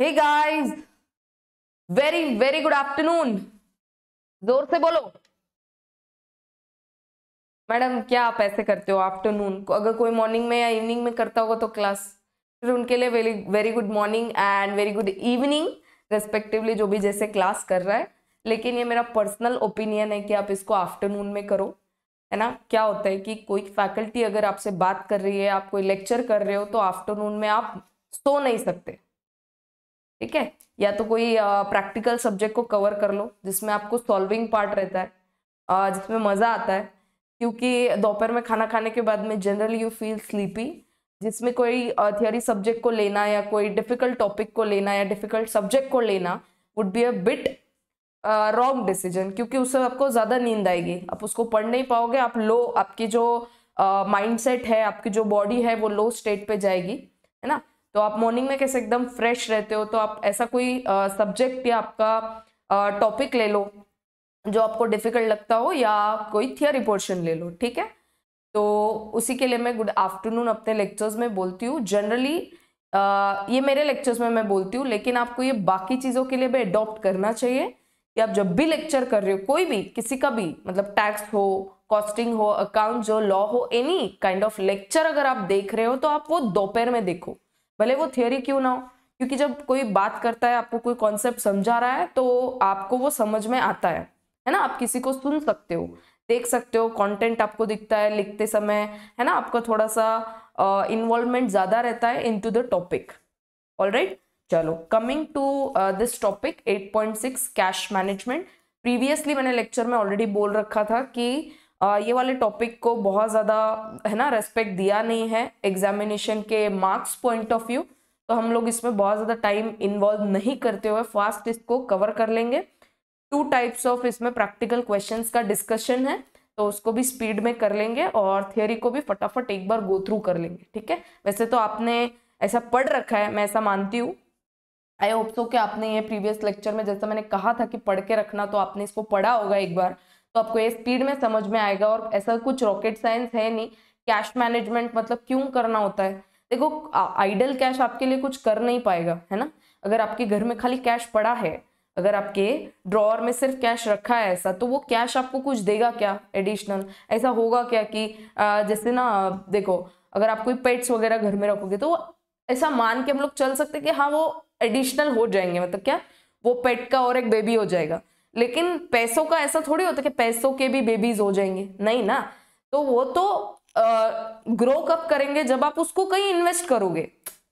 Hey guys very very good afternoon ज़ोर से बोलो। मैडम, क्या आप ऐसे करते हो आफ्टरनून को अगर कोई मॉर्निंग में या इवनिंग में करता होगा तो क्लास फिर उनके लिए very very good morning and very good evening respectively जो भी जैसे क्लास कर रहा है। लेकिन ये मेरा पर्सनल ओपिनियन है कि आप इसको आफ्टरनून में करो, है ना? क्या होता है कि कोई फैकल्टी अगर आपसे बात कर रही है, आप कोई लेक्चर कर रहे हो तो आफ्टरनून में आप सो नहीं सकते। ठीक है? या तो कोई प्रैक्टिकल सब्जेक्ट को कवर कर लो जिसमें आपको सॉल्विंग पार्ट रहता है जिसमें मज़ा आता है। क्योंकि दोपहर में खाना खाने के बाद में जनरली यू फील स्लीपी जिसमें कोई थियोरी सब्जेक्ट को लेना या कोई डिफ़िकल्ट टॉपिक को लेना या डिफ़िकल्ट सब्जेक्ट को लेना would be a bit wrong decision क्योंकि उससे आपको ज़्यादा नींद आएगी। आप उसको पढ़ नहीं पाओगे आप लो आपकी जो माइंड uh, है आपकी जो बॉडी है वो लो स्टेट पे जाएगी है ना? तो आप मॉर्निंग में कैसे एकदम फ्रेश रहते हो? तो आप ऐसा कोई सब्जेक्ट या आपका टॉपिक ले लो, जो आपको डिफ़िकल्ट लगता हो या कोई थियरी पोर्शन ले लो, ठीक है? तो उसी के लिए मैं गुड आफ्टरनून अपने लेक्चर्स में बोलती हूँ। जनरली ये मेरे लेक्चर्स में मैं बोलती हूँ, लेकिन आपको ये बाकी चीज़ों के लिए भी अडॉप्ट करना चाहिए कि आप जब भी लेक्चर कर रहे हो, कोई भी, किसी का भी मतलब टैक्स हो कॉस्टिंग हो अकाउंट जो लॉ हो एनी काइंड ऑफ़ लेक्चर अगर आप देख रहे हो तो आप वो दोपहर में देखो। भले वो थियोरी क्यों ना हो क्योंकि जब कोई बात करता है आपको कोई कॉन्सेप्ट समझा रहा है तो आपको वो समझ में आता है है ना? आप किसी को सुन सकते हो देख सकते हो कंटेंट आपको दिखता है लिखते समय है ना? आपका थोड़ा सा इन्वॉल्वमेंट uh, ज़्यादा रहता है into the topic all right चलो coming to this topic 8.6 cash management previously मैंने लेक्चर में ऑलरेडी बोल रखा था कि ये वाले टॉपिक को बहुत ज़्यादा, है ना रेस्पेक्ट दिया नहीं है एग्जामिनेशन के मार्क्स पॉइंट ऑफ़ व्यू तो हम लोग इसमें बहुत ज़्यादा टाइम इन्वॉल्व नहीं करते हुए फास्ट इसको कवर कर लेंगे। टू टाइप्स ऑफ़ इसमें प्रैक्टिकल क्वेश्चन का डिस्कशन है तो उसको भी स्पीड में कर लेंगे और थियोरी को भी फटाफट एक बार गो थ्रू कर लेंगे, ठीक है? वैसे तो आपने ऐसा पढ़ रखा है, मैं ऐसा मानती हूँ। आई होप सो कि आपने ये प्रीवियस लेक्चर में जैसा मैंने कहा था कि पढ़ के रखना तो आपने इसको पढ़ा होगा एक बार। तो आपको ये स्पीड में समझ में आएगा और ऐसा कुछ रॉकेट साइंस है नहीं कैश मैनेजमेंट मतलब क्यों करना होता है? देखो आइडल कैश आपके लिए कुछ कर नहीं पाएगा, है ना? अगर आपके घर में खाली कैश पड़ा है, अगर आपके ड्रॉअर में सिर्फ़ कैश रखा है ऐसा तो वो कैश आपको कुछ देगा क्या एडिशनल ऐसा होगा क्या कि जैसे ना, देखो, अगर आप कोई पेट्स वगैरह घर में रखोगे तो ऐसा मान के हम लोग चल सकते कि हाँ वो एडिशनल हो जाएँगे मतलब क्या? वो पेट का और एक बेबी हो जाएगा। लेकिन पैसों का ऐसा थोड़ी होता कि पैसों के भी बेबीज हो जाएँगे। नहीं ना? तो वो तो ग्रो कब करेंगे? जब आप उसको कहीं इन्वेस्ट करोगे।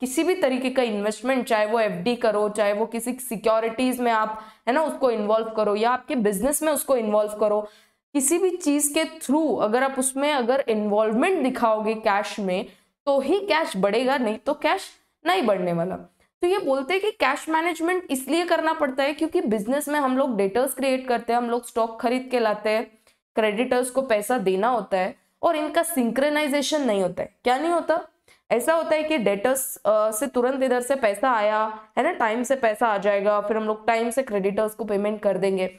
किसी भी तरीके का इन्वेस्टमेंट चाहे वो एफडी करो, चाहे वो किसी सिक्योरिटीज में आप, है ना, उसको इन्वॉल्व करो, या आपके बिज़नेस में उसको इन्वॉल्व करो। किसी भी चीज़ के थ्रू अगर आप उसमें अगर इन्वॉल्वमेंट दिखाओगे कैश में तो ही कैश बढ़ेगा, नहीं तो कैश नहीं बढ़ने वाला। तो ये बोलते हैं कि कैश मैनेजमेंट इसलिए करना पड़ता है क्योंकि बिज़नेस में हम लोग डेटर्स क्रिएट करते हैं, हम लोग स्टॉक खरीद के लाते हैं क्रेडिटर्स को पैसा देना होता है और इनका सिंक्रेनाइजेशन नहीं होता है। क्या नहीं होता? ऐसा होता है कि डेटर्स से तुरंत इधर से पैसा आया, है ना टाइम से पैसा आ जाएगा, फिर हम लोग टाइम से क्रेडिटर्स को पेमेंट कर देंगे।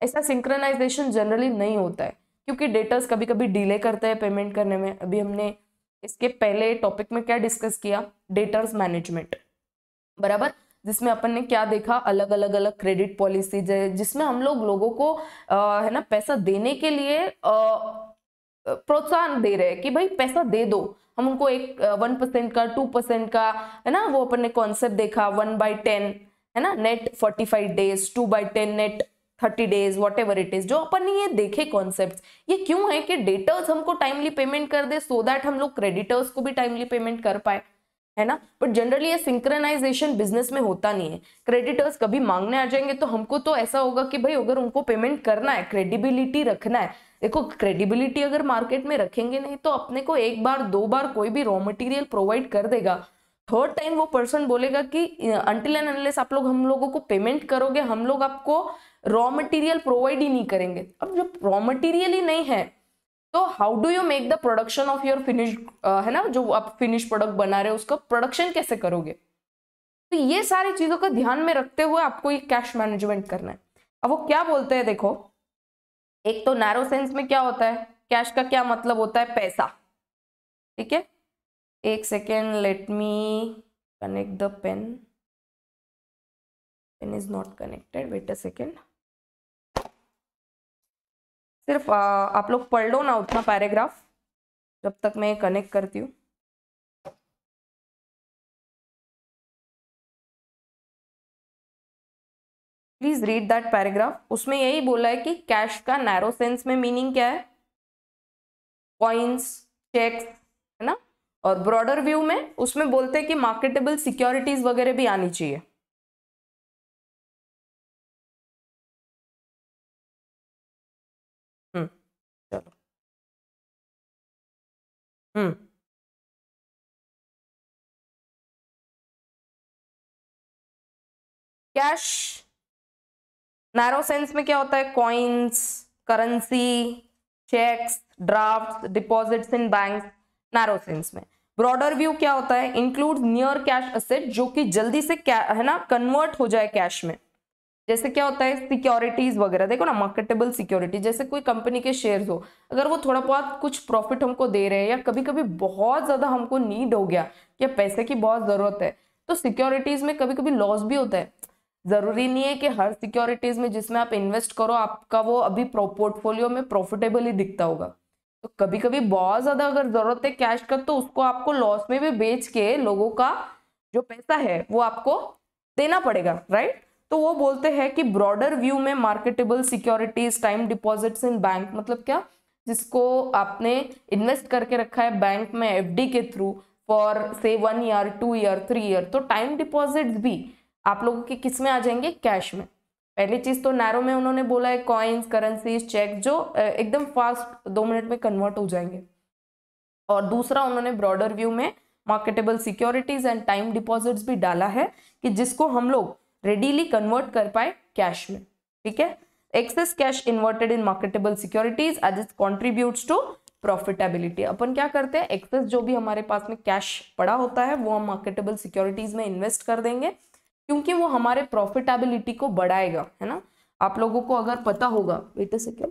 ऐसा सिंक्रोनाइजेशन जनरली नहीं होता है क्योंकि डेटर्स कभी कभी डिले करते हैं पेमेंट करने में। अभी हमने इसके पहले टॉपिक में क्या डिस्कस किया? डेटर्स मैनेजमेंट बराबर? जिसमें अपन ने क्या देखा? अलग अलग अलग क्रेडिट पॉलिसीज़ है जिसमें हम लोग लोगों को आ, है ना पैसा देने के लिए प्रोत्साहन दे रहे हैं कि भाई पैसा दे दो। हम उनको एक वन परसेंट का टू परसेंट का है ना वो अपन ने कॉन्सेप्ट देखा वन बाई टेन है ना net forty five days two by ten net thirty days whatever it is जो अपन ने ये देखे कॉन्सेप्ट ये क्यों है कि डेटर्स हमको टाइमली पेमेंट कर दे सो so दैट हम लोग क्रेडिटर्स को भी टाइमली पेमेंट कर पाए? है ना? बट जनरली ये सिंक्रेनाइजेशन बिज़नेस में होता नहीं है। क्रेडिटर्स कभी मांगने आ जाएँगे तो हमको तो ऐसा होगा कि भाई अगर उनको पेमेंट करना है क्रेडिबिलिटी रखना है, देखो क्रेडिबिलिटी अगर मार्केट में रखेंगे नहीं तो अपने को एक बार, दो बार कोई भी रॉ मटेरियल प्रोवाइड कर देगा। थर्ड टाइम वो पर्सन बोलेगा कि अंटिल एंड अनलेस आप लोग हम लोगों को पेमेंट करोगे, हम लोग आपको रॉ मटेरियल प्रोवाइड ही नहीं करेंगे। अब जब रॉ मटेरियल ही नहीं है तो how do you make the production of your finish है ना, जो आप फिनिश प्रोडक्ट बना रहे हो, उसका प्रोडक्शन कैसे करोगे? तो ये सारी चीज़ों का ध्यान में रखते हुए आपको ये कैश मैनेजमेंट करना है। अब वो क्या बोलते हैं देखो, एक तो नैरो सेंस में क्या होता है? कैश का क्या मतलब होता है? पैसा। ठीक है? एक second let me connect the pen pen is not connected wait a second सिर्फ़ आ, आप लोग पढ़ लो ना उतना पैराग्राफ जब तक मैं कनेक्ट करती हूँ। प्लीज़ रीड दैट पैराग्राफ उसमें यही बोला है कि कैश का नैरो सेंस में मीनिंग क्या है? कॉइन्स चेक्स है ना? और ब्रॉडर व्यू में उसमें बोलते हैं कि मार्केटेबल सिक्योरिटीज वगैरह भी आनी चाहिए। कैश? नैरो सेंस में क्या होता है? Coins, currency, cheques draft deposits in bank, narrow sense में। ब्रॉडर व्यू क्या होता है? इंक्लूड नियर कैश असेट जो कि जल्दी से है ना, कन्वर्ट हो जाए कैश में। जैसे क्या होता है सिक्योरिटीज वगैरह। देखो ना मार्केटेबल सिक्योरिटी जैसे कोई कंपनी के शेयर्स हो, अगर वो थोड़ा बहुत कुछ प्रॉफिट हमको दे रहे हैं या कभी कभी बहुत ज़्यादा हमको नीड हो गया या पैसे की बहुत ज़रूरत है तो सिक्योरिटीज में कभी कभी लॉस भी होता है। ज़रूरी नहीं है कि हर सिक्योरिटीज में जिसमें आप इन्वेस्ट करो, आपका वो अभी पोर्टफोलियो में प्रॉफिटेबल ही दिखता होगा। तो कभी कभी बहुत ज़्यादा अगर ज़रूरत है कैश का तो उसको आपको लॉस में भी बेच के लोगों का जो पैसा है, वो आपको देना पड़ेगा राइट तो वो बोलते हैं कि ब्रॉडर व्यू में marketable securities time deposits in bank मतलब क्या? जिसको आपने इन्वेस्ट करके रखा है बैंक में एफडी के थ्रू फॉर से one year two year three year तो टाइम डिपॉजिट्स भी आप लोगों के किसमें आ जाएँगे? कैश में। पहली चीज़ तो नैरो में उन्होंने बोला है कॉइन्स करेंसीज चेक जो एकदम फास्ट दो मिनट में कन्वर्ट हो जाएँगे। और दूसरा उन्होंने ब्रॉडर व्यू में marketable securities and time deposits भी डाला है कि जिसको हम लोग रेडीली कन्वर्ट कर पाए कैश में, ठीक है? Excess cash invested in marketable securities as it contributes to profitability अपन क्या करते हैं? एक्सेस जो भी हमारे पास में कैश पड़ा होता है, वो हम मार्केटेबल सिक्योरिटीज में इन्वेस्ट कर देंगे, क्योंकि वो हमारे प्रॉफिटेबिलिटी को बढ़ाएगा, है ना? आप लोगों को अगर पता होगा वेट अ सेकेंड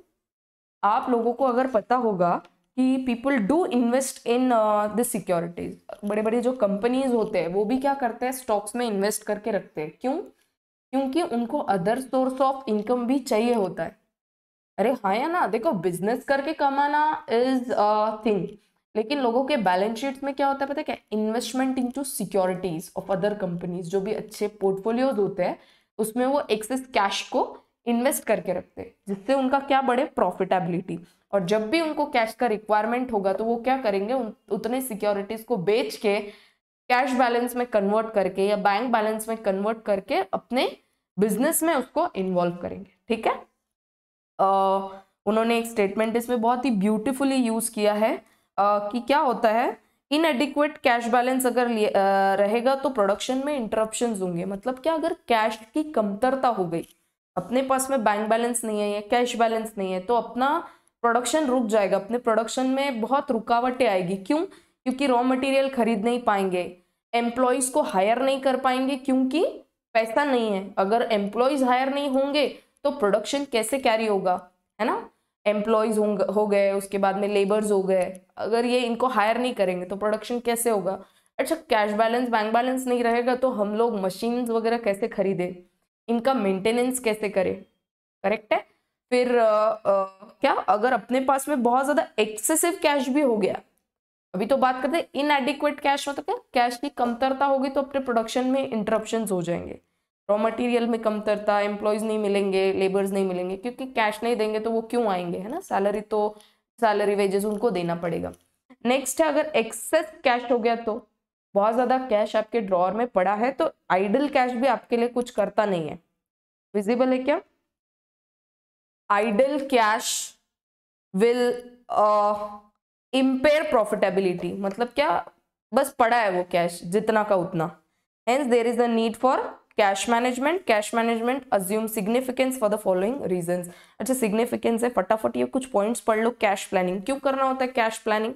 आप लोगों को अगर पता होगा कि people do invest in this securities बड़े बड़े जो कंपनीज़ होते हैं, वो भी क्या करते हैं? स्टॉक्स में इन्वेस्ट करके रखते हैं। क्यों? क्योंकि उनको अदर सोर्स ऑफ़ इनकम भी चाहिए होता है। अरे हाँ या ना, देखो बिज़नेस करके कमाना इज़ थिंग लेकिन लोगों के बैलेंस शीट्स में क्या होता है पता है क्या? Investment into securities of other companies जो भी अच्छे पोर्टफोलियोज होते हैं, उसमें वो एक्सेस कैश को इन्वेस्ट करके रखते हैं, जिससे उनका क्या बढ़े? प्रॉफिटेबिलिटी और जब भी उनको कैश का रिक्वायरमेंट होगा तो वो क्या करेंगे? उतने सिक्योरिटीज को बेच के कैश बैलेंस में कन्वर्ट करके या बैंक बैलेंस में कन्वर्ट करके अपने बिज़नेस में उसको इन्वॉल्व करेंगे ठीक है? uh, उन्होंने एक स्टेटमेंट इसमें बहुत ही ब्यूटिफुली यूज़ किया है uh, कि क्या होता है? इनएडिक्वेट कैश बैलेंस अगर uh, रहेगा तो प्रोडक्शन में इंटरप्शन होंगे। मतलब क्या अगर कैश की कमतरता हो गई अपने पास में बैंक बैलेंस नहीं है या कैश बैलेंस नहीं है तो अपना प्रोडक्शन रुक जाएगा। अपने प्रोडक्शन में बहुत रुकावटें आएगी। क्यों? क्योंकि रॉ मटेरियल खरीद नहीं पाएँगे। एम्प्लॉयज़ को हायर नहीं कर पाएँगे क्योंकि पैसा नहीं है। अगर एम्प्लॉयज़ हायर नहीं होंगे तो प्रोडक्शन कैसे कैरी होगा? है ना? एम्प्लॉयज़ हो गए उसके बाद में लेबर्स हो गए। अगर ये इनको हायर नहीं करेंगे तो प्रोडक्शन कैसे होगा? अच्छा कैश बैलेंस बैंक बैलेंस नहीं रहेगा तो हम लोग मशीन वगैरह कैसे खरीदे? इनका मेंटेनेंस कैसे करें? करेक्ट है? फिर आ, आ, क्या? अगर अपने पास में बहुत ज़्यादा एक्सेसिव कैश भी हो गया अभी तो बात करते हैं इनएडिक्वेट कैश मतलब क्या? कैश की कमतरता होगी तो अपने प्रोडक्शन में इंटरप्शन हो जाएँगे। रॉ मटेरियल में कमतरता एम्प्लॉयज़ नहीं मिलेंगे लेबर्स नहीं मिलेंगे, क्योंकि कैश नहीं देंगे तो वो क्यों आएँगे, है ना? सैलरी तो सैलरी वेजेस उनको देना पड़ेगा। नेक्स्ट है, अगर एक्सेस कैश हो गया तो बहुत ज़्यादा कैश आपके ड्रॉर में पड़ा है तो आइडल कैश भी आपके लिए कुछ करता नहीं है। विजिबल है क्या? Idle cash will impair profitability मतलब क्या? बस पड़ा है वो कैश जितना का उतना। Hence there is a need for cash management cash management assume significance for the following reason अच्छा सिग्निफिकेंस है, फटाफट ये कुछ पॉइंट्स पढ़ लो कैश प्लानिंग क्यों करना होता है कैश प्लानिंग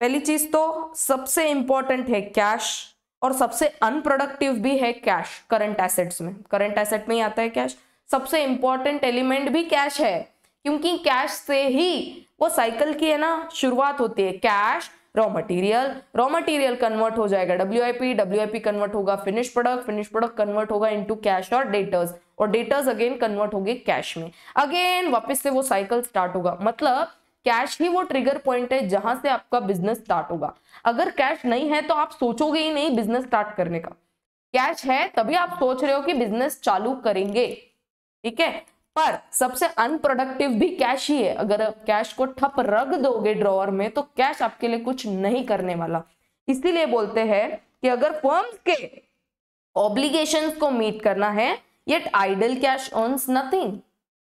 पहली चीज़ तो सबसे इंपॉर्टेंट है कैश और सबसे अनप्रोडक्टिव भी है कैश करंट एसेट्स में. करंट एसेट में ही आता है कैश सबसे इंपॉर्टेंट एलिमेंट भी कैश है, क्योंकि कैश से ही वो साइकिल की है ना, शुरुआत होती है. Cash raw material raw material convert हो जाएगा डब्ल्यू डब्ल्यू कन्वर्ट होगा finish product finish product convert होगा इनटू कैश और डेटर्स और डेटर्स अगेन कन्वर्ट होंगे कैश में. अगेन वापस से वो साइकिल स्टार्ट होगा. मतलब कैश ही वो ट्रिगर पॉइंट है जहाँ से आपका बिज़नेस स्टार्ट होगा. अगर कैश नहीं है तो आप सोचोगे ही नहीं बिज़नेस स्टार्ट करने का. कैश है, तभी आप सोच रहे हो कि बिज़नेस चालू करेंगे. ठीक है? पर सबसे अनप्रोडक्टिव भी कैश ही है। अगर आप कैश को ठप रख दोगे ड्रॉअर में तो कैश आपके लिए कुछ नहीं करने वाला। इसीलिए बोलते हैं कि अगर फर्म्स के ऑब्लिगेशंस को मीट करना है yet idle cash earns nothing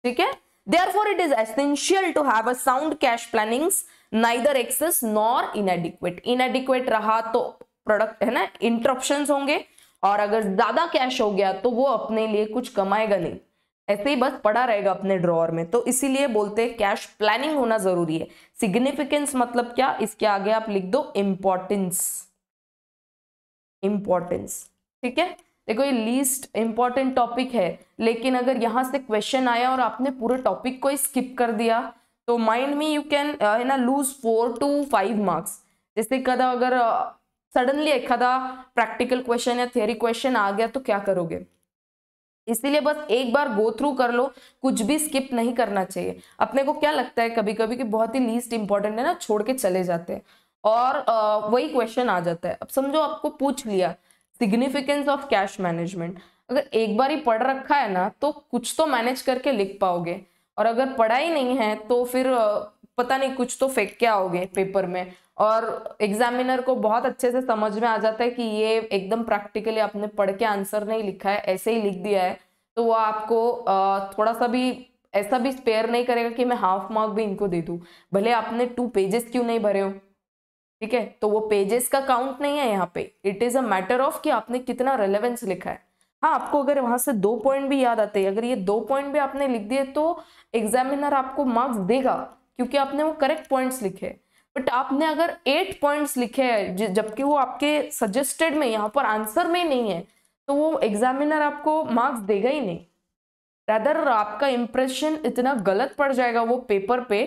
ठीक है? Therefore, it is essential to have a sound cash plannings, neither excess nor inadequate inadequate रहा तो प्रोडक्ट है ना? इंटरप्शन होंगे, और अगर ज़्यादा कैश हो गया तो वो अपने लिए कुछ कमाएगा नहीं। ऐसे ही बस पड़ा रहेगा अपने ड्रॉअर में। तो इसीलिए बोलते हैं कैश प्लानिंग होना ज़रूरी है। सिग्निफिकेंस मतलब क्या? इसके आगे आप लिख दो इंपॉर्टेंस इंपॉर्टेंस ठीक है? देखो ये लीस्ट इंपॉर्टेंट टॉपिक है। लेकिन अगर यहाँ से क्वेश्चन आया और आपने पूरे टॉपिक को ही स्किप कर दिया तो माइंड में यू कैन है ना lose four to five marks जैसे कदा अगर सडनली एखादा प्रैक्टिकल क्वेश्चन या थियरी क्वेश्चन आ गया तो क्या करोगे? इसीलिए बस एक बार गो थ्रू कर लो, कुछ भी स्किप नहीं करना चाहिए। अपने को क्या लगता है कभी कभी कि बहुत ही लीस्ट इंपॉर्टेंट है ना, छोड़ के चले जाते हैं। और वही क्वेश्चन आ जाता है। अब समझो आपको पूछ लिया सिग्निफिकेंस ऑफ़ कैश मैनेजमेंट अगर एक बार ही पढ़ रखा है ना तो कुछ तो मैनेज करके लिख पाओगे। और अगर पढ़ा ही नहीं है तो फिर पता नहीं कुछ तो फेंक के आओगे पेपर में। और एग्जामिनर को बहुत अच्छे से समझ में आ जाता है कि ये एकदम प्रैक्टिकली आपने पढ़ के आंसर नहीं लिखा है, ऐसे ही लिख दिया है। तो वो आपको थोड़ा सा भी, ऐसा भी स्पेयर नहीं करेगा कि मैं हाफ़ मार्क भी इनको दे दूँ। भले आपने टू पेजेस क्यों नहीं भरे हो, ठीक है? तो वो पेजेस का काउंट नहीं है यहाँ पे। It is a matter of कि आपने कितना रेलेवेंस लिखा है। हाँ आपको अगर वहाँ से दो पॉइंट भी याद आते हैं अगर ये दो पॉइंट भी आपने लिख दिए तो एग्जामिनर आपको मार्क्स देगा, क्योंकि आपने वो करेक्ट पॉइंट्स लिखे। बट आपने अगर एट पॉइंट्स लिखे हैं जबकि वो आपके सजेस्टेड में, यहाँ पर आंसर में नहीं है तो वो एग्जामिनर आपको मार्क्स देगा ही नहीं। रदर आपका इंप्रेशन इतना गलत पड़ जाएगा वो पेपर पे,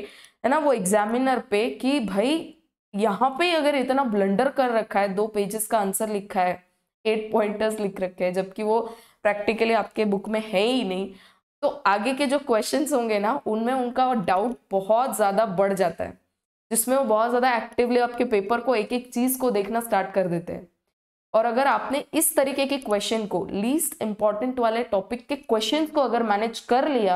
है ना, वो एग्जामिनर पे, कि भाई, यहाँ पे अगर इतना ब्लंडर कर रखा है, दो पेजेस का आंसर लिखा है एट पॉइंटर्स लिख रखे हैं, जबकि वो प्रैक्टिकली आपके बुक में है ही नहीं तो आगे के जो क्वेश्चंस होंगे ना, उनमें उनका डाउट बहुत ज़्यादा बढ़ जाता है। जिसमें वो बहुत ज़्यादा एक्टिवली आपके पेपर को एक एक चीज़ को देखना स्टार्ट कर देते हैं। और अगर आपने इस तरीके के क्वेश्चन को लीस्ट इंपॉर्टेंट वाले टॉपिक के क्वेश्चन को अगर मैनेज कर लिया,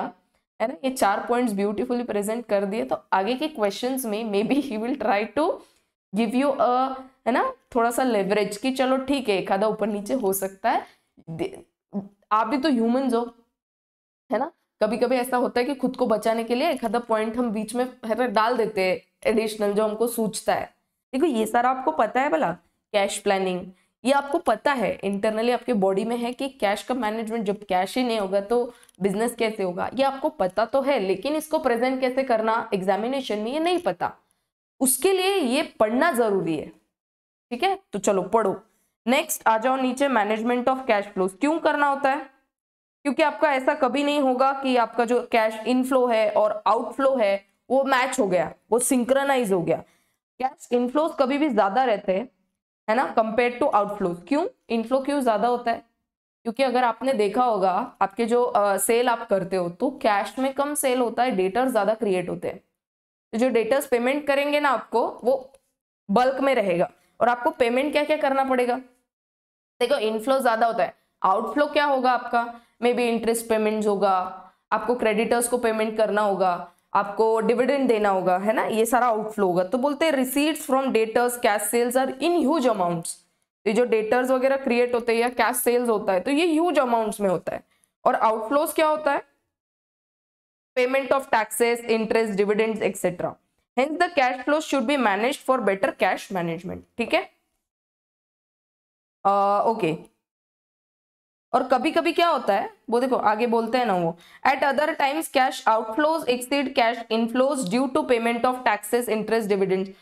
है ना, ये चार पॉइंट्स ब्यूटीफुली प्रेजेंट कर दिए तो आगे के क्वेश्चंस में maybe he will try to give you a है ना थोड़ा सा लेवरेज कि चलो ठीक है आधा ऊपर नीचे हो सकता है। आप भी तो ह्यूमंस हो, है ना कभी कभी ऐसा होता है कि खुद को बचाने के लिए एक आधा पॉइंट हम बीच में डाल देते हैं एडिशनल जो हमको सूझता है। देखो, ये सारा आपको पता है भला? कैश प्लानिंग ये आपको पता है इंटरनली आपके बॉडी में है कि कैश का मैनेजमेंट जब कैश ही नहीं होगा तो बिज़नेस कैसे होगा? ये आपको पता तो है, लेकिन इसको प्रेजेंट कैसे करना एग्जामिनेशन में ये नहीं पता। उसके लिए ये पढ़ना ज़रूरी है। ठीक है? तो चलो पढ़ो। नेक्स्ट आ जाओ नीचे मैनेजमेंट ऑफ़ कैश फ्लो क्यों करना होता है? क्योंकि आपका ऐसा कभी नहीं होगा कि आपका जो कैश इनफ्लो है और आउटफ्लो है वो मैच हो गया वो सिंक्रनाइज हो गया। कैश इनफ्लोज कभी भी ज़्यादा रहते हैं है ना कंपेयर टू आउटफ्लोज क्यों? इनफ्लो क्यों ज़्यादा होता है? क्योंकि अगर आपने देखा होगा आपके जो आ, सेल आप करते हो तो कैश में कम सेल होता है डेटर ज़्यादा क्रिएट होते हैं। तो जो डेटर्स पेमेंट करेंगे ना आपको वो बल्क में रहेगा। और आपको पेमेंट क्या क्या करना पड़ेगा? देखो इनफ्लो ज़्यादा होता है। आउटफ्लो क्या होगा आपका? मे बी इंटरेस्ट पेमेंट होगा, आपको क्रेडिटर्स को पेमेंट करना होगा, आपको डिविडेंड देना होगा, है ना? ये सारा आउटफ्लो होगा। तो बोलते हैं receipts from debtors cash sales are in huge amounts ये जो डेटर्स वगैरह क्रिएट होते हैं या कैश सेल्स होता है तो ये ह्यूज अमाउंट्स में होता है। और आउटफ्लोज क्या होता है? Payment of taxes interest dividends etcetera hence the cash flow should be managed for better cash management ठीक है? Okay uh. और कभी कभी क्या होता है, वो देखो, आगे बोलते हैं ना वो at other times cash outflows exceed cash inflows due to payment of taxes interest dividend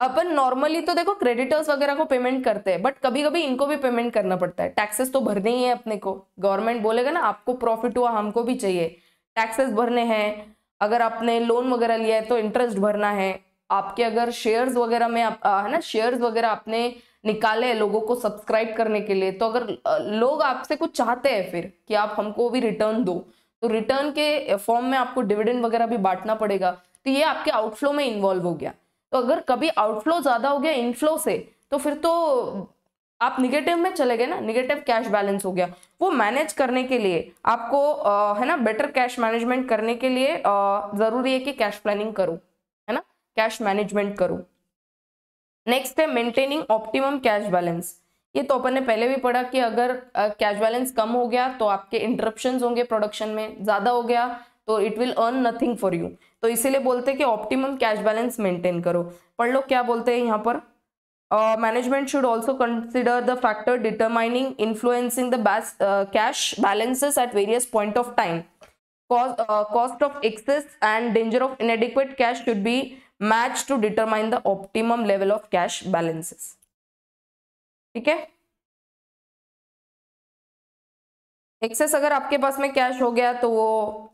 upon normally तो देखो क्रेडिटर्स वगैरह को पेमेंट करते हैं बट कभी कभी इनको भी पेमेंट करना पड़ता है। टैक्सेस तो भरने ही है अपने को। गवर्नमेंट बोलेगा ना, आपको प्रॉफिट हुआ, हमको भी चाहिए। टैक्सेस भरने हैं, अगर आपने लोन वगैरह लिया है तो इंटरेस्ट भरना है। आपके अगर शेयर्स वगैरह में आप है ना शेयर्स वगैरह आपने निकाले लोगों को सब्सक्राइब करने के लिए तो अगर लोग आपसे कुछ चाहते हैं फिर कि आप हमको भी रिटर्न दो तो रिटर्न के फॉर्म में आपको डिविडेंड वगैरह भी बांटना पड़ेगा तो ये आपके आउटफ्लो में इन्वॉल्व हो गया। तो अगर कभी आउटफ्लो ज़्यादा हो गया इनफ्लो से तो फिर तो आप निगेटिव में चले गए ना निगेटिव कैश बैलेंस हो गया। वो मैनेज करने के लिए आपको आ, है ना बेटर कैश मैनेजमेंट करने के लिए आ, ज़रूरी है कि कैश प्लानिंग करो है ना? कैश मैनेजमेंट करो। नेक्स्ट है मेंटेनिंग ऑप्टिमम कैश बैलेंस ये तो अपन ने पहले भी पढ़ा कि अगर कैश बैलेंस कम हो गया तो आपके इंटरप्शन होंगे प्रोडक्शन में, ज़्यादा हो गया तो it will earn nothing for you तो इसीलिए बोलते हैं कि ऑप्टिमम कैश बैलेंस मेंटेन करो। पढ़ लो क्या बोलते हैं यहाँ पर? Management should also consider the factor determining influencing the cash balances at various point of time cost of excess and danger of inadequate cash should be matched to determine the optimum level of cash balances. ठीक है? Access अगर आपके पास में cash हो गया तो वो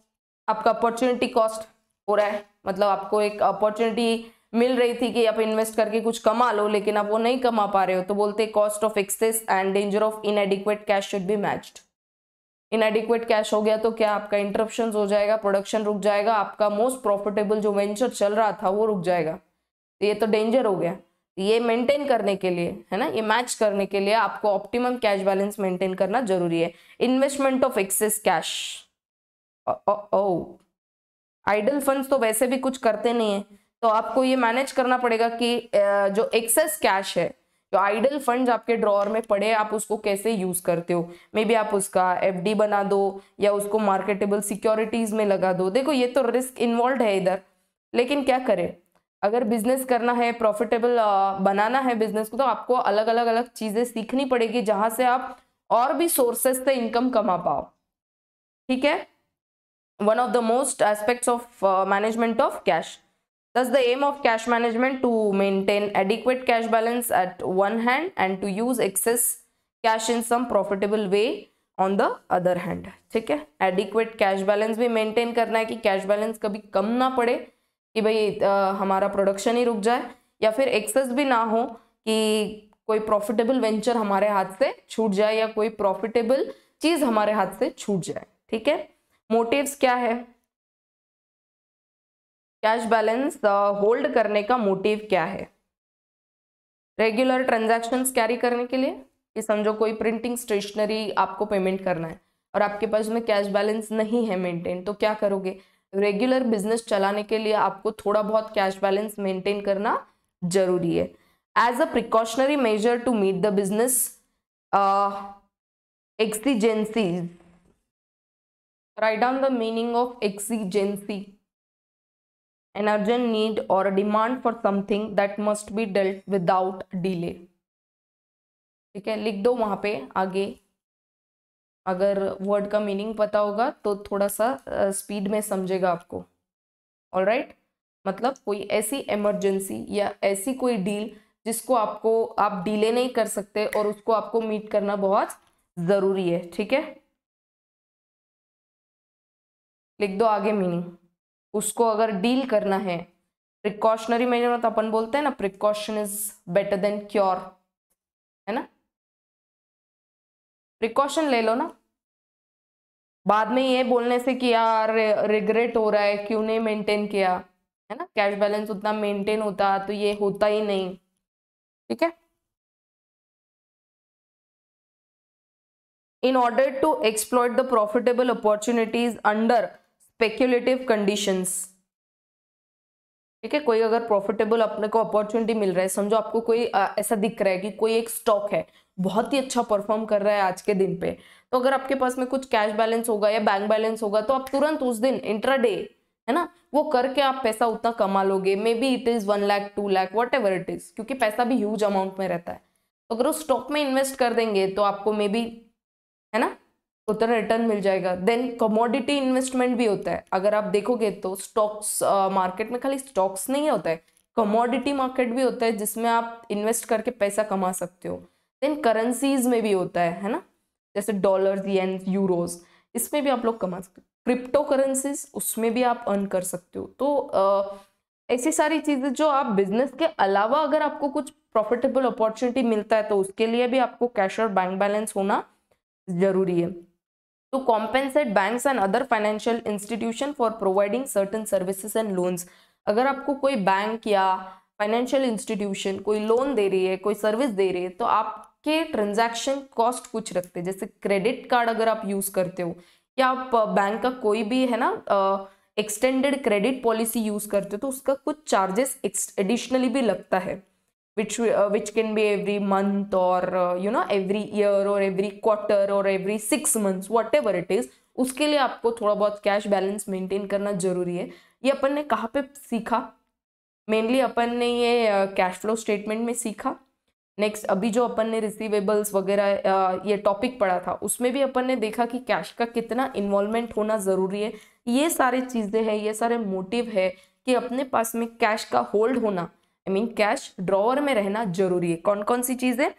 आपका अपॉर्चुनिटी कॉस्ट हो रहा है। मतलब आपको एक अपॉर्चुनिटी मिल रही थी कि आप इन्वेस्ट करके कुछ कमा लो, लेकिन आप वो नहीं कमा पा रहे हो तो बोलते cost of excess and danger of inadequate cash should be matched inadequate cash हो गया तो क्या आपका इंटरप्शन हो जाएगा प्रोडक्शन रुक जाएगा, आपका मोस्ट प्रॉफिटेबल जो वेंचर चल रहा था वो रुक जाएगा। ये तो डेंजर हो गया। ये मेंटेन करने के लिए, है ना? ये मैच करने के लिए आपको ऑप्टिमम कैश बैलेंस मेंटेन करना ज़रूरी है। Investment of excess cash or idle funds तो वैसे भी कुछ करते नहीं है। तो आपको ये मैनेज करना पड़ेगा कि जो एक्सेस कैश है जो आइडल फंड्स आपके ड्रॉर में पड़े, आप उसको कैसे यूज़ करते हो? मे बी आप उसका एफडी बना दो या उसको मार्केटेबल सिक्योरिटीज में लगा दो। देखो, ये तो रिस्क इन्वॉल्व है इधर, लेकिन क्या करें? अगर बिज़नेस करना है, प्रॉफिटेबल बनाना है बिज़नेस को तो आपको अलग अलग अलग चीज़ें सीखनी पड़ेगी जहाँ से आप और भी सोर्सेस से इनकम कमा पाओ। ठीक है? One of the most aspects of management of cash Thus, the aim of cash management to maintain adequate cash balance at one hand and to use excess cash in some profitable way on the other hand ठीक है? Adequate cash balance भी maintain करना है कि cash balance कभी कम ना पड़े कि भाई हमारा प्रोडक्शन ही रुक जाए या फिर एक्सेस भी ना हो कि कोई प्रॉफिटेबल वेंचर हमारे हाथ से छूट जाए या कोई प्रॉफिटेबल चीज़ हमारे हाथ से छूट जाए। ठीक है? मोटिव्स क्या है? कैश बैलेंस होल्ड करने का मोटिव क्या है? रेगुलर ट्रांजैक्शंस कैरी करने के लिए कि समझो कोई प्रिंटिंग स्टेशनरी आपको पेमेंट करना है और आपके पास में कैश बैलेंस नहीं है मेंटेन तो क्या करोगे? रेगुलर बिज़नेस चलाने के लिए आपको थोड़ा बहुत कैश बैलेंस मेंटेन करना ज़रूरी है। As a precautionary measure to meet the business exigencies, write down the meaning of exigency. An urgent need or a demand for something that must be dealt without delay. ठीक है, लिख दो वहाँ पे आगे। अगर वर्ड का मीनिंग पता होगा तो थोड़ा सा स्पीड में समझेगा आपको। All right right? मतलब कोई ऐसी इमरजेंसी या ऐसी कोई डील जिसको आपको, आप डीले नहीं कर सकते और उसको आपको मीट करना बहुत ज़रूरी है, ठीक है? लिख दो आगे मीनिंग उसको अगर डील करना है प्रिकॉशनरी मेजर तो अपन बोलते हैं ना precaution is better than cure है ना? प्रिकॉशन ले लो ना। बाद में ये बोलने से कि यार रिग्रेट हो रहा है, क्यों नहीं मेंटेन किया, है ना? कैश बैलेंस उतना मेंटेन होता तो ये होता ही नहीं, ठीक है? In order to exploit the profitable opportunities under speculative conditions ठीक है कोई अगर प्रॉफिटेबल अपने को अपॉर्चुनिटी मिल रहा है समझो आपको कोई आ, ऐसा दिख रहा है कि कोई एक स्टॉक है बहुत ही अच्छा परफॉर्म कर रहा है आज के दिन पे तो अगर आपके पास में कुछ कैश बैलेंस होगा या बैंक बैलेंस होगा तो आप तुरंत उस दिन इंट्राडे है ना वो करके आप पैसा उतना कमा लोगे maybe it is one lakh two lakh whatever it is क्योंकि पैसा भी ह्यूज अमाउंट में रहता है। तो अगर उस स्टॉक में इन्वेस्ट कर देंगे तो आपको मे बी है ना उतना रिटर्न मिल जाएगा। देन कमोडिटी इन्वेस्टमेंट भी होता है। अगर आप देखोगे तो स्टॉक्स मार्केट में खाली स्टॉक्स नहीं होता है। कमोडिटी मार्केट भी होता है जिसमें आप इन्वेस्ट करके पैसा कमा सकते हो। देन करेंसीज में भी होता है है ना? जैसे डॉलर येन यूरोज इसमें भी आप लोग कमा सकते हो। क्रिप्टो करेंसीज उसमें भी आप अर्न कर सकते हो। तो ऐसी सारी चीज़ें जो आप बिज़नेस के अलावा अगर आपको कुछ प्रॉफिटेबल अपॉर्चुनिटी मिलता है तो उसके लिए भी आपको कैश और बैंक बैलेंस होना ज़रूरी है। To compensate banks and other financial institution for providing certain services and loans. अगर आपको कोई बैंक या फाइनेंशियल इंस्टीट्यूशन कोई लोन दे रही है, कोई सर्विस दे रही है तो आपके ट्रांजैक्शन कॉस्ट कुछ रखते हैं। जैसे क्रेडिट कार्ड अगर आप यूज़ करते हो, या आप बैंक का कोई भी है ना एक्सटेंडेड क्रेडिट पॉलिसी यूज़ करते हो तो उसका कुछ चार्जेस एडिशनली भी लगता है। Which uh, which can be every month or uh, you know every year or every quarter or every six months whatever it is उसके लिए आपको थोड़ा बहुत कैश बैलेंस मेंटेन करना ज़रूरी है। ये अपन ने कहाँ पे सीखा? मेनली अपन ने ये कैश फ्लो स्टेटमेंट में सीखा। नेक्स्ट अभी जो अपन ने रिसीवेबल्स वगैरह ये टॉपिक पढ़ा था उसमें भी अपन ने देखा कि कैश का कितना इन्वॉल्वमेंट होना ज़रूरी है। ये सारे चीज़ें हैं ये सारे मोटिव है कि अपने पास में कैश का होल्ड होना। आई मीन कैश ड्रॉवर में रहना ज़रूरी है। कौन कौन सी चीज़ें?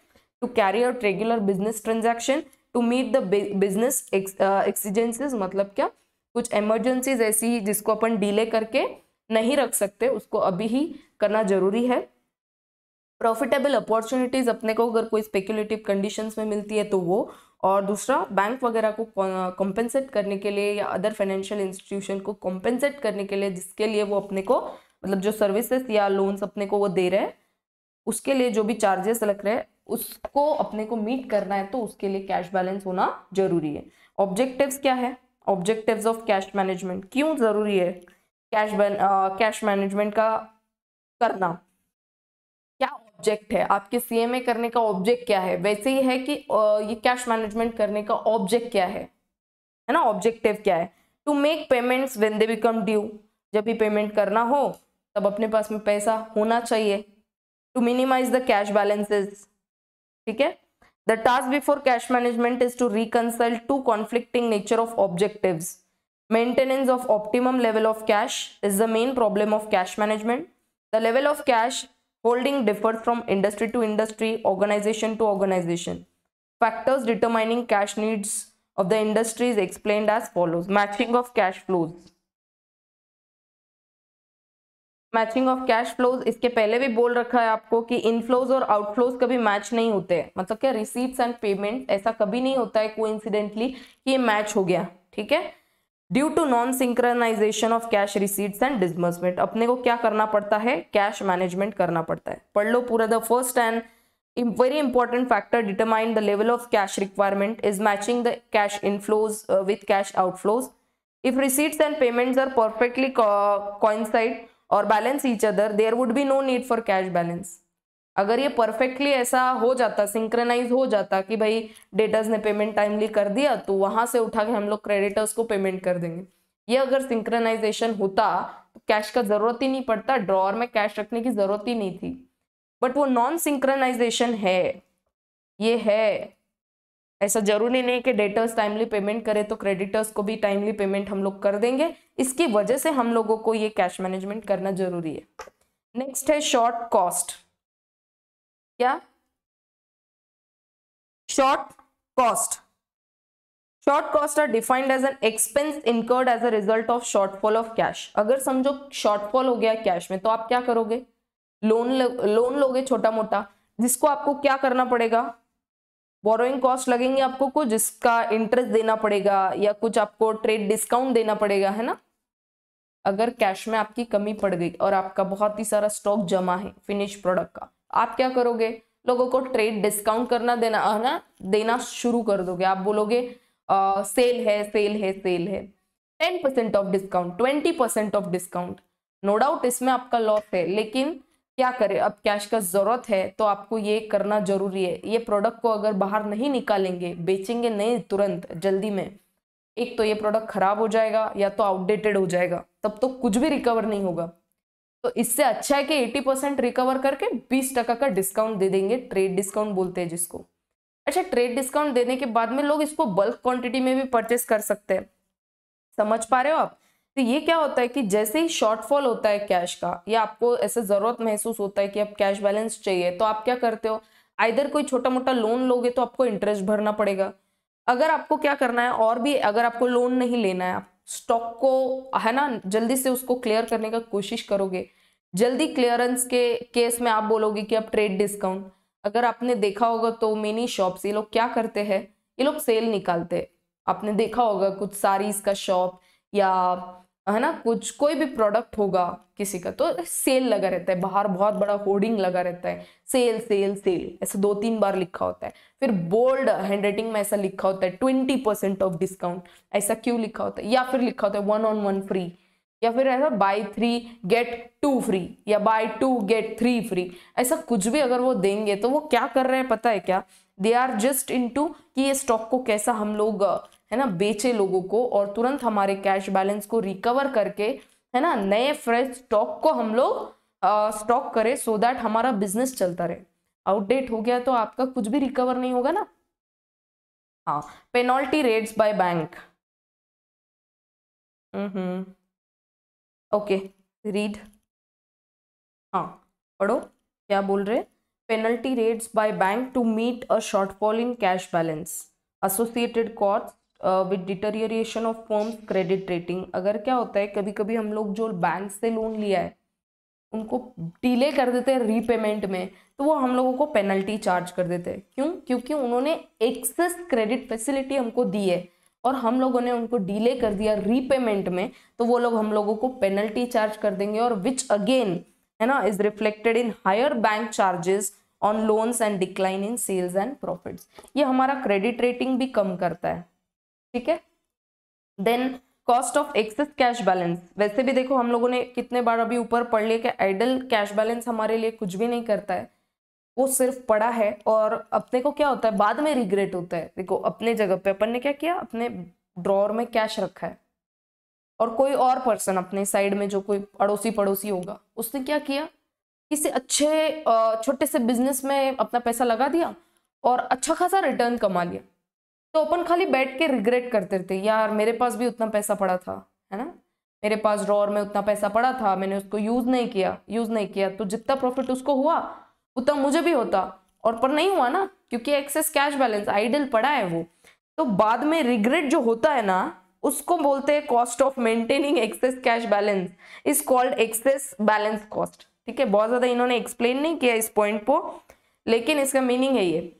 To carry out regular business transaction to meet the business exigencies मतलब क्या? कुछ इमरजेंसीज ऐसी जिसको अपन डीले करके नहीं रख सकते, उसको अभी ही करना ज़रूरी है। प्रॉफिटेबल अपॉर्चुनिटीज़ अपने को अगर कोई स्पेकुलेटिव कंडीशंस में मिलती है तो वो। और दूसरा बैंक वगैरह को कॉम्पेंसेट करने के लिए या अदर फाइनेंशियल इंस्टीट्यूशन को कॉम्पेंसेट करने के लिए जिसके लिए वो अपने को मतलब जो सर्विसेस या लोन्स अपने को वो दे रहे हैं, उसके लिए जो भी चार्जेस लग रहे हैं, उसको अपने को मीट करना है तो उसके लिए कैश बैलेंस होना ज़रूरी है। ऑब्जेक्टिव्स क्या है? ऑब्जेक्टिव्स ऑफ़ कैश मैनेजमेंट क्यों ज़रूरी है? कैश कैश मैनेजमेंट का करना। क्या ऑब्जेक्ट है? आपके सीएमए करने का ऑब्जेक्ट क्या है? वैसे ही है कि ये कैश मैनेजमेंट करने का ऑब्जेक्ट क्या है? है ना? ऑब्जेक्टिव क्या है? To make payments when they become due जब भी पेमेंट करना हो तब अपने पास में पैसा होना चाहिए to minimise the cash balances ठीक है? The task before cash management is to reconcile two conflicting nature of objective maintenance of optimum level of cash is the main problem of cash management the level of cash holding differ from industry to industry organisation to organisation factors determining cash needs of the industries explain as follows matching of cash flows matching of cash flows इसके पहले भी बोल रखा है आपको कि inflows और outflows कभी मैच नहीं होते। मतलब क्या रिसीट्स एंड पेमेंट ऐसा कभी नहीं होता है कोइंसिडेंटली कि ये मैच हो गया ठीक है? Due to non synchronisation of cash receipts and disbursement अपने को क्या करना पड़ता है? कैश मैनेजमेंट करना पड़ता है। पढ़ लो पूरा the first and factor determine the level of cash requirement is matching the cash inflows uh, with cash outflows. If receipts and payments are perfectly co coincide और balance each other there would be no need for cash balance अगर ये perfectly ऐसा हो जाता synchronise हो जाता कि भाई डेटर्स ने पेमेंट टाइमली कर दिया तो वहाँ से उठा के हम लोग क्रेडिटर्स को पेमेंट कर देंगे। ये अगर सिंक्रनाइजेशन होता तो कैश का ज़रूरत ही नहीं पड़ता ड्रॉर में कैश रखने की ज़रूरत ही नहीं थी। बट वो नॉन सिंक्रनाइजेशन है, ये है। ऐसा ज़रूरी नहीं कि डेटर्स टाइमली पेमेंट करे तो क्रेडिटर्स को भी टाइमली पेमेंट हम लोग कर देंगे। इसकी वजह से हम लोगों को ये कैश मैनेजमेंट करना ज़रूरी है। नेक्स्ट है शॉर्ट कॉस्ट क्या? Short cost short cost are defined as an expense incurred as a result of shortfall of cash अगर समझो शॉर्टफॉल हो गया कैश में तो आप क्या करोगे? लोन लोन लोगे छोटा मोटा जिसको आपको क्या करना पड़ेगा? बोरोइंग कॉस्ट लगेंगे आपको कुछ जिसका इंटरेस्ट देना पड़ेगा या कुछ आपको ट्रेड डिस्काउंट देना पड़ेगा है ना? अगर कैश में आपकी कमी पड़ गई और आपका बहुत ही सारा स्टॉक जमा है फिनिश प्रोडक्ट का आप क्या करोगे? लोगों को ट्रेड डिस्काउंट करना देना है ना? देना शुरू कर दोगे। आप बोलोगे आ, सेल है सेल है सेल है। Ten percent of discount twenty percent of discount no doubt इसमें आपका लॉस है लेकिन क्या करें? अब कैश का ज़रूरत है तो आपको ये करना ज़रूरी है। ये प्रोडक्ट को अगर बाहर नहीं निकालेंगे, बेचेंगे नहीं तुरंत, जल्दी में, एक तो ये प्रोडक्ट खराब हो जाएगा या तो आउटडेटेड हो जाएगा, तब तो कुछ भी रिकवर नहीं होगा। तो इससे अच्छा है कि 80 परसेंट रिकवर करके 20 टका का डिस्काउंट दे देंगे ट्रेड डिस्काउंट बोलते हैं जिसको। अच्छा ट्रेड डिस्काउंट देने के बाद में लोग इसको बल्क क्वांटिटी में भी परचेस कर सकते हैं। समझ पा रहे हो आप? तो ये क्या होता है कि जैसे ही शॉर्टफॉल होता है कैश का, या आपको ऐसे ज़रूरत महसूस होता है कि अब कैश बैलेंस चाहिए तो आप क्या करते हो? आइधर कोई छोटा मोटा लोन लोगे तो आपको इंटरेस्ट भरना पड़ेगा। अगर आपको क्या करना है, और भी अगर आपको लोन नहीं लेना है, आप स्टॉक को, है ना, जल्दी से उसको क्लियर करने का कोशिश करोगे। जल्दी क्लियरेंस के केस में आप बोलोगे कि अब ट्रेड डिस्काउंट अगर आपने देखा होगा तो मिनी शॉप्स ये लोग क्या करते हैं? ये लोग सेल निकालते हैं। आपने देखा होगा कुछ साड़ीज का शॉप या है ना? कुछ, कोई भी प्रोडक्ट होगा किसी का तो सेल लगा रहता है। बाहर बहुत बड़ा होर्डिंग लगा रहता है। सेल सेल सेल ऐसे दो तीन बार लिखा होता है। फिर बोल्ड हैंड राइटिंग में ऐसा लिखा होता है ट्वेंटी परसेंट ऑफ़ डिस्काउंट ऐसा क्यों लिखा होता है? या फिर लिखा होता है वन ऑन वन फ्री या फिर ऐसा buy three get two free या buy two get three free ऐसा कुछ भी अगर वो देंगे तो वो क्या कर रहे हैं पता है क्या? They are just into कि ये स्टॉक को कैसा हम लोग है ना, बेचे लोगों को और तुरंत हमारे कैश बैलेंस को रिकवर करके, है ना, नए फ्रेश स्टॉक को हम लोग स्टॉक करें सो दैट हमारा बिज़नेस चलता रहे। आउटडेट हो गया तो आपका कुछ भी रिकवर नहीं होगा ना। हाँ penalty rates by bank okay read हाँ पढ़ो, क्या बोल रहे? Penalty rates by bank to meet a shortfall in cash balance associated cost with deterioration of firm's credit rating अगर क्या होता है कभी कभी हम लोग जो बैंक से लोन लिया है, उनको डिले कर देते हैं रीपेमेंट में तो वो हम लोगों को पेनल्टी चार्ज कर देते हैं। क्यों? क्योंकि उन्होंने एक्सेस क्रेडिट फैसिलिटी हमको दी है और हम लोगों ने उनको डिले कर दिया रीपेमेंट में तो वो लोग हम लोगों को पेनल्टी चार्ज कर देंगे और विच अगेन है ना is reflected in higher bank charges on loans and decline in sales and profits ये हमारा क्रेडिट रेटिंग भी कम करता है। ठीक है? Then cost of excess cash balance वैसे भी देखो, हम लोगों ने कितने बार अभी ऊपर पढ़ लिया कि आइडल कैश बैलेंस हमारे लिए कुछ भी नहीं करता है। वो सिर्फ़ पड़ा है और अपने को क्या होता है? बाद में रिग्रेट होता है। देखो, अपने जगह पे अपन ने क्या किया? अपने ड्रॉर में कैश रखा है। और कोई और पर्सन अपने साइड में जो कोई अड़ोसी पड़ोसी होगा, उसने क्या किया? किसी अच्छे छोटे से बिज़नेस में अपना पैसा लगा दिया और अच्छा खासा रिटर्न कमा लिया। तो अपन खाली बैठ के रिग्रेट करते रहते, यार, मेरे पास भी उतना पैसा पड़ा था। है ना? मेरे पास ड्रॉर में उतना पैसा पड़ा था, मैंने उसको यूज़ नहीं किया यूज़ नहीं किया। तो जितना प्रॉफिट उसको हुआ, उतना मुझे भी होता। और पर नहीं हुआ ना, क्योंकि एक्सेस कैश बैलेंस आइडल पड़ा है वो। तो बाद में रिग्रेट जो होता है ना, उसको बोलते हैं cost of maintaining excess cash balance is called excess balance cost ठीक है? बहुत ज़्यादा इन्होंने एक्सप्लेन नहीं किया इस पॉइंट को, लेकिन इसका मीनिंग है ये।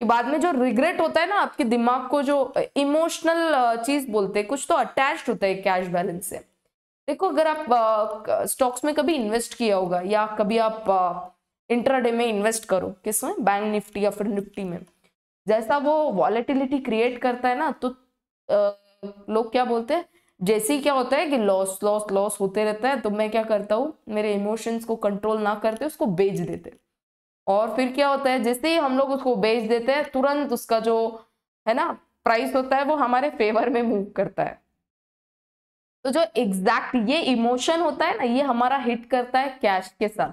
बाद में जो रिग्रेट होता है ना, आपके दिमाग को जो इमोशनल चीज़ बोलते हैं, कुछ तो अटैच होता है कैश बैलेंस से। देखो, अगर आप स्टॉक्स में कभी इन्वेस्ट किया होगा, या कभी आप इंट्राडे में इन्वेस्ट करो किसमें बैंक निफ्टी या फिर निफ्टी में। जैसा वो वॉलेटिलिटी क्रिएट करता है ना तो लोग क्या बोलते हैं? जैसे ही क्या होता है कि लॉस लॉस लॉस होते रहता है तो मैं क्या करता हूँ? मेरे इमोशंस को कंट्रोल ना करते, उसको बेच देते और फिर क्या होता है, जैसे ही हम लोग उसको बेच देते हैं, तुरंत उसका जो, है ना प्राइस होता है, वो हमारे फेवर में मूव करता है। तो जो एग्जैक्ट ये इमोशन होता है ना, ये हमारा हिट करता है कैश के साथ।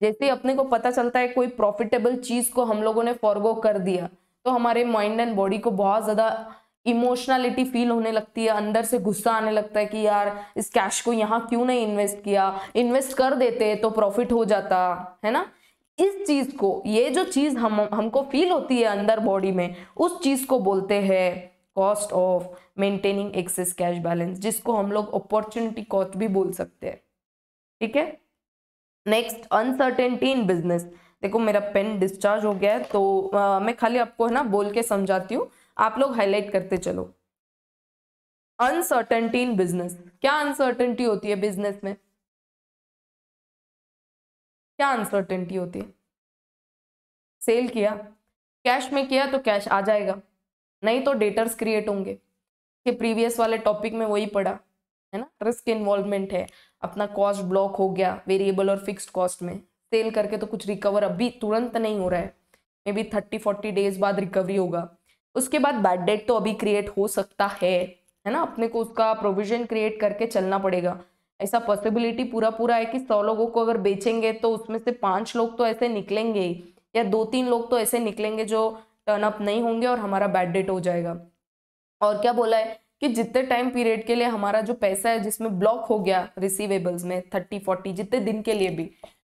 जैसे ही अपने को पता चलता है कोई प्रॉफिटेबल चीज़ को हम लोगों ने फॉरगो कर दिया तो हमारे माइंड एंड बॉडी को बहुत ज़्यादा इमोशनलिटी फील होने लगती है, अंदर से गुस्सा आने लगता है कि यार, इस कैश को यहाँ क्यों नहीं इन्वेस्ट किया? इन्वेस्ट कर देते तो प्रॉफिट हो जाता, है ना? इस चीज़ को ये जो चीज़ हम हमको फील होती है अंदर बॉडी में उस चीज़ को बोलते हैं cost of maintaining excess cash balance जिसको हम लोग अपॉर्चुनिटी कॉस्ट भी बोल सकते हैं। ठीक है? नेक्स्ट अनसर्टेनिटी इन बिज़नेस देखो मेरा पेन डिस्चार्ज हो गया है तो आ, मैं खाली आपको है ना बोल के समझाती हूँ। आप लोग हाईलाइट करते चलो। अनसर्टेनिटी इन बिज़नेस क्या अनसर्टेनिटी होती है बिज़नेस में? क्या अनसर्टेनिटी होती है? सेल किया। कैश में किया तो कैश आ जाएगा। नहीं तो डेटर्स क्रिएट होंगे। कि प्रीवियस वाले टॉपिक में वही पढ़ा। है ना? रिस्क इन्वॉल्वमेंट है। अपना कॉस्ट ब्लॉक हो गया वेरिएबल और फिक्स्ड कॉस्ट में। सेल करके तो कुछ रिकवर अभी तुरंत नहीं हो रहा है। Maybe thirty forty days बाद रिकवरी होगा। उसके बाद बैड डेट तो अभी क्रिएट हो सकता है। है ना? अपने को उसका प्रोविज़न क्रिएट करके चलना पड़ेगा। ऐसा पॉसिबिलिटी पूरा पूरा है कि सौ लोगों को अगर बेचेंगे तो उसमें से पाँच लोग तो ऐसे निकलेंगे या दो तीन लोग तो ऐसे निकलेंगे जो टर्न अप नहीं होंगे और हमारा बैड डेट हो जाएगा। और क्या बोला है कि जितने टाइम पीरियड के लिए हमारा जो पैसा है जिसमें ब्लॉक हो गया रिसीवेबल्स में थर्टी फोर्टी जितने दिन के लिए भी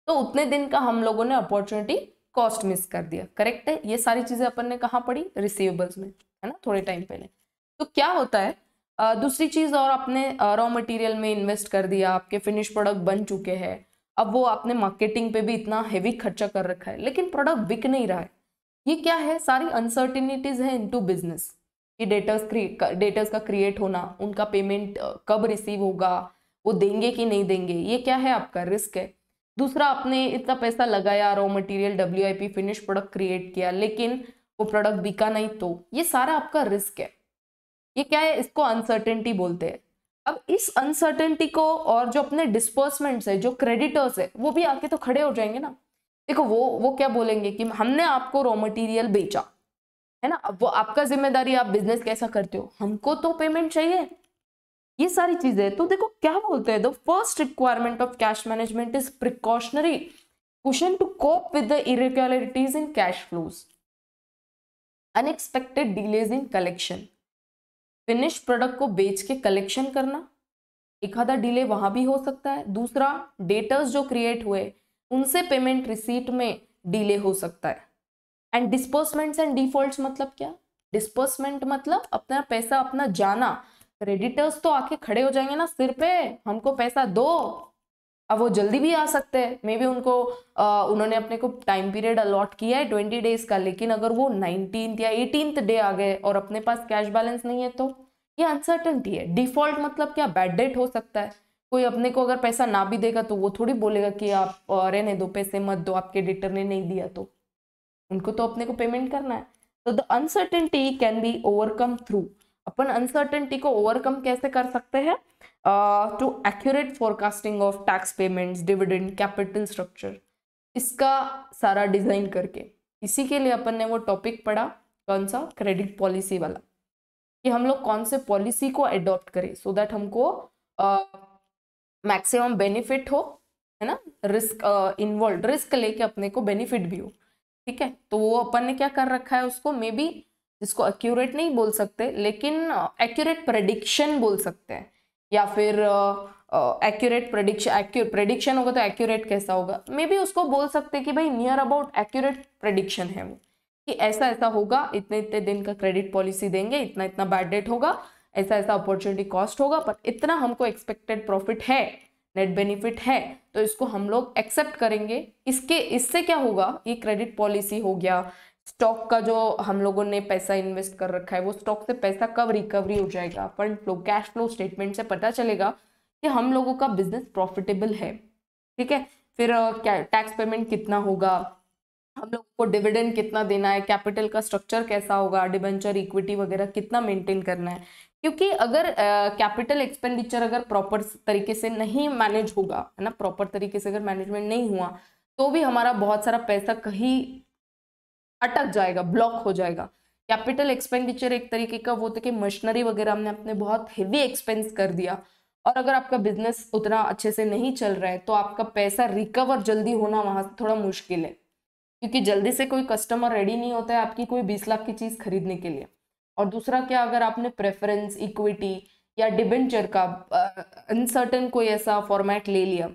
तो उतने दिन का हम लोगों ने अपॉर्चुनिटी कॉस्ट मिस कर दिया। करेक्ट है? ये सारी चीज़ें अपन ने कहाँ पढ़ी? रिसीवेबल्स में, है ना? थोड़े टाइम पहले। तो क्या होता है दूसरी चीज़ और आपने रॉ मटेरियल में इन्वेस्ट कर दिया, आपके फिनिश प्रोडक्ट बन चुके हैं। अब वो आपने मार्केटिंग पे भी इतना हेवी खर्चा कर रखा है, लेकिन प्रोडक्ट बिक नहीं रहा है। ये क्या है? सारी अनसर्टिनिटीज है इनटू बिज़नेस कि डेटर्स डेटर्स का क्रिएट होना, उनका पेमेंट कब रिसीव होगा, वो देंगे कि नहीं देंगे, ये क्या है आपका रिस्क है? दूसरा, आपने इतना पैसा लगाया रॉ मटेरियल पी फिनिश प्रोडक्ट क्रिएट किया, लेकिन वो प्रोडक्ट बिका नहीं तो ये सारा आपका रिस्क है। ये क्या है? इसको अनसर्टेनिटी बोलते हैं। अब इस अनसर्टेनिटी को और जो अपने डिस्पर्समेंट्स है, जो क्रेडिटर्स है, वो भी आके तो खड़े हो जाएँगे ना। देखो, वो वो क्या बोलेंगे कि हमने आपको रॉ मटेरियल बेचा, है ना? अब वो आपका ज़िम्मेदारी, आप बिज़नेस कैसा करते हो? हमको तो पेमेंट चाहिए। ये सारी चीज़ें तो देखो, क्या बोलते हैं? The first requirement of cash management is precautionary question to cope with the irregularities in cash flows unexpected delays in collection finish product को बेच के कलेक्शन करना। एक आधा डिले वहाँ भी हो सकता है। दूसरा डेटर्स जो क्रिएट हुए, उनसे पेमेंट रिसीट में डिले हो सकता है। एंड डिस्पर्समेंट्स एंड डिफ़ॉल्ट मतलब क्या? डिस्पर्समेंट मतलब अपना पैसा, अपना जाना। क्रेडिटर्स तो आके खड़े हो जाएँगे ना, सिर पे, हमको पैसा दो। अब वो जल्दी भी आ सकते हैं। मे बी उनको आ, उन्होंने अपने को टाइम पीरियड अलॉट किया है ट्वेंटी डेज़ का लेकिन अगर वो नाइनटीन या एटीन डे आ गए और अपने पास कैश बैलेंस नहीं है तो ये अनसर्टनटी है। डिफ़ॉल्ट मतलब क्या? बैड डेट हो सकता है। कोई अपने को अगर पैसा ना भी देगा तो वो थोड़ी बोलेगा कि आप रहने दो पैसे मत दो आपके डिटर ने नहीं दिया तो। उनको तो अपने को पेमेंट करना है। तो the uncertainty can be overcome through upon uncertainty को ओवरकम कैसे कर सकते हैं? To accurate forecasting of tax payments dividend capital structure इसका सारा डिज़ाइन करके। इसी के लिए अपन ने वो टॉपिक पढ़ा कौन सा? क्रेडिट पॉलिसी वाला। कि हम लोग कौन से पॉलिसी को अडॉप्ट करें सो so दैट हमको मैक्सिमम uh, बेनिफिट हो है ना? रिस्क इन्वॉल्व रिस्क लेके अपने को बेनिफिट भी हो। ठीक है? तो वो अपन ने क्या कर रखा है उसको? मे बी जिसको एक्यूरेट नहीं बोल सकते, लेकिन एक्यूरेट प्रडिक्शन बोल सकते हैं। या फिर एक्यूरेट प्रडिक्शन प्रडिक्शन होगा तो एक्यूरेट कैसा होगा? मे बी उसको बोल सकते हैं कि भाई नियर अबाउट एक्यूरेट प्रडिक्शन है वो। कि ऐसा ऐसा होगा, इतने इतने दिन का क्रेडिट पॉलिसी देंगे, इतना इतना बैड डेट होगा, ऐसा ऐसा अपॉर्चुनिटी कॉस्ट होगा, पर इतना हमको एक्सपेक्टेड प्रॉफिट है नेट बेनिफिट है तो इसको हम लोग एक्सेप्ट करेंगे। इसके, इससे क्या होगा? ये क्रेडिट पॉलिसी हो गया स्टॉक का जो हम लोगों ने पैसा इन्वेस्ट कर रखा है, वो स्टॉक से पैसा कब रिकवरी हो जाएगा? Fund flow cash flow statement से पता चलेगा कि हम लोगों का बिज़नेस प्रॉफिटेबल है। ठीक है? फिर क्या टैक्स पेमेंट कितना होगा? हम लोग को डिविडेंड कितना देना है? कैपिटल का स्ट्रक्चर कैसा होगा? डिबेंचर इक्विटी वगैरह कितना मेंटेन करना है? क्योंकि अगर कैपिटल एक्सपेंडिचर अगर प्रॉपर तरीके से नहीं मैनेज होगा, है ना? प्रॉपर तरीके से अगर मैनेजमेंट नहीं हुआ तो भी हमारा बहुत सारा पैसा कहीं अटक जाएगा ब्लॉक हो जाएगा। कैपिटल एक्सपेंडिचर एक तरीके का वो था कि मशीनरी वगैरह हमने अपने बहुत हेवी एक्सपेंस कर दिया। और अगर आपका बिज़नेस उतना अच्छे से नहीं चल रहा है तो आपका पैसा रिकवर जल्दी होना वहाँ से थोड़ा मुश्किल है। क्योंकि जल्दी से कोई कस्टमर रेडी नहीं होता है आपकी कोई बीस लाख की चीज़ खरीदने के लिए। और दूसरा क्या, अगर आपने प्रेफरेंस इक्विटी या डिबेंचर का अनसर्टन कोई ऐसा फॉर्मेट ले लिया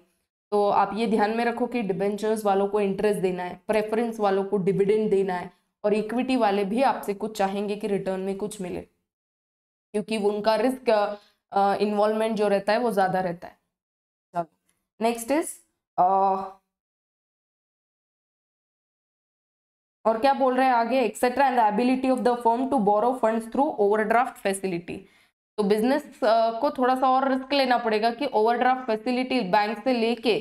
तो आप ये ध्यान में रखो कि डिबेंचर्स वालों को इंटरेस्ट देना है प्रेफरेंस वालों को डिविडेंड देना है और इक्विटी वाले भी आपसे कुछ चाहेंगे कि रिटर्न में कुछ मिले। क्योंकि उनका रिस्क इन्वॉल्वमेंट जो रहता है वो ज़्यादा रहता है। नेक्स्ट इज़ और क्या बोल रहे हैं आगे? Etcetera and the ability of the firm to borrow funds through overdraft facility तो बिज़नेस को थोड़ा सा और रिस्क लेना पड़ेगा कि ओवरड्राफ्ट फैसिलिटी बैंक से लेके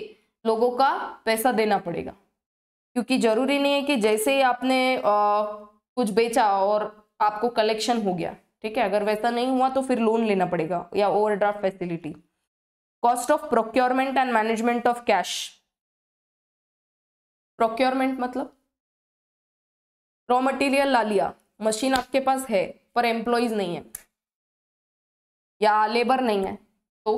लोगों का पैसा देना पड़ेगा। क्योंकि ज़रूरी नहीं है कि जैसे ही आपने आ, कुछ बेचा और आपको कलेक्शन हो गया ठीक है? अगर वैसा नहीं हुआ तो फिर लोन लेना पड़ेगा या overdraft facility cost of procurement and management of cash procurement मतलब? रॉ मटेरियल ला लिया। मशीन आपके पास है पर एम्प्लॉयज़ नहीं है। या लेबर नहीं है तो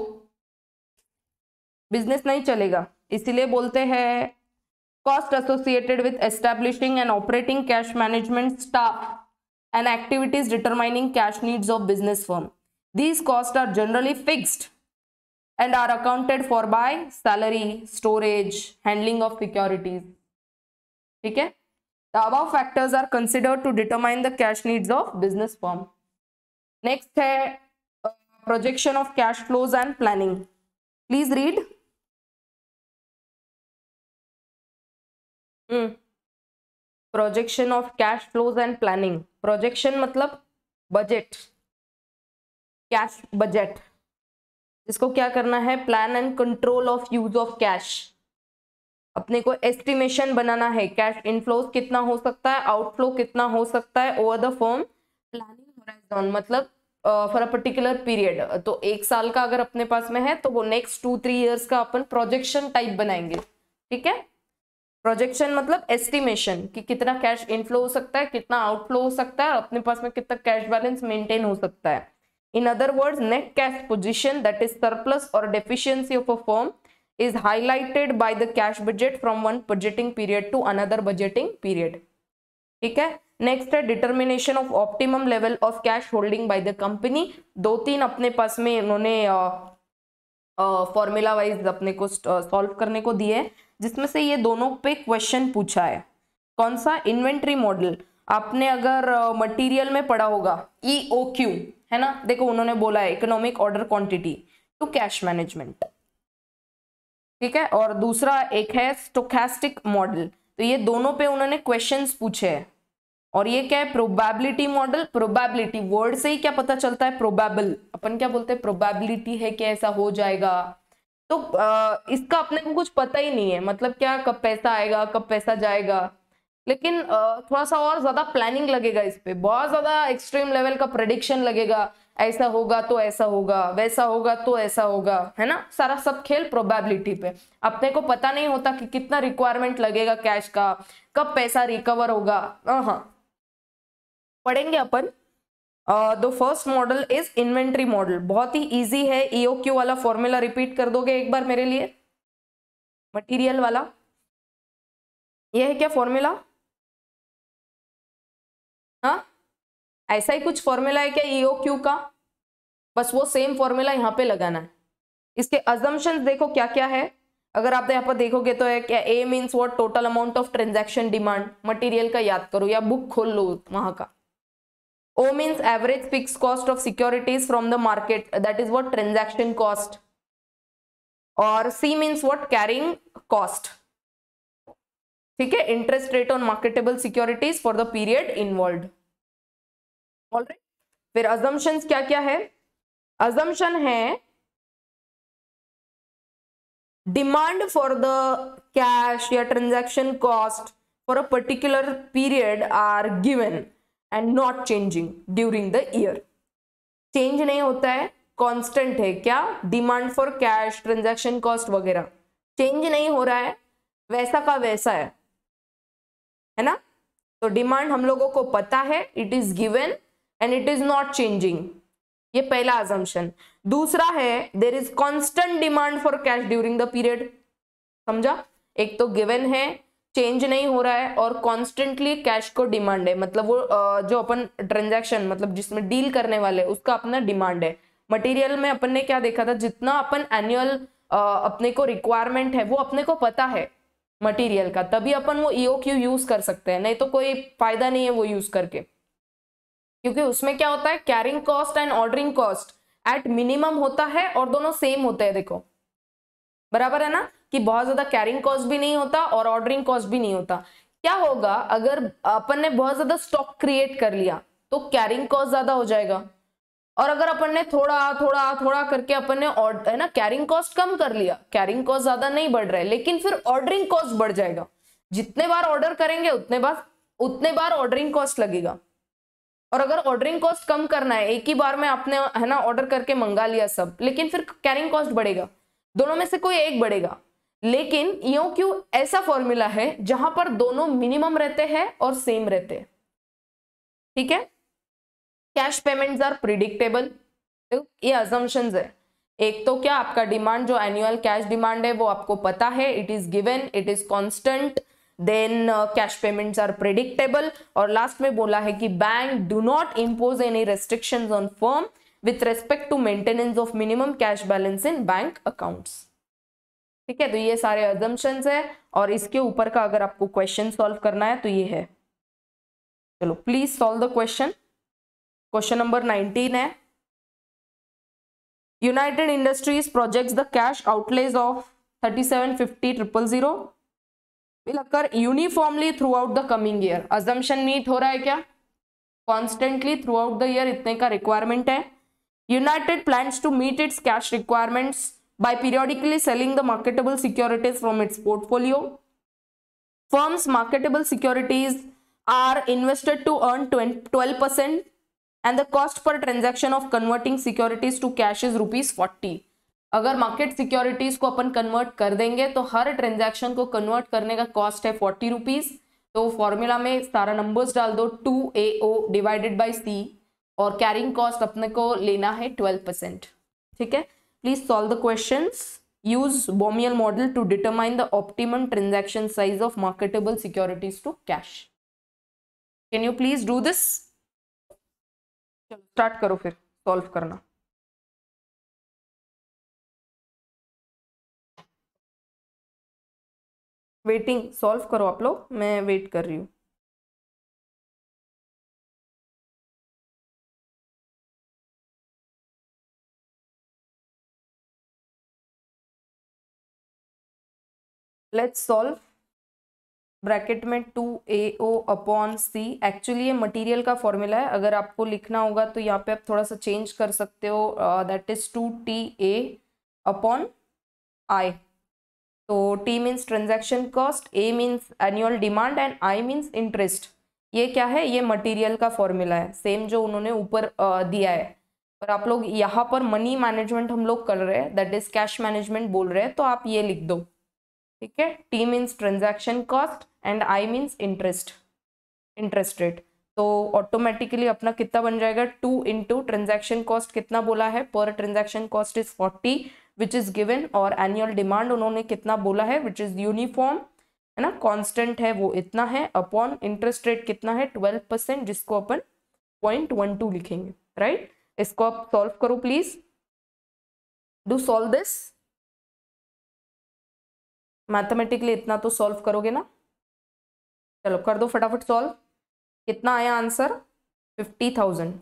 बिज़नेस नहीं चलेगा। इसीलिए बोलते हैं cost associated with establishing and operating cash management staff and activities determining cash needs of business firm these cost are generally fixed and are accounted for by salary storage handling of securities ठीक है? The अब factors are considered to determine the cash needs of business firm next है projection of cash flows and planning. Please read. Projection of cash flows and planning projection मतलब budget cash budget जिसको क्या करना है? Plan and control of use of cash अपने को estimation बनाना है। Cash inflows कितना हो सकता है? आउटफ्लो कितना हो सकता है? ओवर द फॉर्म प्लानिंग मतलब फॉर अ पर्टिकुलर पीरियड तो एक साल का अगर अपने पास में है तो वो नेक्स्ट टू थ्री इयर्स का अपन प्रोजेक्शन टाइप बनाएँगे। ठीक है? प्रोजेक्शन मतलब एस्टिमेशन कि कितना कैश इनफ्लो हो सकता है, कितना आउटफ्लो हो सकता है अपने पास में कितना कैश बैलेंस मेंटेन हो सकता है। In other words net cash position that is surplus और deficiency of a firm is highlighted by the cash budget from one budgeting period to another budgeting period ठीक है? नेक्स्ट है determination of optimum level of cash holding by the company दो तीन अपने पास में उन्होंने formula wise अपने को सॉल्व करने को दिए जिसमें से ये दोनों पे क्वेश्चन पूछा है। कौन सा? इन्वेंट्री मॉडल आपने अगर मटेरियल में पढ़ा होगा ई ओ क्यू है ना? देखो, उन्होंने बोला है economic order quantity to cash management ठीक है? और दूसरा एक है स्टोकैस्टिक मॉडल तो ये दोनों पे उन्होंने क्वेश्चंस पूछे हैं। और ये क्या है? प्रोबेबिलिटी मॉडल प्रोबेबिलिटी वर्ड से ही क्या पता चलता है? प्रोबेबल अपन क्या बोलते हैं? प्रोबेबिलिटी है कि ऐसा हो जाएगा। तो आ, इसका अपने को कुछ पता ही नहीं है। मतलब क्या कब पैसा आएगा कब पैसा जाएगा। लेकिन आ, थोड़ा सा और ज़्यादा प्लानिंग लगेगा इस पे। बहुत ज़्यादा एक्सट्रीम लेवल का प्रोडिक्शन लगेगा। ऐसा होगा तो ऐसा होगा वैसा होगा तो ऐसा होगा है ना? सारा सब खेल प्रोबेबिलिटी पे। अपने को पता नहीं होता कि कितना रिक्वायरमेंट लगेगा कैश का कब पैसा रिकवर होगा। हाँ। पढ़ेंगे अपन। The first model is inventory model बहुत ही इजी है। ईओ क्यू वाला फॉर्मूला रिपीट कर दोगे एक बार मेरे लिए। मटेरियल वाला। ये है क्या फॉर्मूला हाँ? ऐसा ही कुछ फॉर्मूला है क्या ईओ क्यू का? बस वो सेम फॉर्मूला यहाँ पे लगाना है। इसके अजम्पन देखो क्या क्या है। अगर आप यहाँ पर देखोगे तो है क्या A means what total amount of transaction demand material का याद करो या बुक खोल लो वहाँ का। O means average fix cost of securities from the market that is what transaction cost और C means what carrying cost ठीक है interest rate on marketable securities for the period involve alright फिर अजम्पन क्या क्या है अजम्पन है डिमांड फॉर द कैश या transaction cost for a particular period are given and not changing during the year change नहीं होता है कांस्टेंट है क्या? Demand for cash transaction cost वगैरह। चेंज नहीं हो रहा है, वैसा का वैसा है। है ना? तो डिमांड हम लोगों को पता है it is given and it is not changing ये पहला अजम्पन दूसरा है there is constant demand for cash during the period समझा? एक तो गिवन है चेंज नहीं हो रहा है और कॉन्स्टेंटली कैश को डिमांड है। मतलब वो जो अपन ट्रांजेक्शन मतलब जिसमें डील करने वाले, उसका अपना डिमांड है। मटेरियल में अपन ने क्या देखा था? जितना अपन एनुअल अपने को रिक्वायरमेंट है, वो अपने को पता है मटेरियल का। तभी अपन वो ईओ क्यू यूज़ कर सकते हैं। नहीं तो कोई फ़ायदा नहीं है वो यूज़ करके। क्योंकि उसमें क्या होता है? Carrying cost and ordering cost at minimum होता है और दोनों सेम होते हैं, देखो। बराबर है ना? कि बहुत ज़्यादा कैरिंग कॉस्ट भी नहीं होता और ऑर्डरिंग कॉस्ट भी नहीं होता। क्या होगा, अगर अपन ने बहुत ज़्यादा स्टॉक क्रिएट कर लिया तो कैरिंग कॉस्ट ज़्यादा हो जाएगा। और अगर अपन ने थोड़ा थोड़ा थोड़ा करके अपन ने है ना कैरिंग कॉस्ट कम कर लिया कैरिंग कॉस्ट ज़्यादा नहीं बढ़ रहा है, लेकिन फिर ऑर्डरिंग कॉस्ट बढ़ जाएगा। जितने बार ऑर्डर करेंगे, उतने बार उतने बार ऑर्डरिंग कॉस्ट लगेगा। और अगर ऑर्डरिंग कॉस्ट कम करना है, एक ही बार में आपने, है ना ऑर्डर करके मंगा लिया सब, लेकिन फिर कैरिंग कॉस्ट बढ़ेगा। दोनों में से कोई एक बढ़ेगा। लेकिन यो क्यू ऐसा फॉर्मूला है जहाँ पर दोनों मिनिमम रहते हैं और सेम रहते हैं? ठीक है? कैश पेमेंट्स आर प्रिडिक्टेबल ये अजम्पन है। एक तो क्या आपका डिमांड जो एनुअल कैश डिमांड है वो आपको पता है it is given it is constant then cash payments are predictable और लास्ट में बोला है कि bank do not impose any restriction on firm with respect to maintenance of minimum cash balance in bank accounts ठीक है? तो ये सारे एजम्पन है और इसके ऊपर का अगर आपको क्वेश्चन सॉल्व करना है तो ये है। चलो please solve the question question number 19 है। United Industries project the cash outlay of 3750 triple zero will occur uniformly throughout the coming year assumption meet हो रहा है क्या? Constantly throughout the year इतने का रिक्वायरमेंट है। United plan to meet its cash requirements by periodically selling the marketable securities from its portfolio. Firm's marketable securities are invested to earn 12% and the cost per transaction of converting securities to cash is rupees 40. अगर market securities को अपन convert कर देंगे तो हर transaction को convert करने का cost है forty rupees तो फॉर्मूला में सारा नंबर्स डाल दो two A O divided by C और कैरिंग कॉस्ट अपने को लेना है ट्वेल्व परसेंट ठीक है please solve the question use Baumol model to determine the optimum transaction size of marketable securities to cash can you please do this चलो start करो फिर सॉल्व करना। वेटिंग सॉल्व करो आप लोग, मैं वेट कर रही हूँ। लेट्स सॉल्व ब्रैकेट में two A O upon C actually ये मटेरियल का फॉर्मूला है। अगर आपको लिखना होगा तो यहाँ पे आप थोड़ा सा चेंज कर सकते हो। That is two T A upon I तो T means transaction cost A means annual demand and I means interest ये क्या है? ये मटेरियल का फॉर्मूला है। सेम जो उन्होंने ऊपर दिया है। पर आप लोग यहाँ पर मनी मैनेजमेंट हम लोग कर रहे हैं। दैट इज़ कैश मैनेजमेंट बोल रहे हैं। तो आप ये लिख दो। ठीक है? T means transaction cost and I means interest interest rate तो ऑटोमेटिकली अपना कितना बन जाएगा? टू इंटू ट्रांजेक्शन कॉस्ट कितना बोला है? पर transaction cost is forty which is given और एनुअल डिमांड उन्होंने कितना बोला है? विच इज़ यूनिफॉर्म है ना? कांस्टेंट है वो इतना है। अपॉन इंटरेस्ट रेट कितना है? ट्वेल्व परसेंट जिसको अपन पॉइंट वन टू लिखेंगे राइट right? इसको आप सॉल्व करो please do solve this mathematically इतना तो सॉल्व करोगे ना? चलो कर दो फटाफट सॉल्व। कितना आया आंसर? Fifty thousand.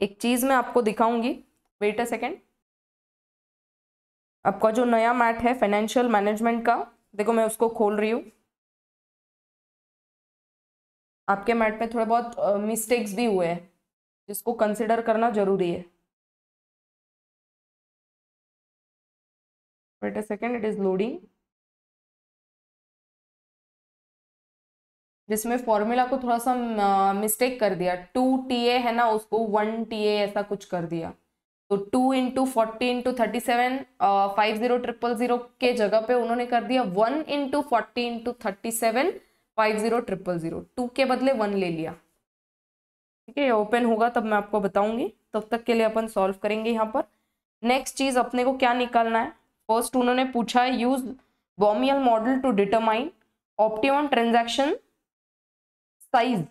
एक चीज़ मैं आपको दिखाऊँगी। वेट अ सेकेंड आपका जो नया मैट है फाइनेंशियल मैनेजमेंट का देखो मैं उसको खोल रही हूँ। आपके मैट में थोड़े बहुत मिस्टेक्स uh, भी हुए हैं जिसको कंसिडर करना ज़रूरी है। Wait a second it is loading जिसमें फॉर्मूला को थोड़ा सा मिस्टेक कर दिया। टू टी ए है ना, उसको वन टी ए ऐसा कुछ कर दिया। तो two into forty into thirty seven five zero triple zero के जगह पे उन्होंने कर दिया। One into forty into thirty seven five zero triple zero two के बदले वन ले लिया। ठीक है ओपन होगा, तब मैं आपको बताऊँगी। तब तक के लिए अपन सॉल्व करेंगे यहाँ पर। नेक्स्ट चीज़, अपने को क्या निकालना है? फ़र्स्ट उन्होंने पूछा है use Baumol model to determine optimum transaction size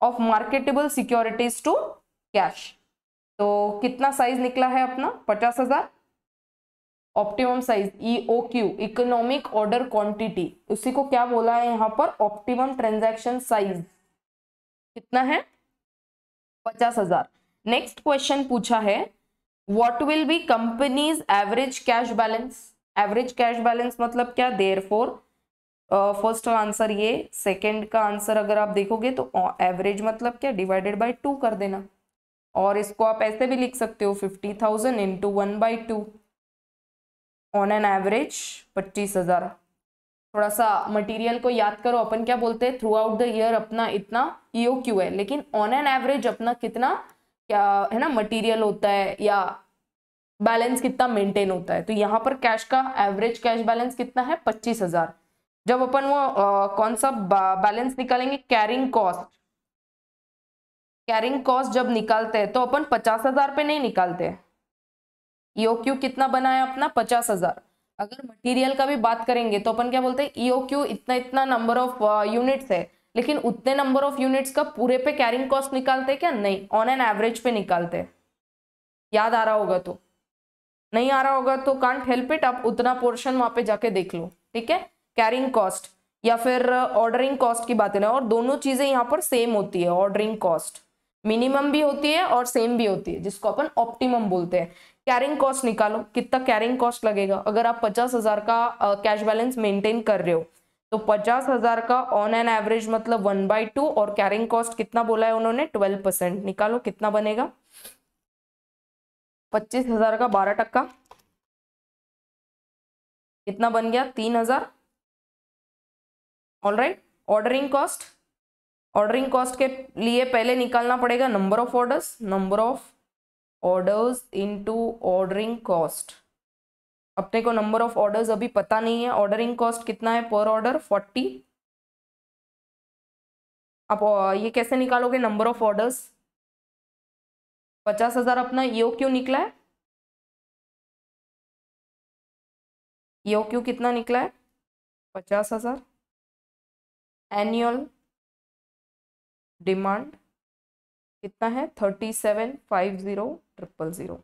of marketable securities to cash तो कितना साइज़ निकला है अपना? पचास हज़ार। Optimum size E O Q economic order quantity उसी को क्या बोला है यहाँ पर? ऑप्टिमम ट्रांजैक्शन साइज़ कितना है? पचास हज़ार। नेक्स्ट क्वेश्चन पूछा है what will be company's average cash balance average cash balance मतलब क्या? देर फोर फ़र्स्ट आंसर ये सेकेंड का आंसर अगर आप देखोगे तो एवरेज मतलब क्या? डिवाइडेड बाई टू कर देना। और इसको आप ऐसे भी लिख सकते हो fifty thousand into one by two on an average पच्चीस हज़ार। थोड़ा सा मटेरियल को याद करो, अपन क्या बोलते हैं? थ्रू आउट द ईयर अपना इतना ईओ क्यू है, लेकिन ऑन एन एवरेज अपना कितना, क्या है ना मटेरियल होता है या बैलेंस कितना मेंटेन होता है। तो यहाँ पर कैश का एवरेज कैश बैलेंस कितना है? पच्चीस हज़ार। जब अपन वो आ, कौन सा बैलेंस निकालेंगे? कैरिंग कॉस्ट कैरिंग कॉस्ट जब निकालते हैं तो अपन पचास हज़ार पे नहीं निकालते ईओ क्यू कितना बना है अपना? पचास हज़ार। अगर मटेरियल का भी बात करेंगे तो अपन क्या बोलते हैं? ईओ क्यू इतना इतना नंबर ऑफ़ यूनिट्स है। लेकिन उतने नंबर ऑफ़ यूनिट्स का पूरे पे कैरिंग कॉस्ट निकालते क्या? नहीं। ऑन एन एवरेज पे निकालते याद आ रहा होगा तो। नहीं आ रहा होगा तो कांट हेल्प इट आप उतना पोर्शन वहाँ पे जाके देख लो। ठीक है? कैरिंग कॉस्ट या फिर ऑर्डरिंग कॉस्ट की बात है और दोनों चीज़ें यहाँ पर सेम होती है ऑर्डरिंग कॉस्ट मिनिमम भी होती है और सेम भी होती है, जिसको अपन ऑप्टिमम बोलते हैं। कैरिंग कॉस्ट निकालो, कितना कैरिंग कॉस्ट लगेगा? अगर आप पचास हज़ार का कैश बैलेंस मेंटेन कर रहे हो तो पचास हज़ार का ऑन एन एवरेज मतलब वन बाई टू और कैरिंग कॉस्ट कितना बोला है उन्होंने? ट्वेल्व परसेंट निकालो, कितना बनेगा? पच्चीस हज़ार का बारह टक्का। कितना बन गया? तीन हज़ार। All right ordering cost ordering cost के लिए पहले निकालना पड़ेगा number of orders number of orders into ordering cost अपने को नंबर ऑफ़ ऑर्डर्स अभी पता नहीं है. ऑर्डरिंग कॉस्ट कितना है पर ऑर्डर फोर्टी आप ये कैसे निकालोगे? नंबर ऑफ़ ऑर्डर्स पचास हज़ार अपना यो क्यों निकला है? यो क्यों कितना निकला है? पचास हज़ार. एनुअल डिमांड कितना है? Thirty seven five zero triple zero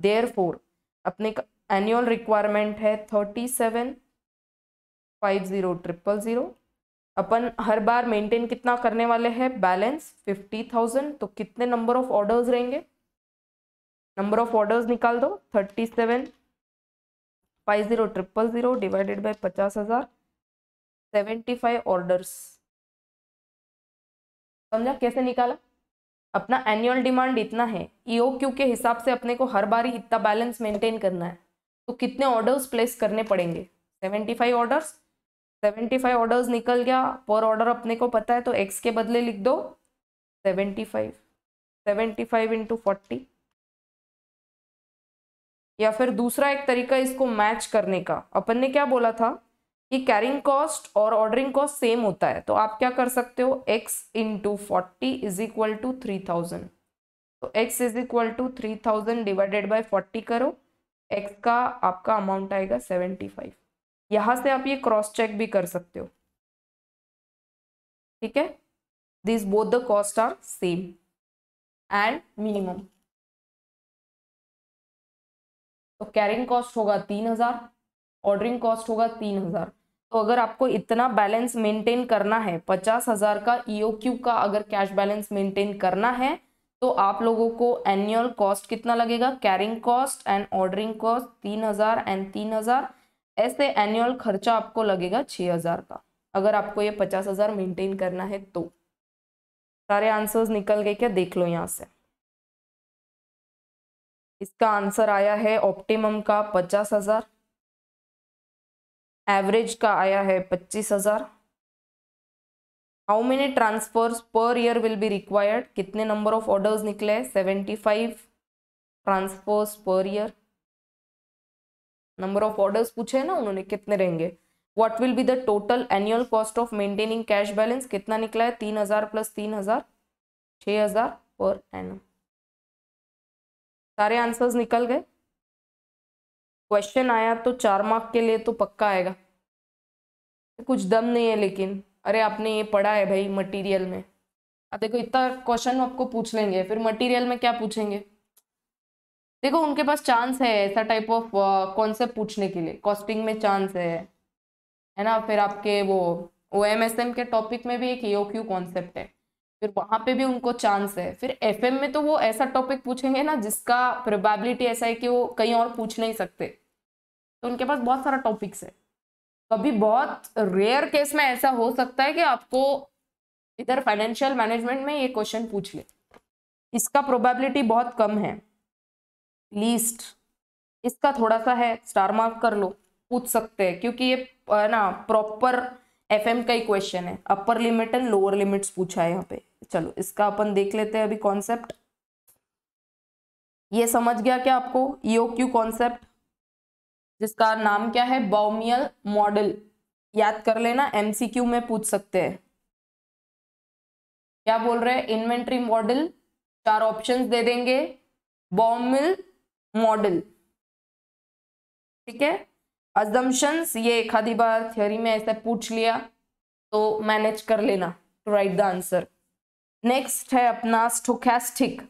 therefore अपने एनुअल रिक्वायरमेंट है thirty seven five zero triple zero अपन हर बार मेंटेन कितना करने वाले हैं? बैलेंस फिफ्टी थाउज़ेंड तो कितने नंबर ऑफ़ ऑर्डर्स रहेंगे? नंबर ऑफ़ ऑर्डर्स निकाल दो। Thirty seven five zero triple zero divided by पचास हज़ार. Seventy five orders. समझा? कैसे निकाला? अपना एनुअल डिमांड इतना है ईओ क्यू के हिसाब से अपने को हर बार ही इतना बैलेंस मेंटेन करना है तो कितने ऑर्डर्स प्लेस करने पड़ेंगे? Seventy five orders seventy five orders निकल गया पर ऑर्डर अपने को पता है तो एक्स के बदले लिख दो, seventy five. Seventy five into forty या फिर दूसरा एक तरीका इसको मैच करने का। अपन ने क्या बोला था? कि कैरिंग कॉस्ट और ऑर्डरिंग कॉस्ट सेम होता है। तो आप क्या कर सकते हो? X into forty is equal to three thousand तो x is equal to three thousand divided by forty करो। X का आपका अमाउंट आएगा सेवेंटी फाइव यहाँ से आप ये क्रॉस चेक भी कर सकते हो। ठीक है? This both the cost are same and minimum तो कैरिंग कॉस्ट होगा तीन हज़ार। ऑर्डरिंग कॉस्ट होगा तीन हज़ार। तो अगर आपको इतना बैलेंस मेंटेन करना है, पचास हज़ार का ईओक्यू e का अगर कैश बैलेंस मेंटेन करना है तो आप लोगों को एनुअल कॉस्ट कितना लगेगा? Carrying cost and ordering cost तीन हज़ार एंड तीन हज़ार। ऐसे एनुअल खर्चा आपको लगेगा छः हज़ार का। अगर आपको ये पचास हज़ार मेंटेन करना है तो। सारे आंसर्स निकल गए क्या? देख लो यहाँ से। इसका आंसर आया है ऑप्टिमम का पचास हज़ार। एवरेज का आया है पच्चीस हज़ार। How many transfers per year will be required कितने नंबर ऑफ़ ऑर्डर्स निकले seventy five transfers per year number of orders पूछे ना उन्होंने कितने रहेंगे? What will be the total annual cost of maintaining cash balance कितना निकला है? तीन हज़ार प्लस तीन हज़ार छ हज़ार पर एनम सारे आंसर्स निकल गए। क्वेश्चन आया तो चार मार्क के लिए तो पक्का आएगा। कुछ दम नहीं है लेकिन। अरे आपने ये पढ़ा है भाई मटेरियल में। अब देखो इतना क्वेश्चन आपको पूछ लेंगे, फिर मटेरियल में क्या पूछेंगे? देखो उनके पास चांस है ऐसा टाइप ऑफ़ कॉन्सेप्ट पूछने के लिए। कॉस्टिंग में चांस है। है ना? फिर आपके वो ओ एम एस एम के टॉपिक में भी एक यो क्यू कॉन्सेप्ट है। फिर वहाँ पे भी उनको चांस है। फिर एफ़ एम में तो वो ऐसा टॉपिक पूछेंगे ना, जिसका प्रोबेबिलिटी ऐसा है कि वो कहीं और पूछ नहीं सकते। तो उनके पास बहुत सारा टॉपिक्स है। कभी बहुत रेयर केस में ऐसा हो सकता है कि आपको इधर फाइनेंशियल मैनेजमेंट में ये क्वेश्चन पूछ ले। इसका प्रोबेबिलिटी बहुत कम है। लीस्ट इसका थोड़ा सा है स्टार मार्क कर लो। पूछ सकते हैं, क्योंकि ये ना प्रॉपर एफएम का ही क्वेश्चन है। Upper limit and lower limits पूछा है यहाँ पे। चलो, इसका अपन देख लेते हैं अभी कॉन्सेप्ट ये समझ गया क्या आपको? ईओ क्यू कॉन्सेप्ट जिसका नाम क्या है? बॉमियल मॉडल याद कर लेना एमसीक्यू में पूछ सकते हैं। क्या बोल रहे हैं? इन्वेंट्री मॉडल चार ऑप्शंस दे देंगे। बॉमिल मॉडल ठीक है? अजम्पन्स ये एक आधी बार थियोरी में ऐसा पूछ लिया तो मैनेज कर लेना to write the answer next है अपना स्टोकैस्टिक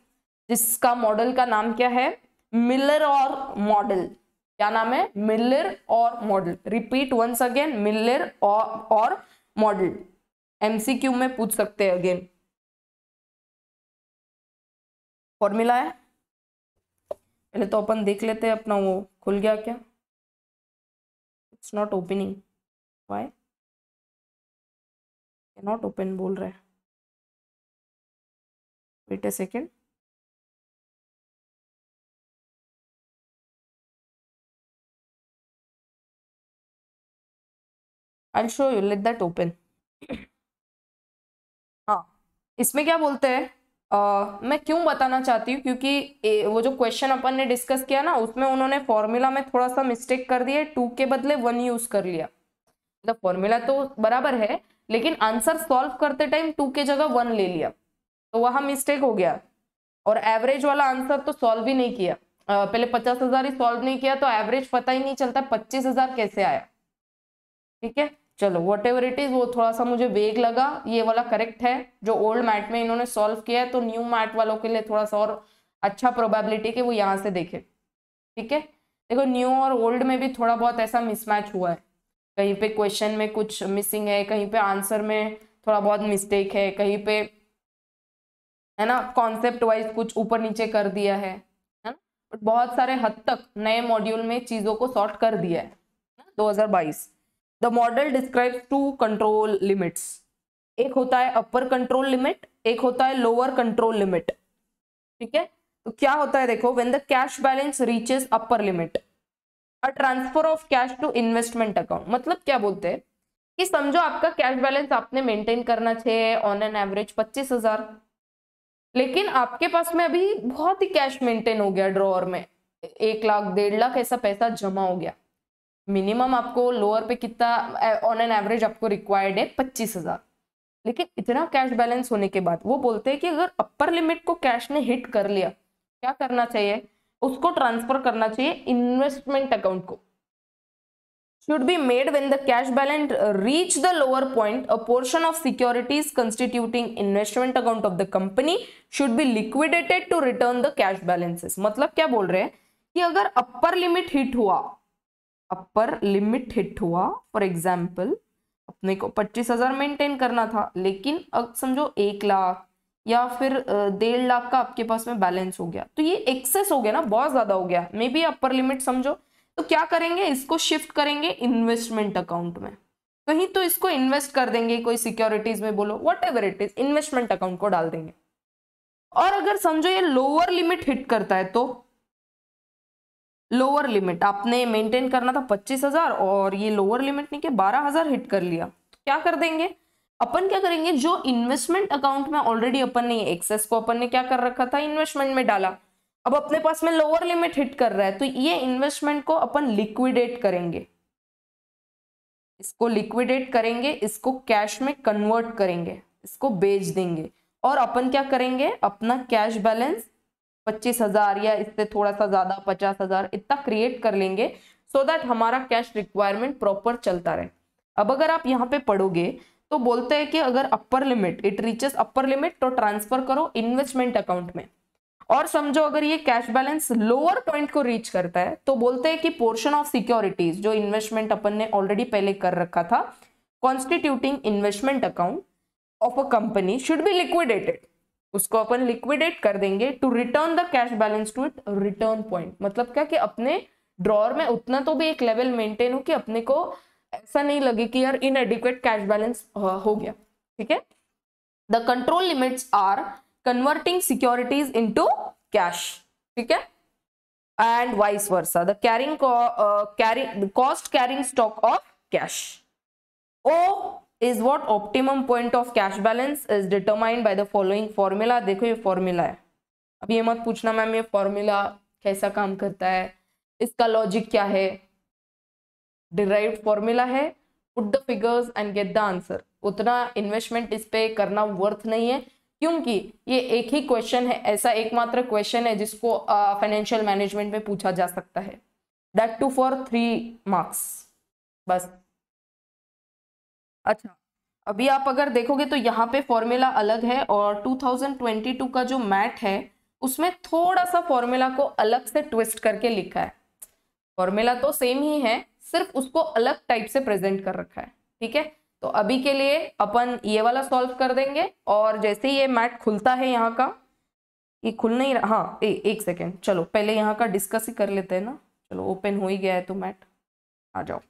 जिसका मॉडल का नाम क्या है? मिलर और मॉडल क्या नाम है? Miller Orr model repeat once again Miller Orr model MCQ में पूछ सकते हैं अगेन फॉर्मूला है? पहले तो अपन देख लेते हैं अपना वो खुल गया क्या? It's not opening. Why? Not open बोल रहे हैं। Wait a second I show you let that open हाँ। इसमें क्या बोलते हैं? मैं क्यों बताना चाहती हूँ? क्योंकि ए, वो जो क्वेश्चन अपन ने डिस्कस किया ना उसमें उन्होंने फॉर्मूला में थोड़ा सा मिस्टेक कर दिया टू के बदले वन यूज़ कर लिया। मतलब फॉर्मूला तो बराबर है लेकिन आंसर सॉल्व करते टाइम टू के जगह वन ले लिया। तो वहाँ मिस्टेक हो गया। और एवरेज वाला आंसर तो सॉल्व ही नहीं किया। uh, पहले पचास हज़ार ही सॉल्व नहीं किया तो एवरेज पता ही नहीं चलता पच्चीस हज़ार कैसे आया। ठीक है? चलो वट एवर इट इज़ वो थोड़ा सा मुझे वेग लगा, ये वाला करेक्ट है, जो ओल्ड मैट में इन्होंने सॉल्व किया है तो न्यू मैट वालों के लिए थोड़ा सा और अच्छा प्रोबेबिलिटी कि वो यहाँ से देखे। ठीक है? देखो न्यू और ओल्ड में भी थोड़ा बहुत ऐसा मिसमैच हुआ है। कहीं पे क्वेश्चन में कुछ मिसिंग है, कहीं पे आंसर में थोड़ा बहुत मिस्टेक है, कहीं पे, है ना कॉन्सेप्ट वाइज कुछ ऊपर नीचे कर दिया है है ना? बहुत सारे हद तक नए मॉड्यूल में चीज़ों को सॉर्ट कर दिया है 2022 the model describes two control limits एक होता है अपर कंट्रोल लिमिट एक होता है लोअर कंट्रोल लिमिट ठीक है? तो क्या होता है देखो when the cash balance reaches upper limit a transfer of cash to investment account मतलब क्या बोलते हैं? कि समझो आपका कैश बैलेंस आपने मेंटेन करना चाहिए ऑन एन एवरेज पच्चीस हज़ार। लेकिन आपके पास में अभी बहुत ही कैश मेंटेन हो गया ड्रॉअर में। एक लाख, डेढ़ लाख ऐसा पैसा जमा हो गया। मिनिमम आपको लोअर पे कितना ऑन एन एवरेज आपको रिक्वायर्ड है, पच्चीस हज़ार। लेकिन इतना कैश बैलेंस होने के बाद, वो बोलते हैं कि अगर अपर लिमिट को कैश ने हिट कर लिया, क्या करना चाहिए? उसको ट्रांसफ़र करना चाहिए इन्वेस्टमेंट अकाउंट को। Should be made when the cash balance reach the lower point a portion of securities constituting investment account of the company should be liquidated to return the cash balances मतलब क्या बोल रहे हैं? कि अगर upper limit hit हुआ upper limit hit हुआ for example अपने को पच्चीस हज़ार मेंटेन करना था, लेकिन अब समझो एक लाख या फिर डेढ़ लाख का आपके पास में बैलेंस हो गया। तो ये एक्सेस हो गया ना, बहुत ज़्यादा हो गया। मे बी अपर लिमिट समझो। तो क्या करेंगे? इसको शिफ्ट करेंगे इन्वेस्टमेंट अकाउंट में। कहीं तो इसको इन्वेस्ट कर देंगे, कोई सिक्योरिटीज में बोलो what it is investment account को डाल देंगे। और अगर समझो ये लोअर लिमिट हिट करता है तो लोअर लिमिट आपने मेंटेन करना था पच्चीस हज़ार और ये लोअर लिमिट नहीं के बारह हज़ार हिट कर लिया। तो क्या कर देंगे? अपन क्या करेंगे? जो इन्वेस्टमेंट अकाउंट में ऑलरेडी अपन ने एक्सेस को अपन ने क्या कर रखा था? इन्वेस्टमेंट में डाला। अब अपने पास में लोअर लिमिट हिट कर रहा है तो ये इन्वेस्टमेंट को अपन लिक्विडेट करेंगे। इसको लिक्विडेट करेंगे, इसको कैश में कन्वर्ट करेंगे, इसको बेच देंगे। और अपन क्या करेंगे? अपना कैश बैलेंस पच्चीस हज़ार या इससे थोड़ा सा ज़्यादा, पचास हज़ार इतना क्रिएट कर लेंगे सो so दैट हमारा कैश रिक्वायरमेंट प्रॉपर चलता रहे। अब अगर आप यहाँ पे पढ़ोगे तो बोलते हैं कि अगर upper limit it reaches upper limit तो ट्रांसफ़र करो इन्वेस्टमेंट अकाउंट में। और समझो, अगर ये कैश बैलेंस लोअर पॉइंट को रीच करता है तो बोलते हैं कि पोर्शन ऑफ़ सिक्योरिटीज जो इन्वेस्टमेंट अपन ने ऑलरेडी पहले कर रखा था constituting investment account of a company should be liquidated उसको अपन लिक्विडेट कर देंगे to return the cash balance to it return point मतलब क्या कि अपने ड्रॉर में उतना तो भी एक लेवल मेंटेन हो कि अपने को ऐसा नहीं लगे कि यार इनएडिक्वेट कैश बैलेंस हो गया। ठीक है? The control limits are converting securities into cash ठीक है? And vice versa the carrying carrying cost carrying stock of cash oh is what optimum point of cash balance is determined by the following formula. देखो ये formula है। अब ये मत पूछना ma'am ये फॉर्मूला कैसा काम करता है? इसका लॉजिक क्या है? डिराइव्ड फॉर्मूला है। Put the figures and get the answer उतना इन्वेस्टमेंट इस पे करना वर्थ नहीं है क्योंकि ये एक ही क्वेश्चन है। ऐसा एकमात्र क्वेश्चन है जिसको फाइनेंशियल uh, मैनेजमेंट में पूछा जा सकता है। That too for three marks बस। अच्छा अभी आप अगर देखोगे तो यहाँ पे फॉर्मूला अलग है और 2022 का जो मैट है उसमें थोड़ा सा फॉर्मूला को अलग से ट्विस्ट करके लिखा है। फॉर्मूला तो सेम ही है सिर्फ़ उसको अलग टाइप से प्रेजेंट कर रखा है ठीक है? तो अभी के लिए अपन ये वाला सॉल्व कर देंगे और जैसे ही ये मैट खुलता है यहाँ का ये खुल नहीं रहा हाँ ए, एक सेकेंड चलो पहले यहाँ का डिस्कस ही कर लेते हैं ना। चलो ओपन हो ही गया है तो मैट आ जाओ।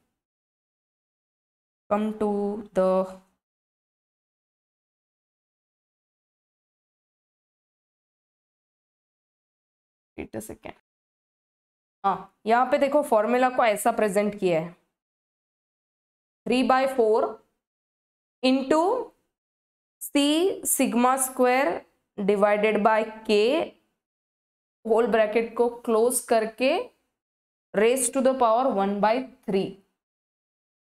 come to the हाँ यहाँ पे देखो फॉर्मूला को ऐसा प्रेजेंट किया है। Three by four into C sigma square divided by K whole bracket को क्लोज करके raise to the power one by three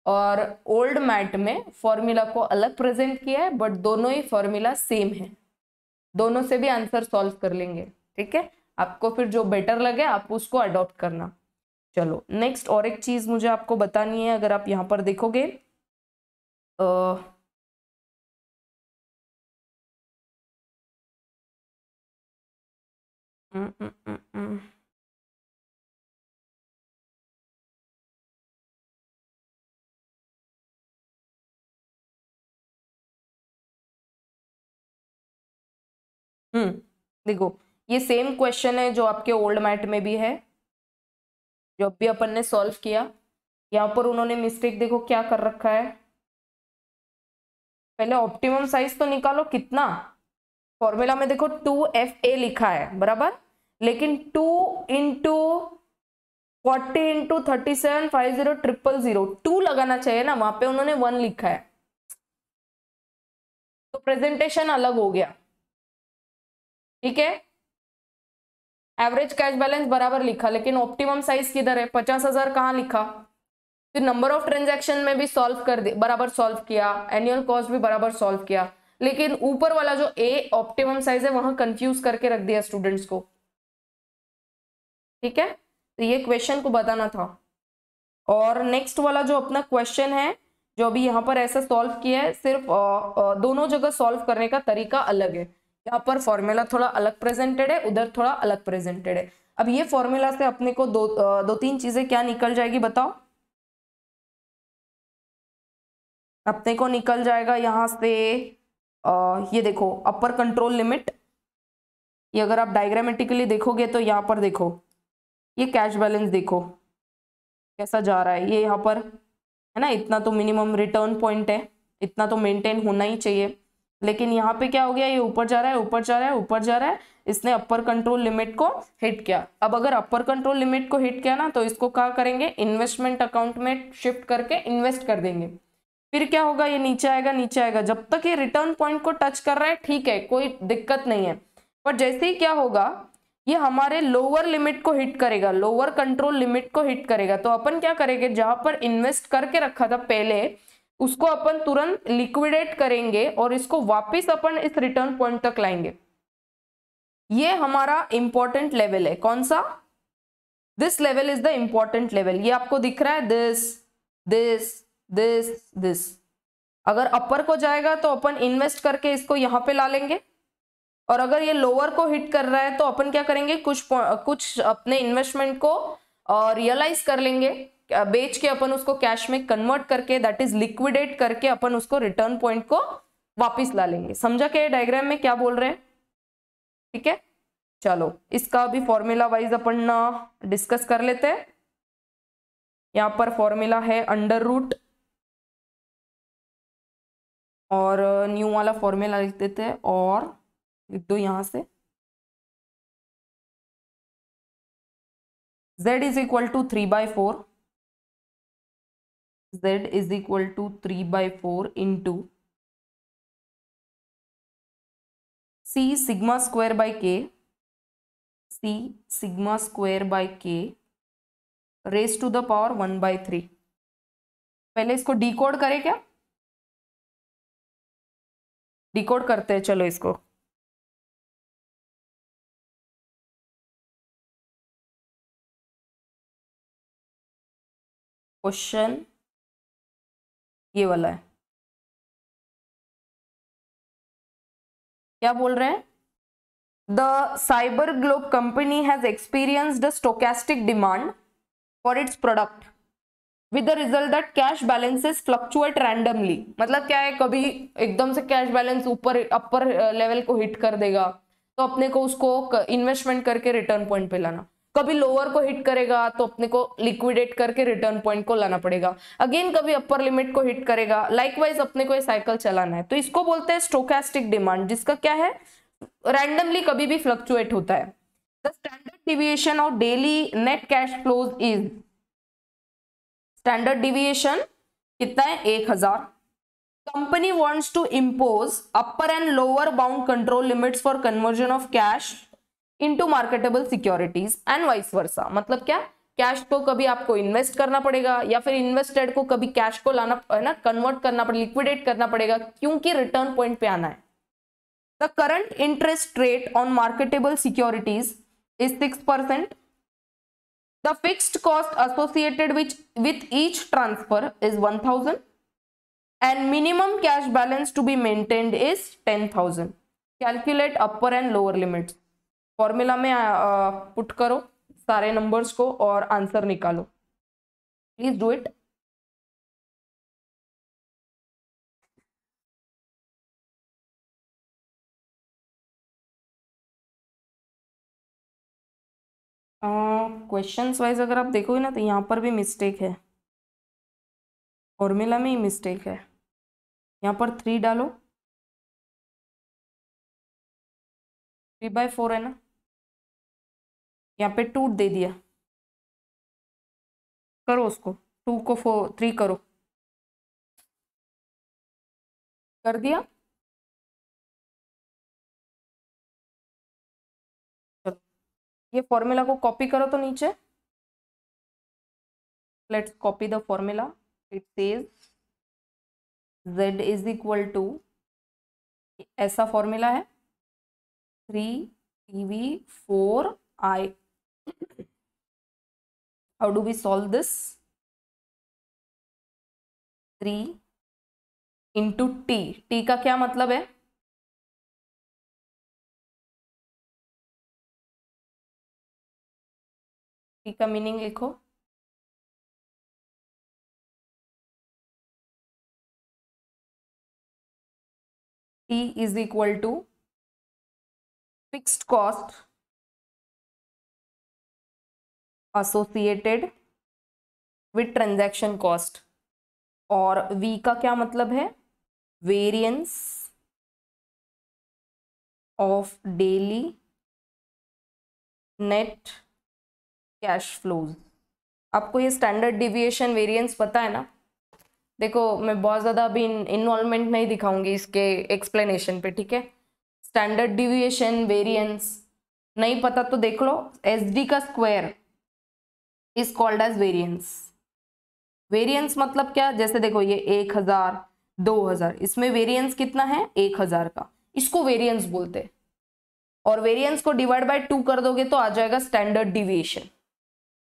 और ओल्ड मैट में फॉर्मूला को अलग प्रेजेंट किया है बट दोनों ही फॉर्मूला सेम है। दोनों से भी आंसर सॉल्व कर लेंगे ठीक है? आपको फिर जो बेटर लगे आप उसको अडॉप्ट करना। चलो नेक्स्ट और एक चीज़ मुझे आपको बतानी है अगर आप यहाँ पर देखोगे। आ, Mm, हम्म देखो, ये सेम क्वेश्चन है जो आपके ओल्ड मैट में भी है जो भी अपन ने सॉल्व किया, यहाँ पर उन्होंने मिस्टेक देखो क्या कर रखा है। पहले ऑप्टिमम साइज़ तो निकालो, कितना? फॉर्मूला में देखो टू एफ़ ए लिखा है, बराबर? लेकिन two into forty into thirty seven five zero triple zero two लगाना चाहिए ना, वहाँ पे उन्होंने वन लिखा है। तो प्रेजेंटेशन अलग हो गया। ठीक है? एवरेज कैश बैलेंस बराबर लिखा, लेकिन ऑप्टिमम साइज़ किधर है? पचास हज़ार कहाँ लिखा? फिर नंबर ऑफ़ ट्रांजैक्शन में भी सॉल्व कर दिया बराबर सॉल्व किया एनुअल कॉस्ट भी बराबर सॉल्व किया। लेकिन ऊपर वाला जो ए ऑप्टिमम साइज़ है, वहाँ कंफ्यूज करके रख दिया स्टूडेंट्स को। ठीक है? तो ये क्वेश्चन को बताना था। और नेक्स्ट वाला जो अपना क्वेश्चन है, जो अभी यहाँ पर ऐसा सॉल्व किया है, सिर्फ़ दोनों जगह सॉल्व करने का तरीका अलग है। यहाँ पर फॉर्मूला थोड़ा अलग प्रेजेंटेड है उधर थोड़ा अलग प्रेजेंटेड है। अब ये फॉर्मूला से अपने को दो दो तीन चीज़ें क्या निकल जाएगी बताओ? अपने को निकल जाएगा यहाँ से आ, ये देखो अपर कंट्रोल लिमिट ये अगर आप डायग्रामेटिकली देखोगे तो यहाँ पर देखो ये कैश बैलेंस देखो कैसा जा रहा है। ये यहाँ पर है ना इतना तो मिनिमम रिटर्न पॉइंट है इतना तो मेंटेन होना ही चाहिए। लेकिन यहाँ पे क्या हो गया? ये ऊपर जा रहा है, ऊपर जा रहा है, ऊपर जा रहा है। इसने अपर कंट्रोल लिमिट को हिट किया। अब अगर अपर कंट्रोल लिमिट को हिट किया ना तो इसको क्या करेंगे? इन्वेस्टमेंट अकाउंट में शिफ्ट करके इन्वेस्ट कर देंगे। फिर क्या होगा? ये नीचे आएगा नीचे आएगा। जब तक ये रिटर्न पॉइंट को टच कर रहा है, ठीक है, कोई दिक्कत नहीं है। पर जैसे ही क्या होगा? ये हमारे लोअर लिमिट को हिट करेगा लोअर कंट्रोल लिमिट को हिट करेगा। तो अपन क्या करेंगे? जहाँ पर इन्वेस्ट करके रखा था पहले उसको अपन तुरंत लिक्विडेट करेंगे और इसको वापस अपन इस रिटर्न पॉइंट तक लाएँगे। ये हमारा इंपॉर्टेंट लेवल है। कौन सा? This level is the important level ये आपको दिख रहा है दिस दिस दिस दिस अगर अपर को जाएगा तो अपन इन्वेस्ट करके इसको यहाँ पे ला लेंगे। और अगर ये लोअर को हिट कर रहा है तो अपन क्या करेंगे? कुछ कुछ अपने इन्वेस्टमेंट को रियलाइज़ कर लेंगे। बेच के अपन उसको कैश में कन्वर्ट करके दैट इज़ लिक्विडेट करके अपन उसको रिटर्न पॉइंट को वापिस ला लेंगे। समझा क्या डायग्राम में क्या बोल रहे हैं? ठीक है? चलो, इसका भी फॉर्मूला वाइज अपन डिस्कस कर लेते हैं। यहाँ पर फॉर्मूला है अंडर रूट और न्यू वाला फॉर्मूला लिख देते हैं और लिख दो यहाँ से। Z is equal to three by four z is equal to three by four into C sigma square by K C sigma square by K raise to the power one by three पहले इसको decode करें क्या? Decode करते हैं, चलो इसको। Question ये वाला है। क्या बोल रहे हैं? The Cyber Globe company has experienced stochastic demand for its product with the result that cash balances fluctuate randomly मतलब क्या है, कभी एकदम से कैश बैलेंस ऊपर अपर लेवल को हिट कर देगा तो अपने को उसको इन्वेस्टमेंट करके रिटर्न पॉइंट पे लाना। कभी लोअर को हिट करेगा तो अपने को लिक्विडेट करके रिटर्न पॉइंट को लाना पड़ेगा। अगेन कभी अपर लिमिट को हिट करेगा। लाइकवाइज अपने को ये साइकिल चलाना है। तो इसको बोलते हैं स्टोकैस्टिक डिमांड जिसका क्या है? रैंडमली कभी भी फ्लक्चुएट होता है। The standard deviation of daily net cash flows is standard deviation कितना है? एक हज़ार। Company wants to impose upper and lower bound control limits for conversion of cash into marketable securities and vice versa मतलब क्या? Cash को कभी आपको invest करना पड़ेगा या फिर इन्वेस्टेड को कभी कैश को लाना, है ना कन्वर्ट करना पड़ेगा लिक्विडेट करना पड़ेगा, क्योंकि रिटर्न पॉइंट पे आना है। The current interest rate on marketable securities is six percent the fixed cost associated which with each transfer is one thousand and minimum cash balance to be maintained is ten thousand calculate upper and lower limits formula में put करो सारे numbers को और answer निकालो। Please do it questions wise अगर आप देखोगे ना तो यहाँ पर भी मिस्टेक है। फॉर्मूला में ही मिस्टेक है। यहाँ पर थ्री डालो। थ्री बाय फोर है ना? यहाँ पे टू दे दिया। करो उसको। टू को फोर थ्री करो। कर दिया? ये फॉर्मूला को कॉपी करो तो नीचे। Let's copy the formula it says z is equal to ऐसा फॉर्मूला है। Three T V four I how do we solve this? 3 into T T का क्या मतलब है? टी का मीनिंग लिखो। T is equal to fixed cost associated with transaction cost और V का क्या मतलब है? Variance of daily net cash flows आपको ये स्टैंडर्ड डिविएशन वेरिएंस पता है ना? देखो, मैं बहुत ज़्यादा अभी इन्वॉल्वमेंट नहीं दिखाऊँगी इसके एक्सप्लेनेशन पे, ठीक है? स्टैंडर्ड डिविएशन वेरिएंस नहीं पता तो देख लो एस डी का square is called as variance variance मतलब क्या? जैसे देखो ये एक हज़ार, दो हज़ार, इसमें वेरियंस कितना है? एक हज़ार का। इसको वेरियंस बोलते हैं। और वेरियंस को डिवाइड बाय टू कर दोगे तो आ जाएगा स्टैंडर्ड डिविएशन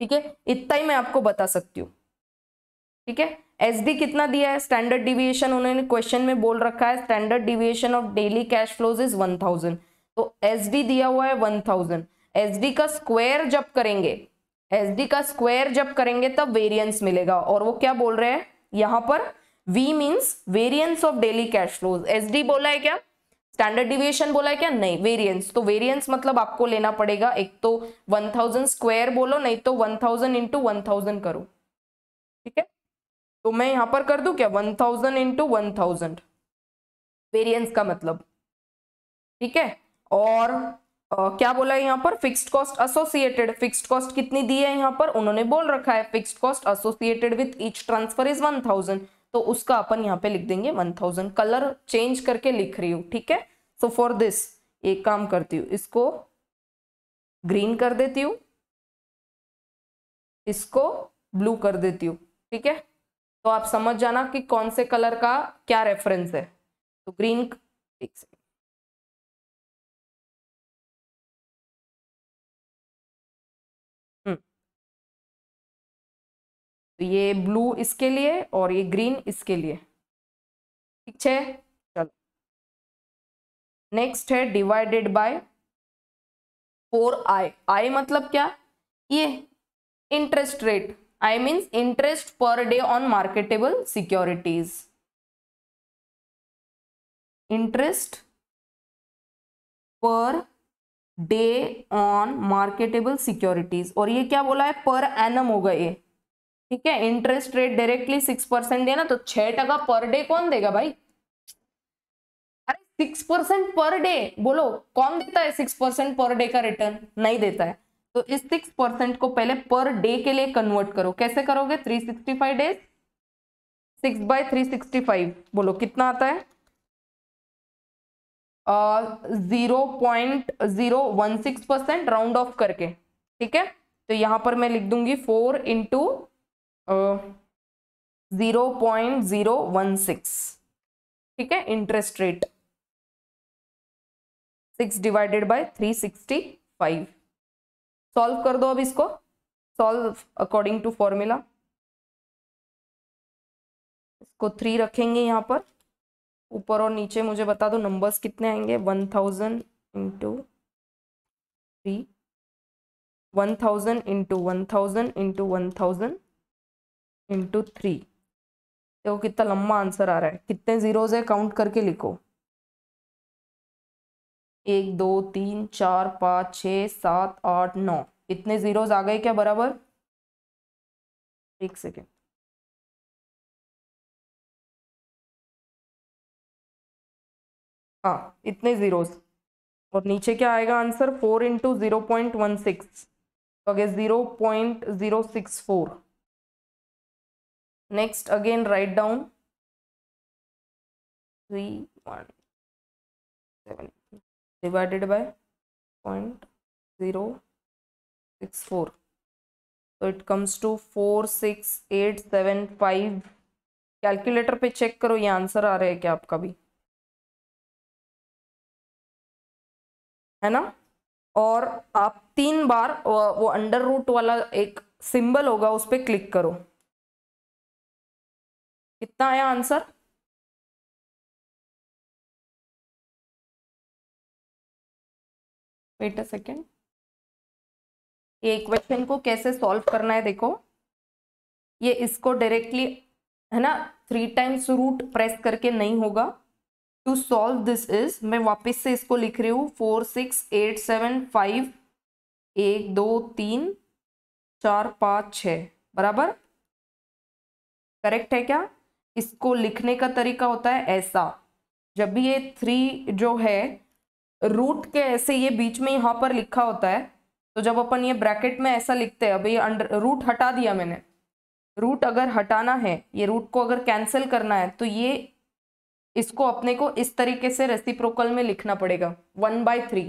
ठीक है? इतना ही मैं आपको बता सकती हूँ। ठीक है? एस डी कितना दिया है? स्टैंडर्ड डिविएशन उन्होंने क्वेश्चन में बोल रखा है। Standard deviation of daily cash flows is one thousand तो एस डी दिया हुआ है वन थाउज़ेंड एस डी का स्क्वायर जब करेंगे एस डी का स्क्वायर जब करेंगे तब वेरियंस मिलेगा। और वो क्या बोल रहे हैं? यहाँ पर V means variance of daily cash flows S बोला है क्या? स्टैंडर्ड डिविएशन बोला है क्या? नहीं वेरियंस तो वेरियंस मतलब आपको लेना पड़ेगा। एक तो 1000 स्क्वायर बोलो, नहीं तो 1000 थाउज़ेंड इंटू वन करो। ठीक है? तो मैं यहाँ पर कर दू क्या? 1000 थाउज़ेंड इंटू वन वेरियंस का मतलब। ठीक है? और क्या बोला है यहाँ पर? Fixed cost associated fixed cost कितनी दी है यहाँ पर? उन्होंने बोल रखा है fixed cost associated with each transfer is one thousand तो उसका अपन यहाँ पे लिख देंगे वन थाउज़ेंड कलर चेंज करके लिख रही हूँ, ठीक है? सो फॉर दिस एक काम करती हूँ, इसको ग्रीन कर देती हूँ, इसको ब्लू कर देती हूँ, ठीक है? तो आप समझ जाना कि कौन से कलर का क्या रेफरेंस है। तो ग्रीन एक सेकेंड तो ये ब्लू इसके लिए और ये ग्रीन इसके लिए। ठीक है चलो। नेक्स्ट है divided by four I I मतलब क्या? ये interest rate I means interest per day on marketable securities interest per day on marketable securities और ये क्या बोला है? पर एनम होगा ये। ठीक है interest rate directly six percent देना तो छह टका पर डे कौन देगा भाई? अरे सिक्स परसेंट पर डे बोलो, कौन देता है सिक्स परसेंट पर डे का रिटर्न नहीं देता है। तो इस सिक्स परसेंट को पहले पर डे के लिए कन्वर्ट करो। कैसे करोगे? Three sixty five days six by three sixty five बोलो, कितना आता है? Zero point zero one six percent round off करके, ठीक है? तो यहाँ पर मैं लिख दूँगी four into zero point zero one six ठीक है interest rate six divided by three sixty five solve कर दो अब इसको। सॉल्व अकॉर्डिंग टू फॉर्मूला इसको थ्री रखेंगे यहाँ पर। ऊपर और नीचे मुझे बता दो नंबर्स कितने आएँगे? One thousand into three one thousand into one thousand into one thousand into three देखो कितना लंबा आंसर आ रहा है। कितने जीरोज है? काउंट करके लिखो। एक, दो, तीन, चार, पाँच छ सात, आठ, नौ। इतने जीरोज आ गए क्या बराबर? एक सेकेंड हाँ इतने जीरोज और नीचे क्या आएगा answer four into zero point one six zero point zero six four next again write down three one seven divided by 0.064 so, it comes to 46875 calculator पे चेक करो, ये आंसर आ रहा है क्या आपका भी? है ना? और आप तीन बार, वो अंडर रूट वाला एक सिंबल होगा, उस पर क्लिक करो। कितना आया आंसर? वेट अ सेकेंड ये इक्वेशन को कैसे सॉल्व करना है देखो। ये इसको डायरेक्टली है ना थ्री टाइम्स रूट प्रेस करके नहीं होगा। टू सॉल्व दिस इज़ मैं वापस से इसको लिख रही हूँ four six eight seven five एक, दो, तीन, चार, पाँच, छ, बराबर? करेक्ट है क्या? इसको लिखने का तरीका होता है ऐसा। जब भी ये थ्री जो है रूट के ऐसे ये बीच में यहाँ पर लिखा होता है तो जब अपन ये ब्रैकेट में ऐसा लिखते हैं अभी अंडर रूट हटा दिया मैंने। रूट अगर हटाना है, ये रूट को अगर कैंसिल करना है तो ये इसको अपने को इस तरीके से रेसिप्रोकल में लिखना पड़ेगा। वन बाय थ्री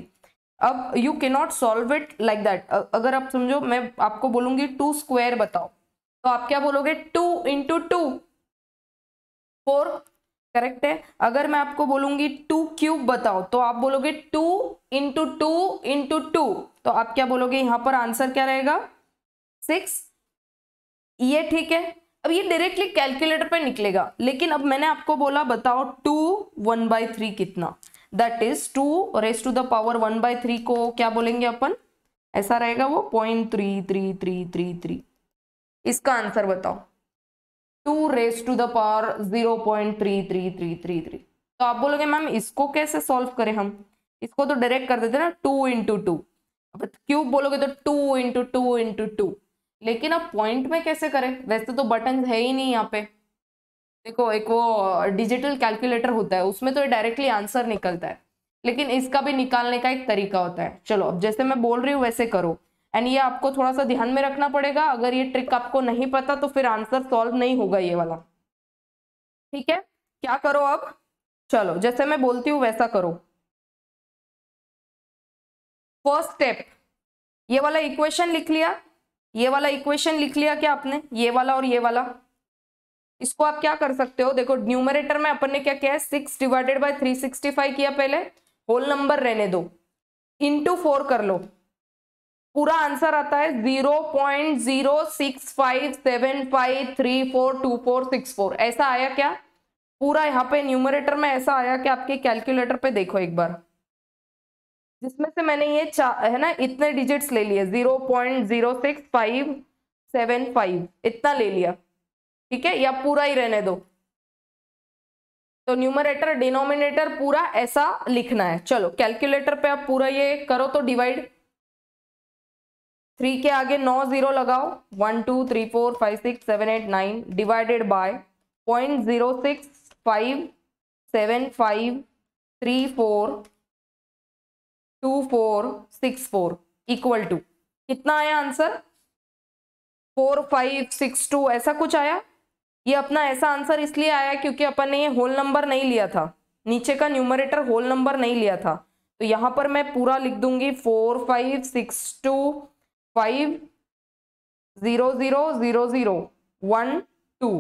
अब you can not solve it like that अगर आप समझो, मैं आपको बोलूँगी टू स्क्वायर बताओ। तो आप क्या बोलोगे? Two into two four, correct है? अगर मैं आपको बोलूँगी टू क्यूब बताओ तो आप बोलोगे two into two into two. तो आप क्या बोलोगे? यहाँ पर आंसर क्या रहेगा? सिक्स। ये ठीक है। अब ये डायरेक्टली कैलकुलेटर पे निकलेगा। लेकिन अब मैंने आपको बोला, बताओ टू वन बाई थ्री कितना। That is two raise to the power one by three को क्या बोलेंगे अपन? ऐसा रहेगा वो point three three three three three इसका आंसर बताओ। Two raise to the power zero point three three three three three. तो आप बोलोगे, मैम, इसको कैसे सॉल्व करें हम? इसको तो डायरेक्ट कर देते ना, टू इंटू टू। अब क्यूब बोलोगे तो two into two into two? लेकिन अब पॉइंट में कैसे करें? वैसे तो बटन है ही नहीं यहाँ पे। देखो, एक वो डिजिटल कैलकुलेटर होता है, उसमें तो डायरेक्टली आंसर निकलता है। लेकिन इसका भी निकालने का एक तरीका होता है। चलो, अब जैसे मैं बोल रही हूँ, वैसे करो। एंड ये आपको थोड़ा सा ध्यान में रखना पड़ेगा। अगर ये ट्रिक आपको नहीं पता तो फिर आंसर सॉल्व नहीं होगा ये वाला। ठीक है? क्या करो अब? चलो, जैसे मैं बोलती हूँ, वैसा करो। फ़र्स्ट स्टेप ये वाला इक्वेशन लिख लिया। ये वाला इक्वेशन लिख लिया क्या आपने? ये वाला और ये वाला। इसको आप क्या कर सकते हो? देखो न्यूमरेटर में अपन ने क्या किया है? Six divided by three sixty five किया पहले। होल नंबर रहने दो। इंटू फोर कर लो। पूरा आंसर आता है zero point zero six five seven five three four two four six four ऐसा आया क्या? पूरा यहाँ पे न्यूमरेटर में ऐसा आया कि आपके कैलकुलेटर पे देखो एक बार। जिसमें से मैंने ये है ना, इतने डिजिट्स ले लिए zero point zero six five seven five इतना ले लिया। ठीक है? या पूरा ही रहने दो। तो न्यूमरेटर डिनोमिनेटर पूरा ऐसा लिखना है। चलो कैलकुलेटर पे आप पूरा ये करो तो डिवाइड थ्री के आगे नौ ज़ीरो लगाओ। One two three four five six seven eight nine divided by point zero six five seven five three four two four six four equal to कितना आया answer four five six two ऐसा कुछ आया? ये अपना ऐसा answer इसलिए आया क्योंकि अपन ने ये होल नंबर नहीं लिया था। नीचे का न्यूमरेटर होल नंबर नहीं लिया था। तो यहाँ पर मैं पूरा लिख दूँगी। Four five six two five zero zero zero zero one two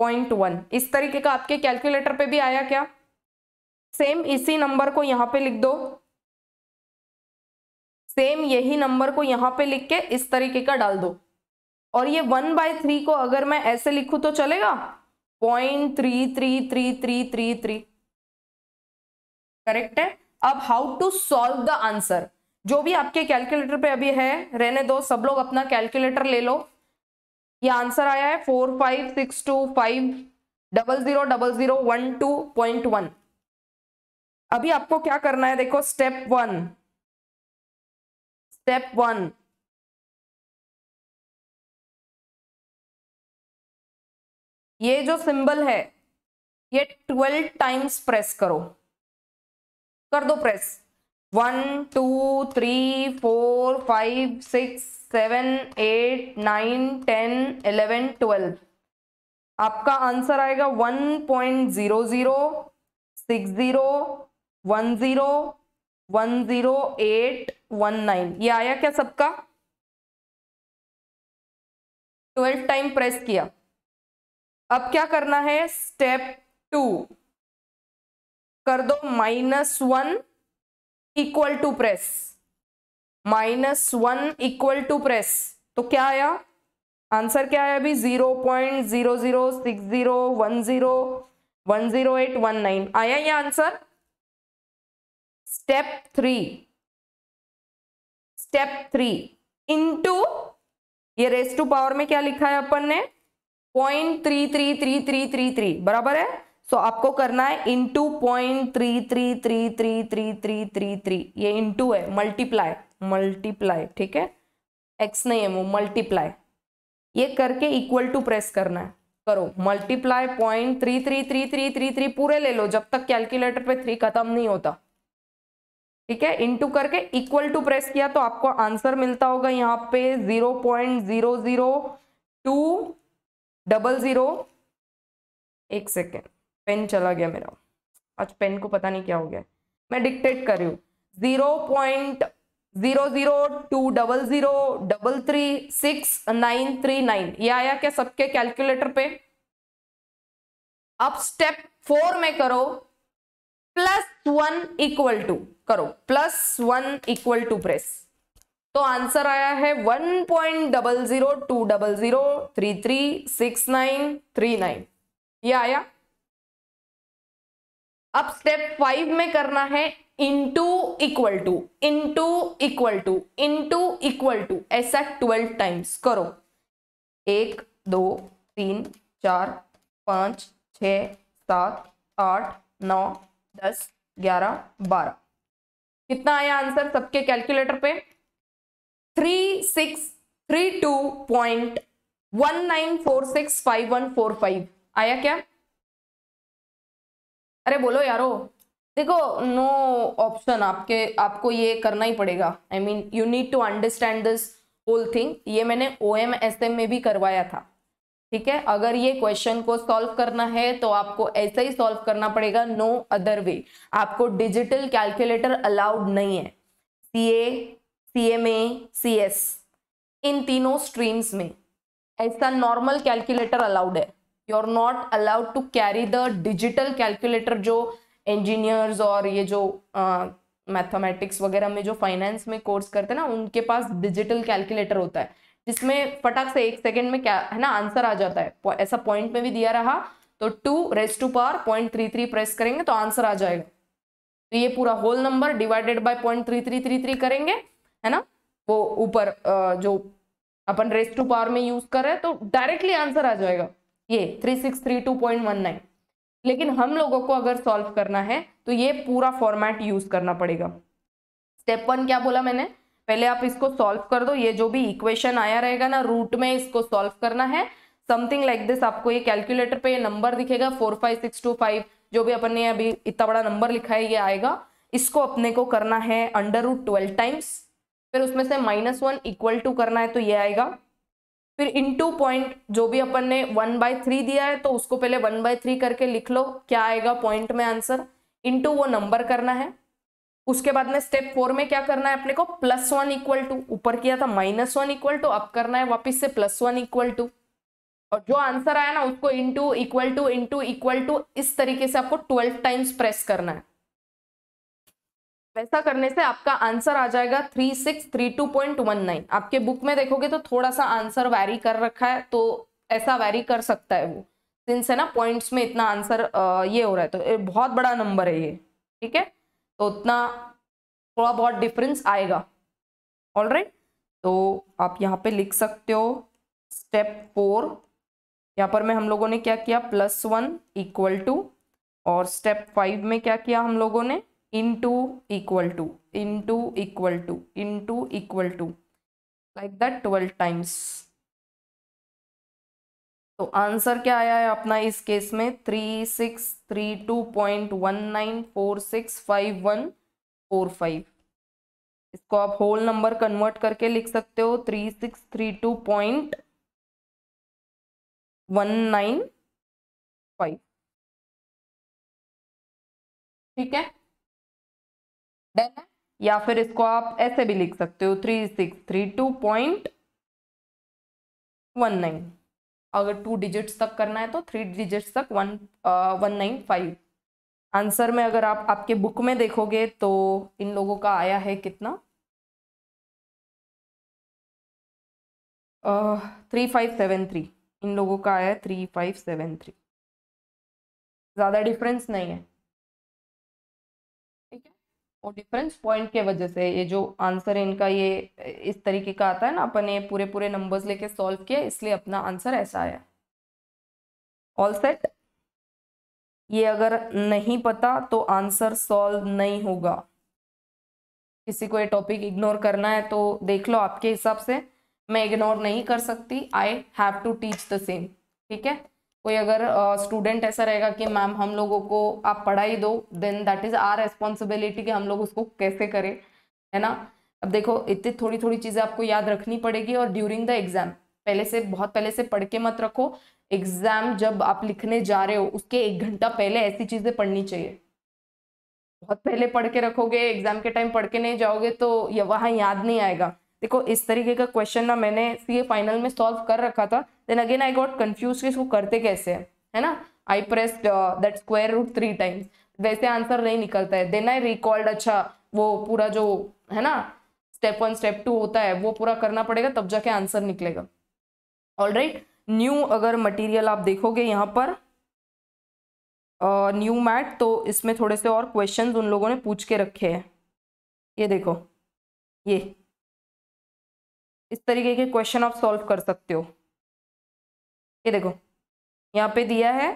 point one इस तरीके का आपके कैलकुलेटर पे भी आया क्या? सेम इसी नंबर को यहाँ पे लिख दो। सेम यही नंबर को यहाँ पे लिख के इस तरीके का डाल दो। और ये वन बाय थ्री को अगर मैं ऐसे लिखूं तो चलेगा? Point three three three three three three correct है? अब how to solve the answer जो भी आपके कैलकुलेटर पे अभी है, रहने दो, सब लोग अपना कैलकुलेटर ले लो। ये आंसर आया है four five six two five double zero double zero one two point one अभी आपको क्या करना है, देखो स्टेप वन स्टेप वन ये जो सिंबल है, ये ट्वेल्व टाइम्स प्रेस करो। कर दो press one two three four five six seven eight nine ten eleven twelve आपका आंसर आएगा one point zero zero six zero one zero one zero eight one nine ये आया क्या सबका? ट्वेल्व टाइम प्रेस किया। अब क्या करना है? स्टेप टू कर दो minus one equal to press minus one equal to press तो क्या आया? आंसर क्या आया अभी? Zero point zero zero six zero one zero one zero eight one nine आया ये answer step three step three into ये रेस टू पावर में क्या लिखा है अपन ने? Point three three three three three three बराबर है? सो so, आपको करना है into point three three three three three three three three ये इंटू है मल्टीप्लाई मल्टीप्लाई ठीक है एक्स नहीं है वो मल्टीप्लाई ये करके इक्वल टू प्रेस करना है करो multiply point three three three three three three पूरे ले लो जब तक कैलकुलेटर पे थ्री खत्म नहीं होता ठीक है इंटू करके इक्वल टू प्रेस किया तो आपको आंसर मिलता होगा यहाँ पे zero point zero zero two double zero एक सेकेंड पेन चला गया मेरा। आज पेन को पता नहीं क्या हो गया। मैं डिक्टेट कर रही हूँ। Zero point zero zero two double zero double three six nine three nine ये आया क्या सबके कैलकुलेटर पे? अब स्टेप फोर में करो। प्लस वन इक्वल टू करो। Plus one equal to press तो आंसर आया है one point double zero two double zero three three six nine three nine ये आया। अब स्टेप फाइव में करना है into equal to into equal to into equal to ऐसा ट्वेल्व टाइम्स करो। एक, दो, तीन, चार, पाँच छ सात, आठ, नौ, दस, ग्यारह, बारह। कितना आया आंसर सबके कैलकुलेटर पे? Three six three two point one nine four six five one four five आया क्या? अरे बोलो यारो। देखो नो ऑप्शन आपके, आपको ये करना ही पड़ेगा। I mean you need to understand this whole thing ये मैंने ओ एम एस एम में भी करवाया था। ठीक है? अगर ये क्वेश्चन को सॉल्व करना है तो आपको ऐसा ही सॉल्व करना पड़ेगा नो अदर वे आपको डिजिटल कैलकुलेटर अलाउड नहीं है। C A C M A C S इन तीनों स्ट्रीम्स में ऐसा नॉर्मल कैलकुलेटर अलाउड है। You are not allowed to carry the digital calculator जो इंजीनियर्स और ये जो मैथमेटिक्स uh, वगैरह में जो फाइनेंस में कोर्स करते हैं ना उनके पास डिजिटल कैलकुलेटर होता है। जिसमें फटाक से एक सेकेंड में क्या है ना आंसर आ जाता है। ऐसा पॉइंट में भी दिया रहा तो two raise to power point three three press करेंगे तो आंसर आ जाएगा। तो ये पूरा whole number divided by point three three three three करेंगे है ना? वो ऊपर जो अपन रेस टू पावर में यूज़ कर रहे हैं तो डायरेक्टली आंसर आ जाएगा। ये three six three two point one nine लेकिन हम लोगों को अगर सॉल्व करना है तो ये पूरा फॉर्मेट यूज़ करना पड़ेगा। स्टेप वन क्या बोला मैंने? पहले आप इसको सॉल्व कर दो, ये जो भी इक्वेशन आया रहेगा ना रूट में इसको सॉल्व करना है। समथिंग लाइक दिस आपको ये कैलकुलेटर पे ये नंबर दिखेगा four five six two five जो भी अपन ने अभी इतना बड़ा नंबर लिखा है, ये आएगा। इसको अपने को करना है अंडर रूट ट्वेल्व टाइम्स फिर उसमें से माइनस वन इक्वल टू करना है तो ये आएगा। फिर इनटू पॉइंट जो भी अपन ने वन बाय थ्री दिया है तो उसको पहले वन बाय थ्री करके लिख लो, क्या आएगा पॉइंट में आंसर इनटू वो नंबर करना है। उसके बाद में स्टेप फोर में क्या करना है अपने को? प्लस वन इक्वल टू ऊपर किया था माइनस वन इक्वल टू अब करना है वापिस से प्लस वन इक्वल टू और जो आंसर आया ना, उसको into equal to into equal to इस तरीके से आपको ट्वेल्व टाइम्स प्रेस करना है। वैसा करने से आपका आंसर आ जाएगा three six three two point one nine आपके बुक में देखोगे तो थोड़ा सा आंसर वैरी कर रखा है तो ऐसा वैरी कर सकता है वो। सिंस है ना पॉइंट्स में इतना आंसर ये हो रहा है तो बहुत बड़ा नंबर है ये, ठीक है? तो उतना थोड़ा बहुत डिफरेंस आएगा। ऑल तो आप यहाँ पे लिख सकते हो स्टेप फोर यहाँ पर में हम लोगों ने क्या किया? प्लस वन इक्वल टू और स्टेप फाइव में क्या किया हम लोगों ने? To equal to into equal to into equal to like that तो आंसर क्या आया है अपना इस केस में? Three six three two point one nine four six five one four five इसको आप होल नंबर कन्वर्ट करके लिख सकते हो three six three two point one nine five ठीक है? है, या फिर इसको आप ऐसे भी लिख सकते हो three six three two point one nine अगर टू डिजिट्स तक करना है तो थ्री डिजिट्स तक one one nine five answer में अगर आप, आपके बुक में देखोगे तो इन लोगों का आया है कितना? थ्री फाइव सेवन थ्री इन लोगों का आया है थ्री फाइव सेवन थ्री ज़्यादा डिफरेंस नहीं है। और डिफरेंस पॉइंट के वजह से ये जो आंसर है, इनका ये, इस तरीके का आता है ना, अपन ये पूरे पूरे नंबर्स लेके सॉल्व किया, इसलिए अपना आंसर ऐसा आया। ऑल सेट ये अगर नहीं पता तो आंसर सॉल्व नहीं होगा। किसी को ये टॉपिक इग्नोर करना है तो देख लो आपके हिसाब से। मैं इग्नोर नहीं कर सकती I have to teach the same ठीक है? कोई अगर स्टूडेंट uh, ऐसा रहेगा कि मैम हम लोगों को आप पढ़ाई दो then that is our responsibility कि हम लोग उसको कैसे करें। है ना? अब देखो इतनी थोड़ी थोड़ी चीज़ें आपको याद रखनी पड़ेगी और ड्यूरिंग द एग्ज़ाम पहले से बहुत पहले से पढ़ के मत रखो। एग्ज़ाम जब आप लिखने जा रहे हो उसके एक घंटा पहले ऐसी चीज़ें पढ़नी चाहिए। बहुत पहले पढ़ के रखोगे एग्ज़ाम के टाइम पढ़ के नहीं जाओगे तो वहाँ याद नहीं आएगा। देखो इस तरीके का क्वेश्चन ना मैंने सीए फाइनल में सॉल्व कर रखा था। Then again I got confuse इसको करते कैसे है है ना? I press that square root three times वैसे आंसर नहीं निकलता है। देन आई रिकॉल्ड अच्छा वो पूरा जो है ना? स्टेप वन स्टेप टू होता है वो पूरा करना पड़ेगा तब जाके आंसर निकलेगा। ऑल राइट न्यू अगर मटेरियल आप देखोगे यहाँ पर न्यू uh, मैट तो इसमें थोड़े से और क्वेश्चंस उन लोगों ने पूछ के रखे हैं। ये देखो ये। इस तरीके के क्वेश्चन आप सॉल्व कर सकते हो। ये देखो, यहाँ पे दिया है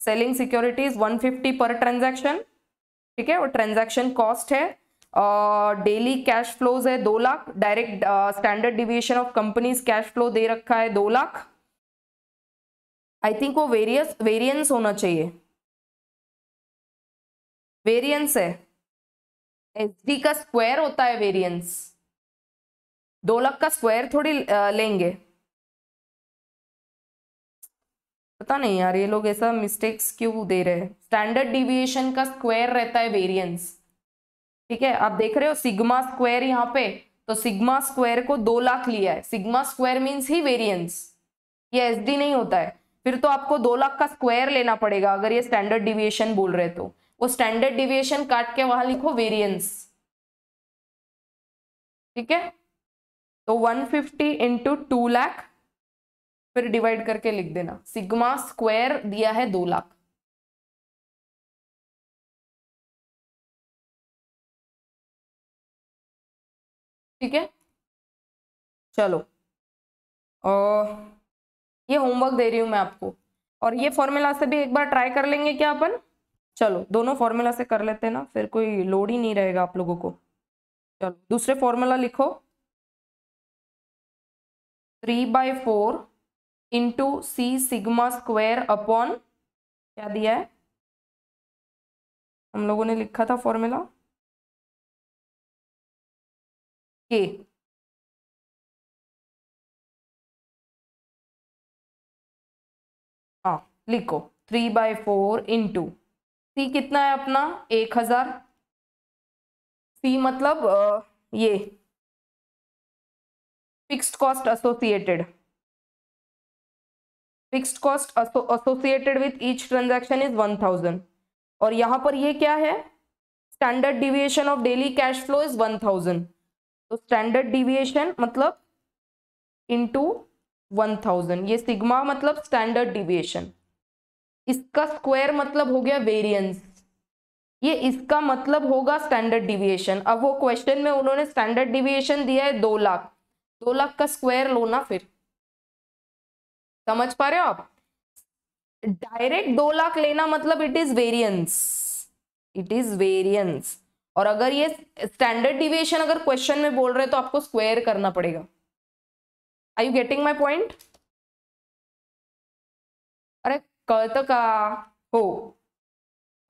सेलिंग सिक्योरिटीज 150 पर ट्रांजैक्शन ठीक है? और ट्रांजैक्शन कॉस्ट है डेली कैश फ्लोज है दो lakh direct standard deviation of companies cash flow दे रखा है दो लाख। आई थिंक वो वेरियस वेरियंस होना चाहिए। वेरियंस है। एच डी का स्क्वायर होता है वेरियंस दो लाख का स्क्वायर थोड़ी लेंगे। पता नहीं यार, ये लोग ऐसा मिस्टेक्स क्यों दे रहे हैं? स्टैंडर्ड डिविएशन का स्क्वायर रहता है वेरियंस ठीक है, आप देख रहे हो सिग्मा स्क्वायर यहाँ पे तो सिग्मा स्क्वायर को दो लाख लिया है। सिग्मा स्क्वायर मीन्स ही वेरियंस ये एस डी नहीं होता है। फिर तो आपको दो लाख का स्क्वायर लेना पड़ेगा, अगर ये स्टैंडर्ड डिविएशन बोल रहे तो। वो स्टैंडर्ड डिविएशन काट के वहाँ लिखो वेरिएंस ठीक है? तो 150 फिफ्टी इंटू टू लाख फिर डिवाइड करके लिख देना। सिग्मा स्क्वायर दिया है दो लाख। ठीक है? चलो। और ये होमवर्क दे रही हूँ मैं आपको। और ये फॉर्मूला से भी एक बार ट्राई कर लेंगे क्या अपन? चलो, दोनों फॉर्मूला से कर लेते हैं ना, फिर कोई लोड ही नहीं रहेगा आप लोगों को। चलो, दूसरे फॉर्मूला लिखो। Three by four into C sigma square upon क्या दिया है? हम लोगों ने लिखा था फॉर्मूला के हाँ लिखो। Three by four into C कितना है अपना? एक हज़ार। सी मतलब ये। Fixed cost associated fixed cost associated with each transaction is one thousand और यहाँ पर ये क्या है? Standard deviation of daily cash flow is one thousand तो स्टैंडर्ड डिविएशन मतलब वन थाउज़ेंड ये सिग्मा मतलब स्टैंडर्ड डिविएशन इसका स्क्वायर मतलब हो गया वेरिएंस ये इसका मतलब होगा स्टैंडर्ड डिविएशन अब वो क्वेश्चन में उन्होंने स्टैंडर्ड डिविएशन दिया है दो लाख. दो लाख का स्क्वायर लो ना फिर। समझ पा रहे हो आप? डायरेक्ट दो लाख लेना मतलब it is variance it is variance और अगर ये स्टैंडर्ड डिविएशन अगर क्वेश्चन में बोल रहे तो आपको स्क्वायर करना पड़ेगा। I you getting my point अरे कत का हो।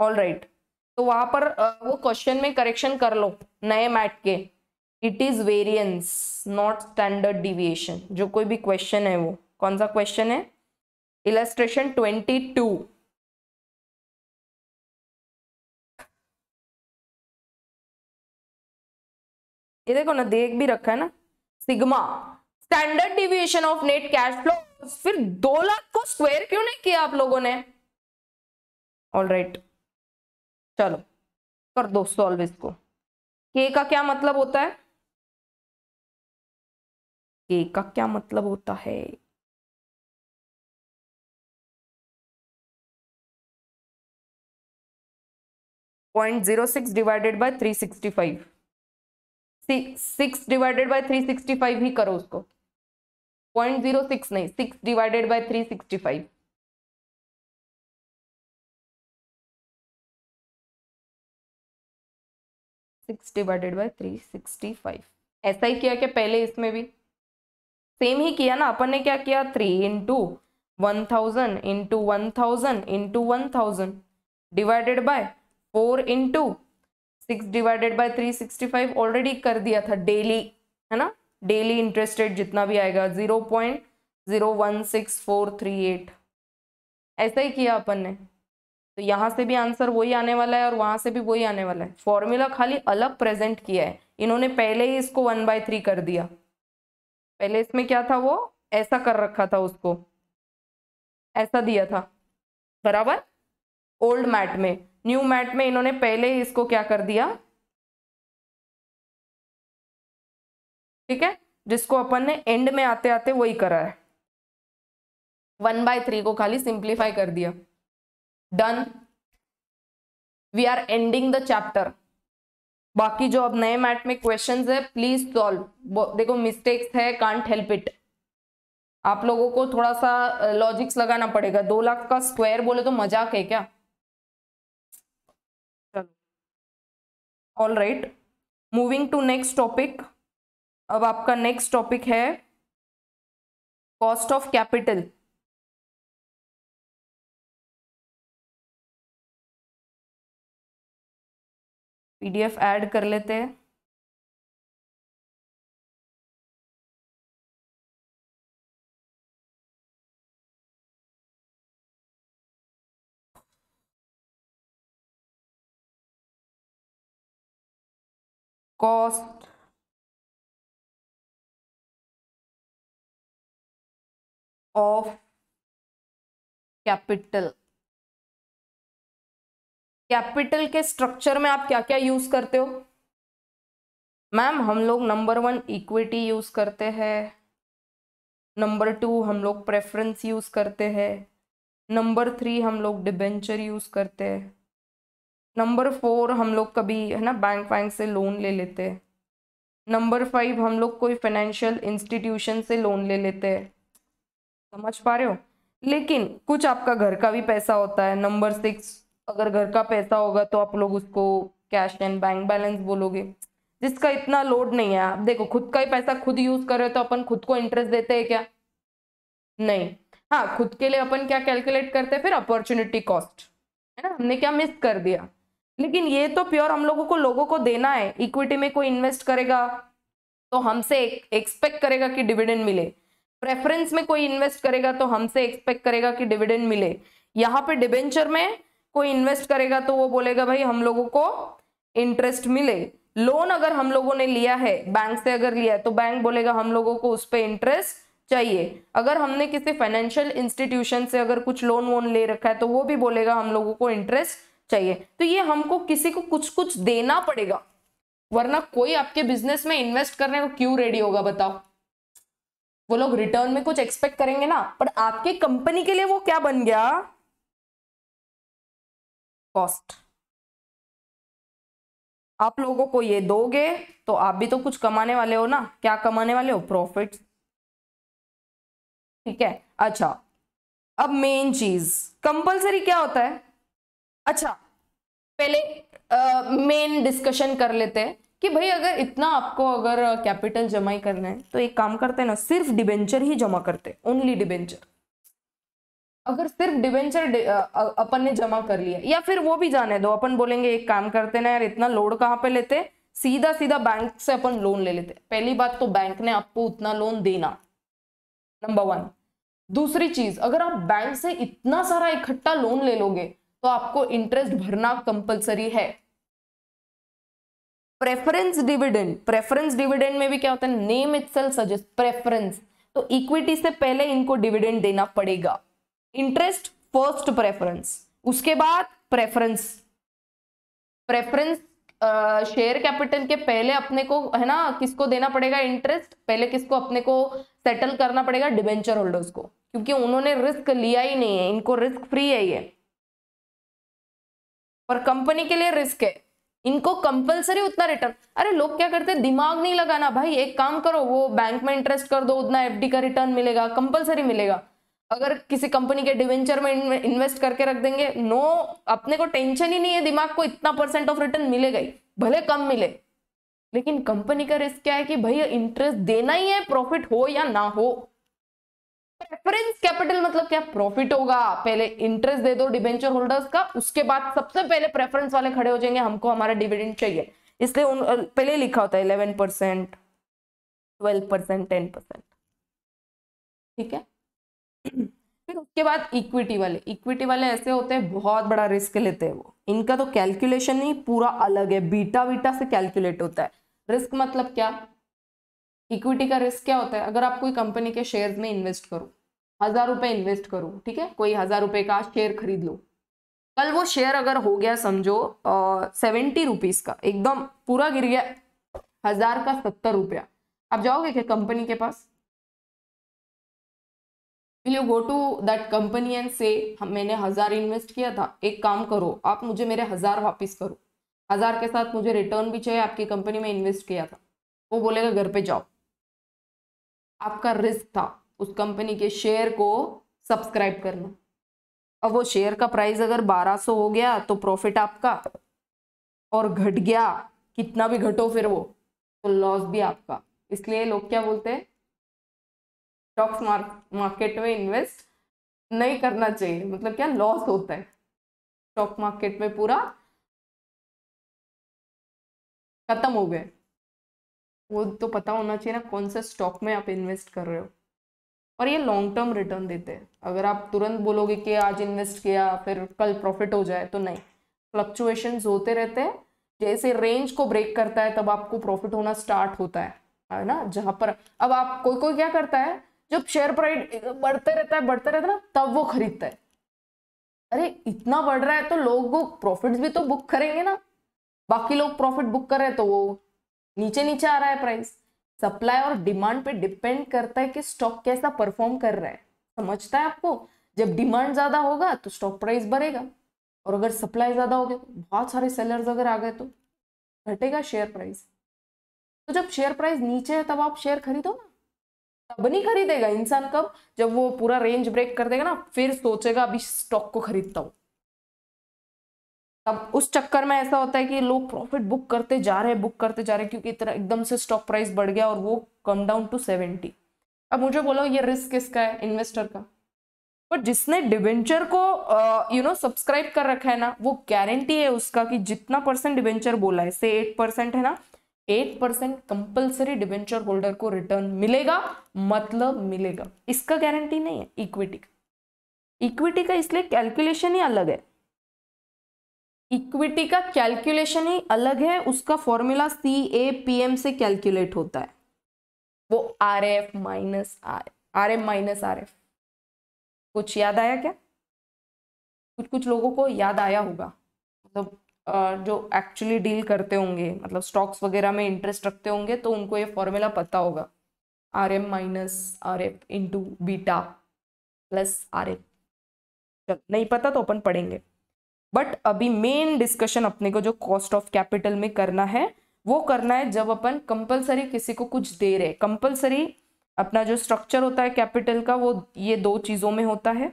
All right. तो वहाँ पर वो क्वेश्चन में करेक्शन कर लो, नए मैट के। It is variance not standard deviation जो कोई भी क्वेश्चन है वो। कौन सा क्वेश्चन है? इलस्ट्रेशन ट्वेंटी टू ये देखो ना, देख भी रखा है ना। Sigma. Standard deviation of net cash flow फिर दो लाख को स्क्वायर क्यों नहीं किया आप लोगों ने? All right right. चलो, कर दो सॉल्व इसको। के का क्या मतलब होता है? के का क्या मतलब होता है? Point zero six divided by three sixty five six divided by three sixty five ही करो उसको। पॉइंट ज़ीरो सिक्स नहीं six divided by three sixty five six divided by three sixty five ऐसा ही किया क्या पहले इसमें भी? सेम ही किया ना, अपन ने क्या किया? Three into one thousand into one thousand into one thousand divided by four into six divided by three sixty five already कर दिया था डेली है ना? डेली इंटरेस्ट रेट जितना भी आएगा zero point zero one six four three eight ऐसा ही किया अपन ने। तो यहाँ से भी आंसर वही आने वाला है और वहाँ से भी वही आने वाला है। फॉर्मूला खाली अलग प्रेजेंट किया है। इन्होंने पहले ही इसको वन बाय थ्री कर दिया। पहले इसमें क्या था वो? ऐसा कर रखा था उसको। ऐसा दिया था। बराबर? ओल्ड मैट में। न्यू मैट में इन्होंने पहले ही इसको क्या कर दिया? ठीक है? जिसको अपन ने एंड में आते आते वही करा है। वन बाय थ्री को खाली सिंप्लीफाई कर दिया। Done we are ending the chapter बाकी जो अब नए मैट में क्वेश्चंस है प्लीज़ सॉल्व देखो मिस्टेक्स है कांट हेल्प इट आप लोगों को थोड़ा सा लॉजिक्स लगाना पड़ेगा. दो लाख का स्क्वायर बोले तो मज़ाक है क्या? चलो. All right moving to next topic अब आपका नेक्स्ट टॉपिक है cost of capital PDF add कर लेते हैं। कॉस्ट ऑफ़ कैपिटल कैपिटल के स्ट्रक्चर में आप क्या क्या यूज़ करते हो? मैम, हम लोग नंबर वन इक्विटी यूज़ करते हैं। नंबर टू, हम लोग प्रेफरेंस यूज़ करते हैं। नंबर थ्री, हम लोग डिबेंचर यूज़ करते हैं। नंबर फोर, हम लोग कभी, है ना बैंक वैंक से लोन ले लेते हैं। नंबर फाइव, हम लोग कोई फाइनेंशियल इंस्टीट्यूशन से लोन ले लेते हैं। समझ पा रहे हो? लेकिन कुछ आपका घर का भी पैसा होता है, नंबर सिक्स अगर घर का पैसा होगा तो आप लोग उसको कैश एंड बैंक बैलेंस बोलोगे। जिसका इतना लोड नहीं है, आप देखो, खुद का ही पैसा खुद यूज़ कर रहे हो तो अपन खुद को इंटरेस्ट देते हैं क्या? नहीं। हाँ खुद के लिए अपन क्या कैलकुलेट करते हैं? फिर अपॉर्चुनिटी कॉस्ट है ना? हमने क्या मिस कर दिया? लेकिन ये तो प्योर हम लोगों को लोगों को देना है। इक्विटी में कोई इन्वेस्ट करेगा तो हमसे एक्सपेक्ट करेगा कि डिविडेंड मिले। प्रेफरेंस में कोई इन्वेस्ट करेगा तो हमसे एक्सपेक्ट करेगा कि डिविडेंड मिले। यहाँ पे डिबेंचर में कोई इन्वेस्ट करेगा तो वो बोलेगा, भाई, हम लोगों को इंटरेस्ट मिले। लोन अगर हम लोगों ने लिया है बैंक से अगर लिया है तो बैंक बोलेगा, हम लोगों को उस पर इंटरेस्ट चाहिए। अगर हमने किसी फाइनेंशियल इंस्टीट्यूशन से अगर कुछ लोन वोन ले रखा है तो वो भी बोलेगा, हम लोगों को इंटरेस्ट चाहिए। तो ये हमको किसी को कुछ कुछ देना पड़ेगा, वरना कोई आपके बिज़नेस में इन्वेस्ट करने को क्यों रेडी होगा, बताओ? वो लोग रिटर्न में कुछ एक्सपेक्ट करेंगे ना, पर आपके कंपनी के लिए वो क्या बन गया? कॉस्ट आप लोगों को ये दोगे तो आप भी तो कुछ कमाने वाले हो ना? क्या कमाने वाले हो? प्रॉफिट ठीक है? अच्छा अब मेन चीज़ कंपलसरी क्या होता है? अच्छा पहले मेन डिस्कशन कर लेते हैं कि भाई अगर इतना आपको अगर कैपिटल जमा ही करना है तो एक काम करते हैं ना, सिर्फ़ डिबेंचर ही जमा करते ओनली डिबेंचर अगर सिर्फ़ डिबेंचर अपन ने जमा कर लिया, या फिर वो भी जाने दो, अपन बोलेंगे, एक काम करते ना यार, इतना लोड कहाँ पे लेते? सीधा सीधा बैंक से अपन लोन ले लेते। पहली बात तो बैंक ने आपको उतना लोन देना नंबर वन दूसरी चीज़, अगर आप बैंक से इतना सारा इकट्ठा लोन ले लोगे तो आपको इंटरेस्ट भरना कंपलसरी है। प्रेफरेंस डिविडेंड प्रेफरेंस डिविडेंड में भी क्या होता है नेम इटसेल्फ सजेस्ट प्रेफरेंस तो इक्विटी से पहले इनको डिविडेंड देना पड़ेगा। इंटरेस्ट फ़र्स्ट प्रेफरेंस उसके बाद प्रेफरेंस प्रेफरेंस शेयर कैपिटल के पहले अपने को, है ना, किसको देना पड़ेगा इंटरेस्ट पहले किसको अपने को सेटल करना पड़ेगा डिबेंचर होल्डर्स को, क्योंकि उन्होंने रिस्क लिया ही नहीं है, इनको रिस्क फ्री है ये। पर कंपनी के लिए रिस्क है, इनको कंपलसरी उतना रिटर्न अरे लोग क्या करते हैं? दिमाग नहीं लगाना, भाई, एक काम करो, वो बैंक में इंटरेस्ट कर दो, उतना एफडी का रिटर्न मिलेगा कंपलसरी मिलेगा। अगर किसी कंपनी के डिवेंचर में इन्वेस्ट करके रख देंगे नो अपने को टेंशन ही नहीं है, दिमाग को इतना परसेंट ऑफ़ रिटर्न मिलेगा ही भले कम मिले। लेकिन कंपनी का रिस्क क्या है कि भैया इंटरेस्ट देना ही है प्रॉफिट हो या ना हो। प्रेफरेंस कैपिटल मतलब क्या? प्रॉफिट होगा। पहले इंटरेस्ट दे दो डिबेंचर होल्डर्स का, उसके बाद सबसे पहले प्रेफरेंस वाले खड़े हो जाएँगे, हमको हमारा डिविडेंड चाहिए। इसलिए उन पहले लिखा होता है eleven percent twelve percent ten percent ठीक है? फिर उसके बाद इक्विटी वाले। इक्विटी वाले ऐसे होते हैं, बहुत बड़ा रिस्क लेते हैं वो। इनका तो कैलकुलेशन नहीं पूरा अलग है। बीटा बीटा से कैलकुलेट होता है। रिस्क मतलब क्या? इक्विटी का रिस्क क्या होता है? अगर आप कोई कंपनी के शेयर्स में इन्वेस्ट करो, हज़ार रुपए इन्वेस्ट करो, ठीक है? कोई हज़ार रुपए का शेयर खरीद लो। कल वो शेयर अगर हो गया, समझो सेवेंटी रुपीज़ का, एकदम पूरा गिर गया, हज़ार का सत्तर रुपया। आप जाओगे क्या कंपनी के पास? Will you go to that company and से मैंने हज़ार इन्वेस्ट किया था। एक काम करो, आप मुझे मेरे हज़ार वापस करो। हज़ार के साथ मुझे रिटर्न भी चाहिए, आपकी कंपनी में इन्वेस्ट किया था। वो बोलेगा, घर पे जाओ। आपका रिस्क था। उस कंपनी के शेयर को सब्सक्राइब करना। अब वो शेयर का प्राइस अगर 1200 हो गया तो प्रॉफिट आपका। और घट गया, कितना भी घटो फिर वो तो लॉस भी आपका। इसलिए लोग क्या बोलते हैं? स्टॉक्स मार्केट में इन्वेस्ट नहीं करना चाहिए। मतलब क्या लॉस होता है। स्टॉक मार्केट में पूरा खत्म हो गए वो तो पता होना चाहिए ना कौन से स्टॉक में आप इन्वेस्ट कर रहे हो। और ये लॉन्ग टर्म रिटर्न देते हैं। अगर आप तुरंत बोलोगे कि आज इन्वेस्ट किया, फिर कल प्रॉफिट हो जाए तो नहीं। फ्लक्चुएशन होते रहते हैं। जैसे रेंज को ब्रेक करता है, तब आपको प्रॉफिट होना स्टार्ट होता है। है ना? जहाँ पर, अब आप कोई कोई क्या करता है? जब शेयर प्राइस बढ़ते रहता है, बढ़ते रहता है ना, तब वो खरीदता है। अरे, इतना बढ़ रहा है तो लोग प्रॉफिट भी तो बुक करेंगे ना। बाकी लोग प्रॉफिट बुक कर रहे हैं तो वो नीचे नीचे आ रहा है प्राइस सप्लाई और डिमांड पे डिपेंड करता है कि स्टॉक कैसा परफॉर्म कर रहा है। समझता है आपको? जब डिमांड ज़्यादा होगा तो स्टॉक प्राइस बढ़ेगा। और अगर सप्लाई ज़्यादा हो गया तो बहुत सारे सेलर्स अगर आ गए तो घटेगा शेयर प्राइस तो जब शेयर प्राइस नीचे है, तब आप शेयर खरीदो ना। तब नहीं खरीदेगा? इंसान कब? जब वो पूरा रेंज ब्रेक कर देगा ना, फिर सोचेगा, अभी स्टॉक को खरीदता हूँ। अब उस चक्कर में ऐसा होता है कि लोग प्रॉफिट बुक करते जा रहे हैं बुक करते जा रहे हैं, क्योंकि इतना एकदम से स्टॉक प्राइस बढ़ गया और वो कम डाउन टू सेवेंटी अब मुझे बोलो, ये रिस्क किसका है? इन्वेस्टर का. पर जिसने डिवेंचर को यू नो सब्सक्राइब कर रखा है ना, वो गारंटी है उसका कि जितना परसेंट डिवेंचर बोला है से एट परसेंट है ना eight percent compulsory debenture holder को रिटर्न मिलेगा मतलब मिलेगा। इसका गारंटी नहीं है इक्विटी का। इक्विटी का इसलिए कैलकुलेशन ही अलग है। इक्विटी का कैलकुलेशन ही अलग है, उसका formula C A P M से कैलकुलेट होता है। वो R F minus R R M minus R F कुछ याद आया क्या? कुछ कुछ लोगों को याद आया होगा। मतलब जो एक्चुअली डील करते होंगे मतलब स्टॉक्स वगैरह में इंटरेस्ट रखते होंगे तो उनको ये फॉर्मूला पता होगा। R M minus R F into beta plus R F चल, नहीं पता तो अपन पढ़ेंगे। बट अभी मेन डिस्कशन अपने को जो कॉस्ट ऑफ़ कैपिटल में करना है, वो करना है जब अपन कंपलसरी किसी को कुछ दे रहे कंपलसरी अपना जो स्ट्रक्चर होता है कैपिटल का, वो ये दो चीज़ों में होता है।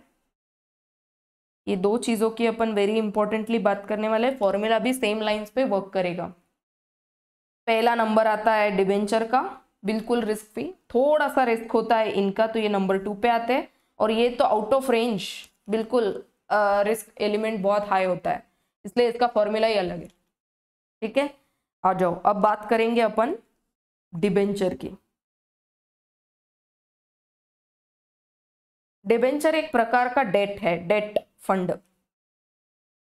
ये दो चीज़ों की अपन वेरी इंपॉर्टेंटली बात करने वाले फॉर्मूला भी सेम लाइंस पे वर्क करेगा। पहला नंबर आता है डिवेंचर का। बिल्कुल रिस्क फ्री थोड़ा सा रिस्क होता है इनका तो ये नंबर टू पे आते हैं। और ये तो आउट ऑफ़ रेंज बिल्कुल रिस्क एलिमेंट बहुत हाई होता है। इसलिए इसका फॉर्मूला ही अलग है। ठीक है? आ जाओ, अब बात करेंगे अपन डिबेंचर की। डिबेंचर एक प्रकार का डेट है। Debt fund.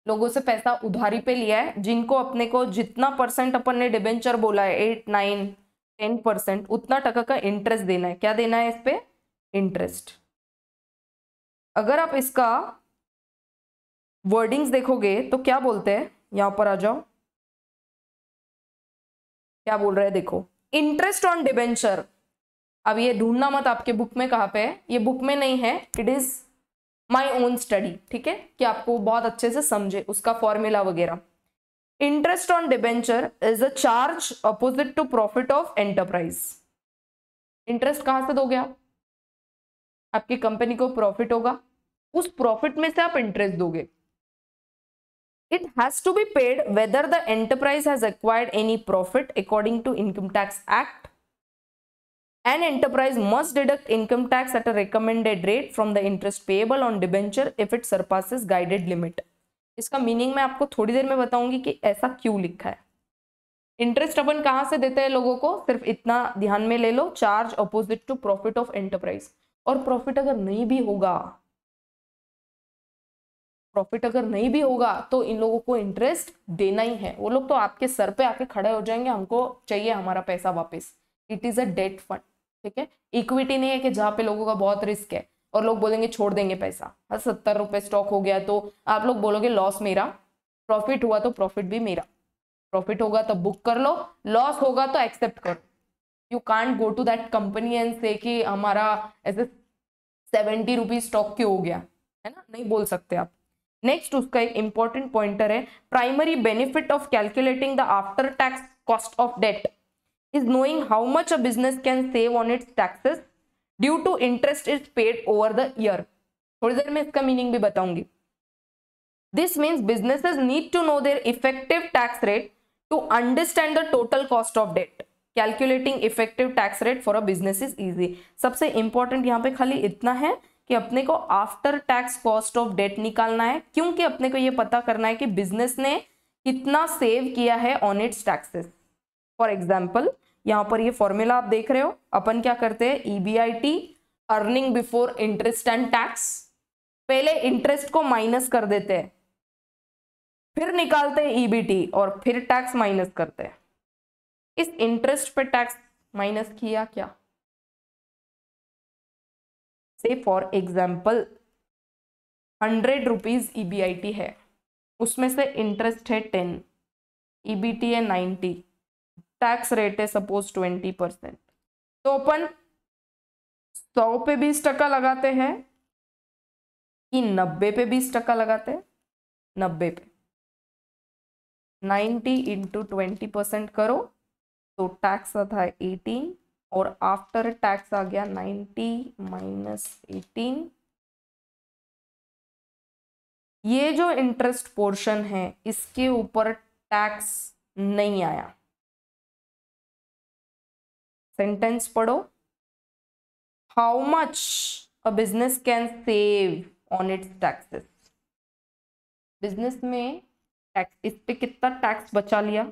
लोगों से पैसा उधारी पे लिया है, जिनको अपने को जितना परसेंट अपन ने डिबेंचर बोला है एट नाइन टेन परसेंट, उतना टका का इंटरेस्ट देना है। क्या देना है इस पे? इंटरेस्ट अगर आप इसका वर्डिंग्स देखोगे तो क्या बोलते हैं? यहाँ पर आ जाओ। क्या बोल रहे हैं? देखो। इंटरेस्ट ऑन डिबेंचर अब ये ढूंढना मत आपके बुक में कहा पे है। ये बुक में नहीं है। It is my own study, ठीक है? कि आपको बहुत अच्छे से समझे उसका फॉर्मूला वगैरह। Interest on debenture is a charge opposite to profit of enterprise interest कहाँ से दोगे आप? आपकी कंपनी को प्रॉफिट होगा। उस प्रॉफिट में से आप इंटरेस्ट दोगे। It has to be paid whether the enterprise has acquired any profit according to income tax act an enterprise must deduct income tax at a recommended rate from the interest payable on debenture if it surpasses guided limit. इसका meaning मैं आपको थोड़ी देर में बताऊँगी कि ऐसा क्यों लिखा है। इंटरेस्ट अपन कहाँ से देते हैं लोगों को? सिर्फ़ इतना ध्यान में ले लो charge opposite to profit of enterprise और प्रॉफिट अगर नहीं भी होगा प्रॉफिट अगर नहीं भी होगा तो इन लोगों को इंटरेस्ट देना ही है। वो लोग तो आपके सर पे आके खड़े हो जाएँगे, हमको चाहिए हमारा पैसा वापस। It is a debt fund ठीक है? इक्विटी नहीं है कि जहाँ पे लोगों का बहुत रिस्क है और लोग बोलेंगे छोड़ देंगे पैसा। हाँ सत्तर रुपए स्टॉक हो गया तो आप लोग बोलोगे लॉस मेरा प्रॉफिट हुआ तो प्रॉफिट भी मेरा। प्रॉफिट होगा तो बुक कर लो लॉस होगा तो एक्सेप्ट करो। You can't go to that company and say कि हमारा ऐसे सेवेंटी रुपीज़ स्टॉक क्यों हो गया? है ना? नहीं बोल सकते आप। नेक्स्ट उसका एक इंपॉर्टेंट पॉइंटर है primary benefit of calculating the after tax cost of debt is knowing how much a business can save on its taxes due to interest is paid over the year थोड़ी देर में इसका मीनिंग भी बताऊँगी। This means businesses need to know their effective tax rate to understand the total cost of debt calculating effective tax rate for a business is easy सबसे important यहाँ पे खाली इतना है कि अपने को after tax cost of debt निकालना है, क्योंकि अपने को ये पता करना है कि बिज़नेस ने कितना सेव किया है on its taxes for example यहाँ पर ये फॉर्मूला आप देख रहे हो। अपन क्या करते हैं? EBIT earning before interest and tax पहले इंटरेस्ट को माइनस कर देते हैं। फिर निकालते हैं ईबीटी और फिर टैक्स माइनस करते हैं। इस इंटरेस्ट पे टैक्स माइनस किया क्या? से for example hundred rupees EBIT है। उसमें से इंटरेस्ट है टेन ईबीटी है नाइन्टी टैक्स रेट है सपोज़ ट्वेंटी परसेंट तो अपन सौ पे बीस टका लगाते हैं कि नब्बे पे बीस टका लगाते हैं? नब्बे पे। नाइन्टी इंटू ट्वेंटी परसेंट करो तो टैक्स है एटीन और आफ्टर टैक्स आ गया नाइन्टी माइनस एटीन ये जो इंटरेस्ट पोर्शन है, इसके ऊपर टैक्स नहीं आया। सेंटेंस पढ़ो। How much a business can save on its taxes business में टैक्स इस पे कितना टैक्स बचा लिया?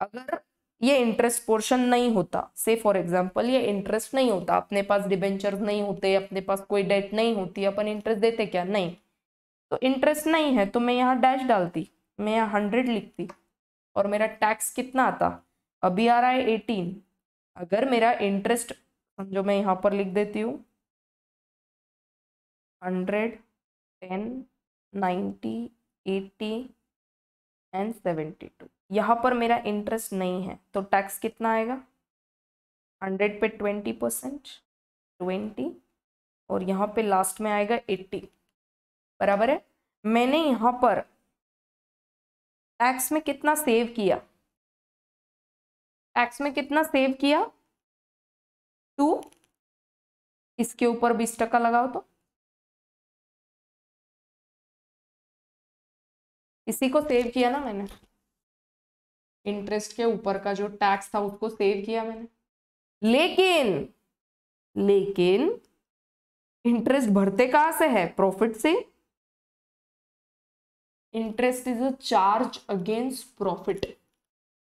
अगर ये इंटरेस्ट पोर्शन नहीं होता से फॉर एग्ज़ाम्पल ये इंटरेस्ट नहीं होता, अपने पास डिबेंचर नहीं होते, अपने पास कोई डेट नहीं होती, अपन इंटरेस्ट देते क्या? नहीं। तो इंटरेस्ट नहीं है तो मैं यहाँ डैश डालती, मैं यहाँ हंड्रेड लिखती, और मेरा टैक्स कितना आता? अभी आ रहा है एटीन अगर मेरा इंटरेस्ट समझो मैं यहाँ पर लिख देती हूँ hundred ten ninety eighty and seventy two यहाँ पर मेरा इंटरेस्ट नहीं है तो टैक्स कितना आएगा? हंड्रेड पे ट्वेंटी परसेंट ट्वेंटी और यहाँ पे लास्ट में आएगा एट्टी बराबर है? मैंने यहाँ पर टैक्स में कितना सेव किया? टैक्स में कितना सेव किया? टू इसके ऊपर बीस टका लगाओ तो। इसी को सेव किया ना मैंने। इंटरेस्ट के ऊपर का जो टैक्स था उसको सेव किया मैंने। लेकिन लेकिन इंटरेस्ट भरते कहाँ से है? प्रॉफिट से? Interest is a charge against profit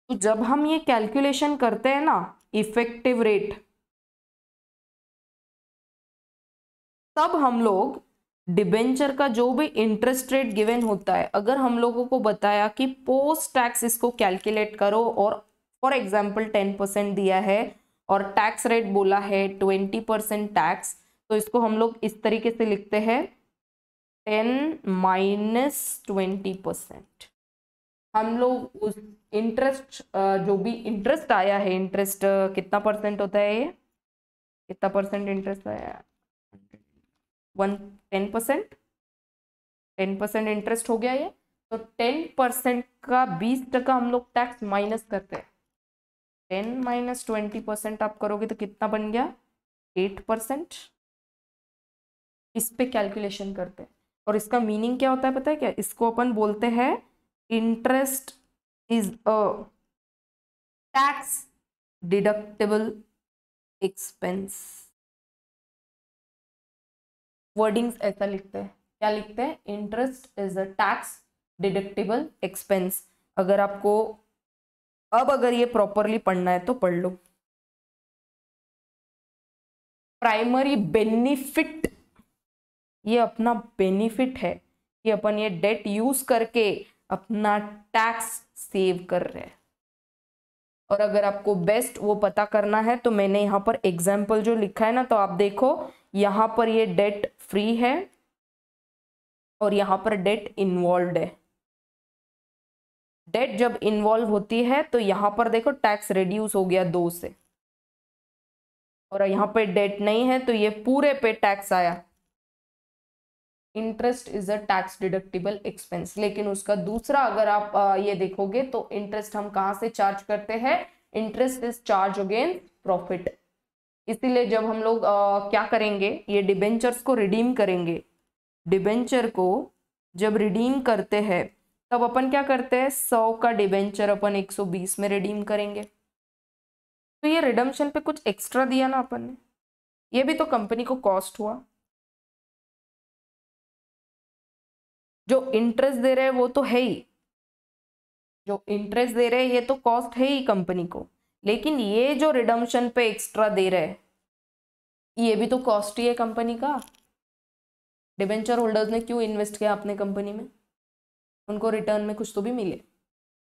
तो जब हम ये कैलकुलेशन करते हैं ना इफ़ेक्टिव रेट तब हम लोग डिबेंचर का जो भी इंटरेस्ट रेट गिवन होता है, अगर हम लोगों को बताया कि पोस्ट टैक्स इसको कैलकुलेट करो और फॉर एग्ज़ाम्पल टेन परसेंट दिया है और टैक्स रेट बोला है ट्वेंटी परसेंट टैक्स तो इसको हम लोग इस तरीके से लिखते हैं टेन माइनस ट्वेंटी परसेंट हम लोग उस इंटरेस्ट जो भी इंटरेस्ट आया है इंटरेस्ट कितना परसेंट होता है ये? कितना परसेंट इंटरेस्ट आया? One ten percent ten percent interest हो गया ये? तो टेन परसेंट का बीस टका हम लोग टैक्स माइनस करते हैं। टेन माइनस ट्वेंटी परसेंट आप करोगे तो कितना बन गया? एट परसेंट इस पे कैलकुलेशन करते हैं। और इसका मीनिंग क्या होता है पता है क्या? इसको अपन बोलते हैं interest is a tax deductible expense wordings ऐसा लिखते हैं। क्या लिखते हैं? Interest is a tax deductible expense अगर आपको अब अगर ये प्रॉपरली पढ़ना है तो पढ़ लो। प्राइमरी बेनिफिट ये अपना बेनिफिट है। कि अपन ये डेट यूज़ करके अपना टैक्स सेव कर रहे हैं। और अगर आपको बेस्ट वो पता करना है तो मैंने यहाँ पर एग्ज़ाम्पल जो लिखा है ना तो आप देखो, यहाँ पर ये डेट फ्री है और यहाँ पर डेट इन्वॉल्व है। डेट जब इन्वॉल्व होती है तो यहाँ पर देखो टैक्स रिड्यूस हो गया दो से। और यहाँ पे डेट नहीं है तो ये पूरे पे टैक्स आया। Interest is a tax deductible expense लेकिन उसका दूसरा अगर आप ये देखोगे तो इंटरेस्ट हम कहाँ से चार्ज करते हैं? Interest is charge again profit इसीलिए जब हम लोग आ, क्या करेंगे? ये डिबेंचर्स को रिडीम करेंगे। डिबेंचर को जब रिडीम करते हैं तब अपन क्या करते हैं? सौ का डिबेंचर अपन 120 में रिडीम करेंगे। तो ये रिडम्शन पे कुछ एक्स्ट्रा दिया ना अपन ने। ये भी तो कंपनी को कॉस्ट हुआ। जो इंटरेस्ट दे रहे हैं वो तो है ही। जो इंटरेस्ट दे रहे हैं, ये तो कॉस्ट है ही कंपनी को। लेकिन ये जो रिडम्शन पे एक्स्ट्रा दे रहे हैं, ये भी तो कॉस्ट ही है कंपनी का। डिबेंचर होल्डर्स ने क्यों इन्वेस्ट किया अपने कंपनी में? उनको रिटर्न में कुछ तो भी मिले।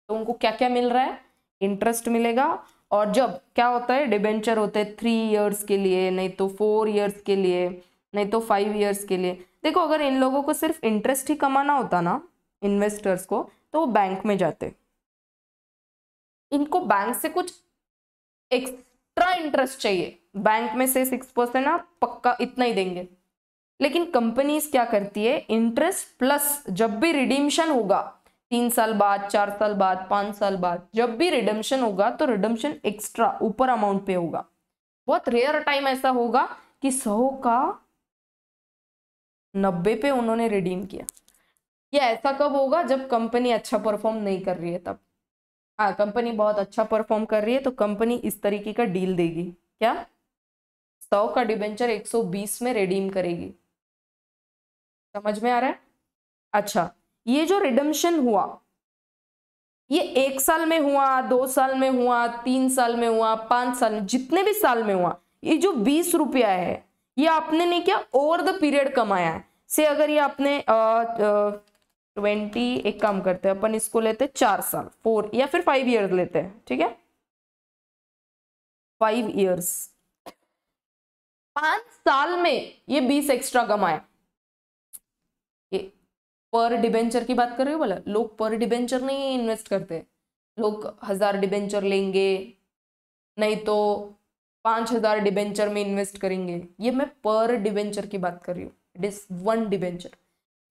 तो उनको क्या क्या मिल रहा है? इंटरेस्ट मिलेगा। और जब क्या होता है? डिबेंचर होते हैं थ्री ईयर्स के लिए, नहीं तो फोर ईयर्स के लिए, नहीं तो फाइव ईयर्स के लिए। देखो, अगर इन लोगों को सिर्फ़ इंटरेस्ट ही कमाना होता ना इन्वेस्टर्स को तो वो बैंक में जाते। इनको बैंक से कुछ एक्स्ट्रा इंटरेस्ट चाहिए। बैंक में से सिक्स परसेंट आप पक्का इतना ही देंगे। लेकिन कंपनीज़ क्या करती है? इंटरेस्ट प्लस जब भी रिडीमशन होगा, तीन साल बाद, चार साल बाद, पाँच साल बाद, जब भी रिडम्शन होगा तो रिडम्शन एक्स्ट्रा ऊपर अमाउंट पे होगा। बहुत रेयर टाइम ऐसा होगा कि सौ का नब्बे पे उन्होंने रिडीम किया। ये ऐसा कब होगा जब कंपनी अच्छा परफॉर्म नहीं कर रही है तब? हाँ कंपनी बहुत अच्छा परफॉर्म कर रही है तो कंपनी इस तरीके का डील देगी। क्या? सौ का डिबेंचर 120 में रिडीम करेगी। समझ में आ रहा है? अच्छा ये जो रिडम्शन हुआ, ये एक साल में हुआ, दो साल में हुआ, तीन साल में हुआ, पाँच साल में, जितने भी साल में हुआ, ये जो बीस रुपया है ये आपने नहीं क्या ओवर द पीरियड कमाया है। से अगर ये आपने ट्वेंटी एक काम करते हैं, अपन इसको लेते हैं चार साल फोर या फिर फाइव ईयर्स लेते हैं, ठीक है? फाइव ईयर्स पाँच साल में ये बीस एक्स्ट्रा कमाया पर डिबेंचर की बात कर रहे हो बोला? लोग पर डिबेंचर नहीं इन्वेस्ट करते। लोग हज़ार डिबेंचर लेंगे, नहीं तो पाँच हज़ार डिबेंचर में इन्वेस्ट करेंगे। ये मैं पर डिबेंचर की बात कर रही हूँ। It is one debenture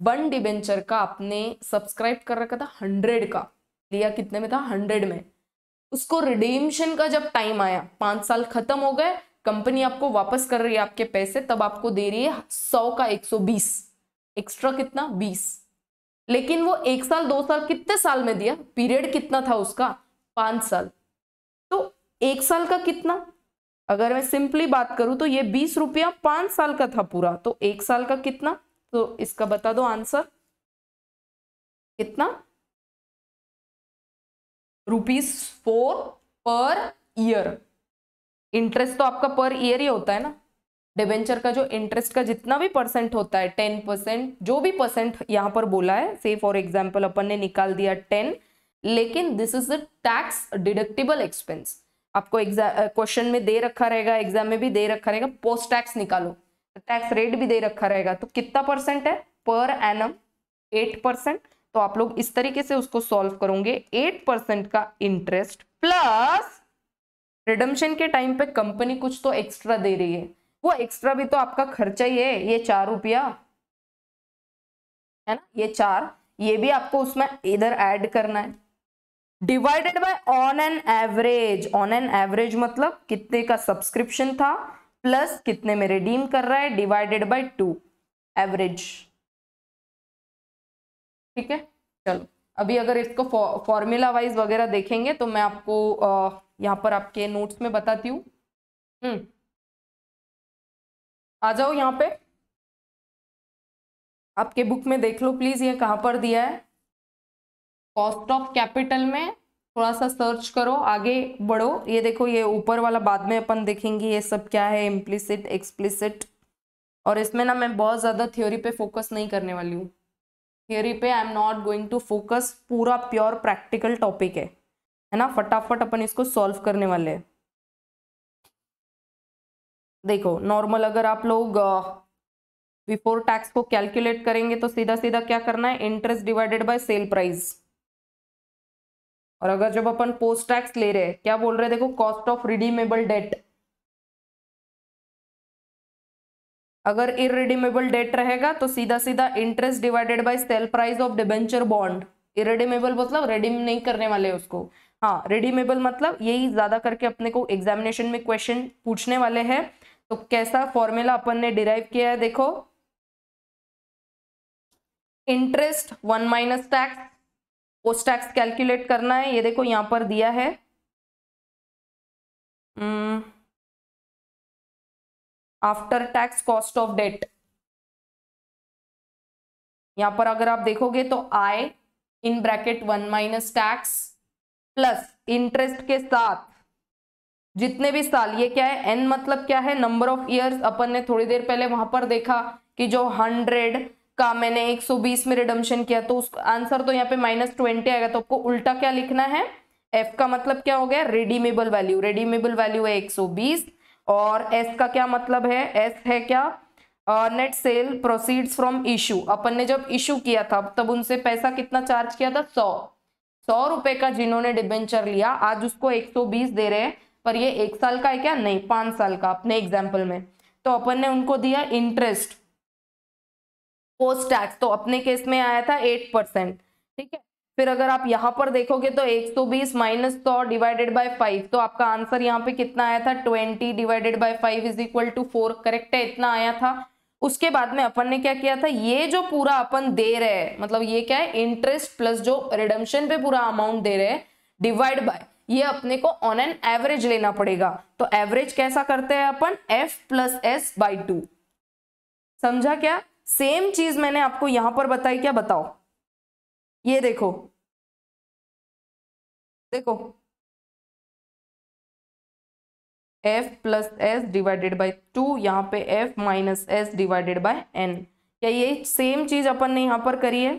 one debenture का आपने सब्सक्राइब कर रखा था हंड्रेड का। लिया कितने में था? हंड्रेड में। उसको रिडीमशन का जब टाइम आया, पाँच साल खत्म हो गए कंपनी आपको वापस कर रही है आपके पैसे, तब आपको दे रही है सौ का एक सौ बीस। एक्स्ट्रा कितना? बीस। लेकिन वो एक साल, दो साल कितने साल में दिया? पीरियड कितना था उसका? पाँच साल। तो एक साल का कितना? अगर मैं सिंपली बात करूँ तो ये बीस रुपया पाँच साल का था पूरा। तो एक साल का कितना? तो इसका बता दो आंसर। कितना? Rupees four per year. Interest तो आपका पर ईयर ही होता है ना। डिबेंचर का जो इंटरेस्ट का जितना भी परसेंट होता है, टेन परसेंट, जो भी परसेंट यहाँ पर बोला है से फॉर एग्ज़ाम्पल अपन ने निकाल दिया टेन, लेकिन this is the tax deductible expense आपको एग्ज़ाम क्वेश्चन में दे रखा रहेगा एग्ज़ाम में भी दे रखा रहेगा पोस्ट टैक्स निकालो। टैक्स रेट भी दे रखा रहेगा। तो कितना परसेंट है? पर एनम एट परसेंट तो आप लोग इस तरीके से उसको सॉल्व करोगे। एट परसेंट का इंटरेस्ट प्लस रिडम्शन के टाइम पे कंपनी कुछ तो एक्स्ट्रा दे रही है। वो एक्स्ट्रा भी तो आपका खर्चा ही है। ये चार रुपया, है ना? ये चार, ये भी आपको उसमें इधर ऐड करना है। Divided by on an average on an average मतलब कितने का सब्सक्रिप्शन था प्लस कितने में रिडीम कर रहा है डिवाइडेड बाय टू एवरेज ठीक है? चलो। अभी अगर इसको फॉर्मूला वाइज वगैरह देखेंगे तो मैं आपको यहाँ पर आपके नोट्स में बताती हूँ। हम्म। आ जाओ यहाँ पे। आपके बुक में देख लो प्लीज़ ये कहाँ पर दिया है? कॉस्ट ऑफ़ कैपिटल में थोड़ा सा सर्च करो, आगे बढ़ो। ये देखो, ये ऊपर वाला बाद में अपन देखेंगे ये सब क्या है इम्प्लिसिट एक्सप्लिसिट और इसमें ना मैं बहुत ज़्यादा थ्योरी पे फोकस नहीं करने वाली हूँ। थ्योरी पे I am not going to focus पूरा प्योर प्रैक्टिकल टॉपिक है। है ना? फटाफट अपन इसको सॉल्व करने वाले हैं। देखो नॉर्मल अगर आप लोग बिफोर टैक्स को कैलकुलेट करेंगे तो सीधा सीधा क्या करना है? Interest divided by sale price और अगर जब अपन पोस्ट टैक्स ले रहे हैं, क्या बोल रहे हैं? देखो कॉस्ट ऑफ़ रिडीमेबल डेट अगर इरिडीमेबल डेट रहेगा तो सीधा सीधा interest divided by sale price of debenture bond irredeemable मतलब रिडीम नहीं करने वाले उसको। हाँ रिडीमेबल मतलब यही ज़्यादा करके अपने को एग्जामिनेशन में क्वेश्चन पूछने वाले हैं। तो कैसा फॉर्मूला अपन ने डिराइव किया है, देखो। Interest one minus tax post tax calculate करना है, ये देखो यहाँ पर दिया है। After tax cost of debt यहाँ पर अगर आप देखोगे तो I in bracket one minus tax plus interest के साथ, जितने भी साल, ये क्या है? एन मतलब क्या है? नंबर ऑफ़ इयर्स अपन ने थोड़ी देर पहले वहाँ पर देखा कि जो हंड्रेड का मैंने 120 में रिडम्शन किया तो उसका आंसर तो यहाँ पे माइनस ट्वेंटी आएगा तो आपको उल्टा क्या लिखना है? एफ़ का मतलब क्या हो गया? रेडीमेबल वैल्यू रेडीमेबल वैल्यू है 120 और एस का क्या मतलब है? एस है क्या? Net sale proceeds from issue अपन ने जब इशू किया था, तब उनसे पैसा कितना चार्ज किया था? सौ। सौ रुपए का जिन्होंने डिबेंचर लिया, आज उसको 120 दे रहे हैं, पर ये एक साल का है क्या? नहीं, पाँच साल का, अपने एग्ज़ाम्पल में। तो अपन ने उनको दिया इंटरेस्ट पोस्ट टैक्स तो अपने केस में आया था एट परसेंट ठीक है? फिर अगर आप यहाँ पर देखोगे तो 120 सौ बीस माइनस सौ डिवाइडेड बाई फाइव तो आपका आंसर यहाँ पे कितना आया था? 20 divided by five is equal to four correct है? इतना आया था। उसके बाद में अपन ने क्या किया था? ये जो पूरा अपन दे रहे हैं मतलब ये क्या है? इंटरेस्ट प्लस जो रिडम्शन पे पूरा अमाउंट दे रहे हैं डिवाइड बाय ये अपने को ऑन एन एवरेज लेना पड़ेगा। तो एवरेज कैसा करते हैं अपन? F plus S by two समझा क्या? सेम चीज़ मैंने आपको यहाँ पर बताई, क्या बताओ? ये देखो। देखो। F plus S divided by two यहाँ पे F minus S divided by N क्या ये सेम चीज़ अपन ने यहाँ पर करी है?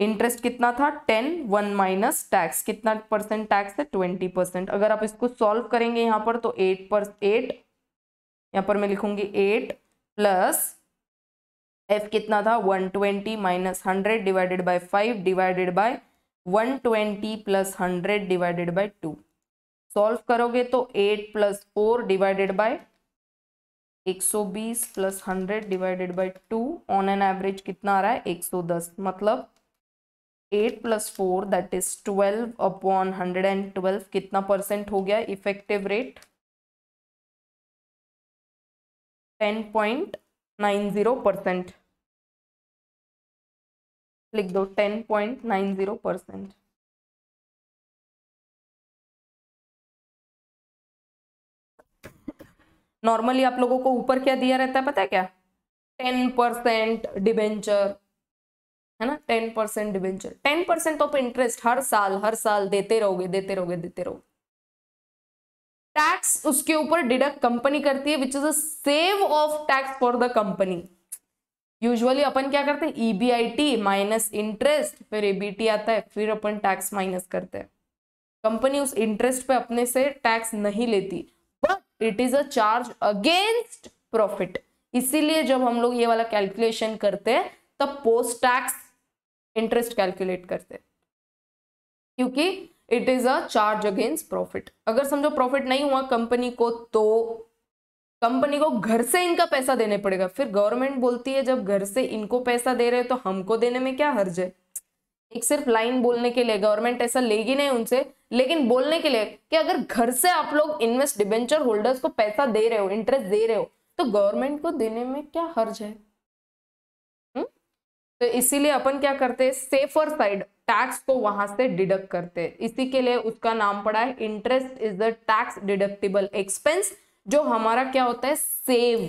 इंटरेस्ट कितना था? टेन वन माइनस टैक्स कितना परसेंट टैक्स है? ट्वेंटी परसेंट अगर आप इसको सॉल्व करेंगे यहाँ पर तो एट पर एट यहाँ पर मैं लिखूँगी एट प्लस एफ़ कितना था? One twenty minus hundred divided by five divided by one twenty plus hundred divided by two solve करोगे तो एट प्लस फोर डिवाइडेड सौ बीस plus hundred divided by two on an average कितना आ रहा है? एक सौ दस. मतलब eight plus four that is twelve upon hundred and twelve कितना परसेंट हो गया? Effective rate ten point nine zero percent. लिख दो, ten point nine zero percent. Normally आप लोगों को ऊपर क्या दिया रहता है, पता है क्या? टेन परसेंट डिबेंचर, है ना? Ten percent debenture. Ten percent of interest हर साल हर साल देते रहोगे देते रहोगे देते रहोगे। टैक्स उसके ऊपर डिडक्ट कंपनी करती है which is a save of tax for the company usually अपन क्या करते हैं? ईबीआईटी माइनस इंटरेस्ट फिर एबीटी आता है, फिर अपन टैक्स माइनस करते हैं. कंपनी उस इंटरेस्ट पे अपने से टैक्स नहीं लेती but it is a charge against profit इसीलिए जब हम लोग ये वाला कैलकुलेशन करते हैं, तब पोस्ट टैक्स इंटरेस्ट कैलकुलेट करते हैं. क्योंकि it is a charge against profit अगर समझो प्रॉफिट नहीं हुआ कंपनी को तो कंपनी को घर से इनका पैसा देने पड़ेगा। फिर गवर्नमेंट बोलती है, जब घर से इनको पैसा दे रहे हैं तो हमको देने में क्या हर्ज है? एक सिर्फ़ लाइन बोलने के लिए गवर्नमेंट ऐसा लेगी नहीं उनसे, लेकिन बोलने के लिए कि अगर घर से आप लोग इन्वेस्ट डिबेंचर होल्डर्स को पैसा दे रहे हो इंटरेस्ट दे रहे हो तो गवर्नमेंट को देने में क्या हर्ज है? तो इसीलिए अपन क्या करते हैं सेफर साइड टैक्स को वहाँ से डिडक्ट करते हैं। इसी के लिए उसका नाम पड़ा है interest is the tax deductible expense जो हमारा क्या होता है सेव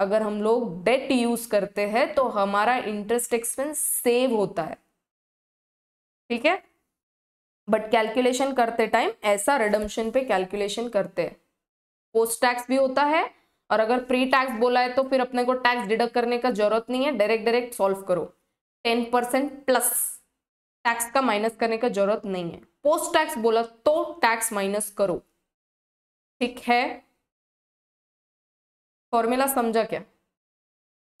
अगर हम लोग डेट यूज़ करते हैं तो हमारा इंटरेस्ट एक्सपेंस सेव होता है। ठीक है? बट कैलकुलेशन करते टाइम ऐसा रिडम्शन पे कैलकुलेशन करते हैं। पोस्ट टैक्स भी होता है, और अगर प्री टैक्स बोला है तो फिर अपने को टैक्स डिडक्ट करने का ज़रूरत नहीं है डायरेक्ट डायरेक्ट सॉल्व करो। टेन परसेंट प्लस टैक्स का माइनस करने का ज़रूरत नहीं है। पोस्ट टैक्स बोला तो टैक्स माइनस करो। ठीक है? फॉर्मूला समझा क्या?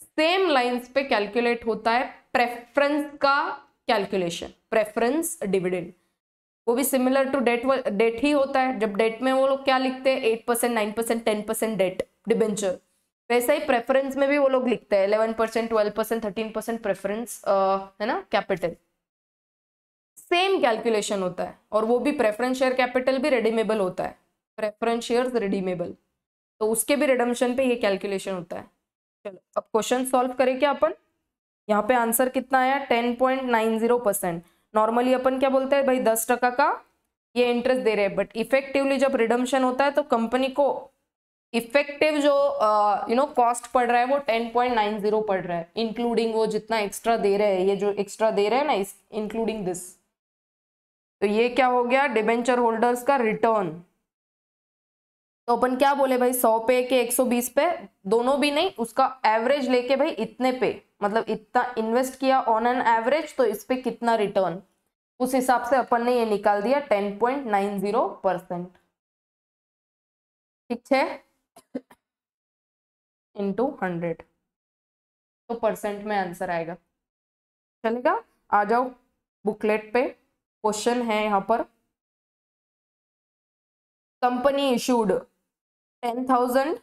सेम लाइंस पे कैलकुलेट होता है प्रेफरेंस का कैलकुलेशन प्रेफरेंस डिविडेंड वो भी सिमिलर टू डेट डेट ही होता है। जब डेट में वो लोग क्या लिखते हैं? Eight percent nine percent ten percent debt debenture वैसे ही प्रेफरेंस में भी वो लोग लिखते हैं। Eleven percent twelve percent thirteen percent preference है ना? कैपिटल सेम कैलकुलेशन होता है और वो भी प्रेफरेंस शेयर कैपिटल भी रेडीमेबल होता है। प्रेफरेंस शेयर रेडीमेबल तो उसके भी रिडम्शन पे ये कैलकुलेशन होता है। चलो, अब क्वेश्चन सॉल्व करें क्या अपन? यहाँ पे आंसर कितना आया? Ten point nine zero percent normally अपन क्या बोलते हैं? भाई, दस टका का ये इंटरेस्ट दे रहे हैं। बट इफेक्टिवली जब रिडम्शन होता है तो कंपनी को इफ़ेक्टिव जो यू नो कॉस्ट पड़ रहा है वो टेन पॉइंट नाइन ज़ीरो पड़ रहा है। इंक्लूडिंग वो जितना एक्स्ट्रा दे रहे हैं, ये जो एक्स्ट्रा दे रहे हैं ना इंक्लूडिंग दिस तो ये क्या हो गया? डिबेंचर होल्डर्स का रिटर्न तो अपन क्या बोले भाई? सौ पे के एक सौ बीस पे? दोनों भी नहीं, उसका एवरेज लेके भाई इतने पे। मतलब इतना इन्वेस्ट किया ऑन एन एवरेज तो इस पे कितना रिटर्न उस हिसाब से अपन ने ये निकाल दिया ten point nine zero percent ठीक है? इंटू हंड्रेड तो परसेंट में आंसर आएगा। चलेगा? आ जाओ बुकलेट पे। क्वेश्चन है यहाँ पर। Company issued ten thousand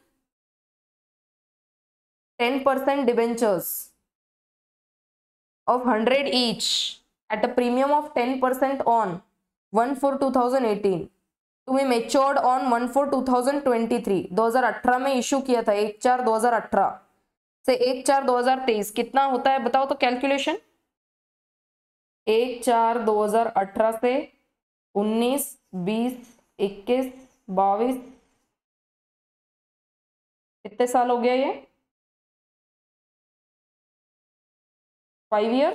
ten percent debentures of 100 each at a premium of 10% on 1 for 2018 to be matured on one four two thousand twenty three दो हज़ार अठारह में इशू किया था, एक चार दो हज़ार अठारह से एक चार दो हज़ार तेईस। कितना होता है बताओ तो कैलकुलेशन एक चार दो हज़ार अठारह से उन्नीस, बीस, इक्कीस, बाईस। कितने साल हो गया ये? Five year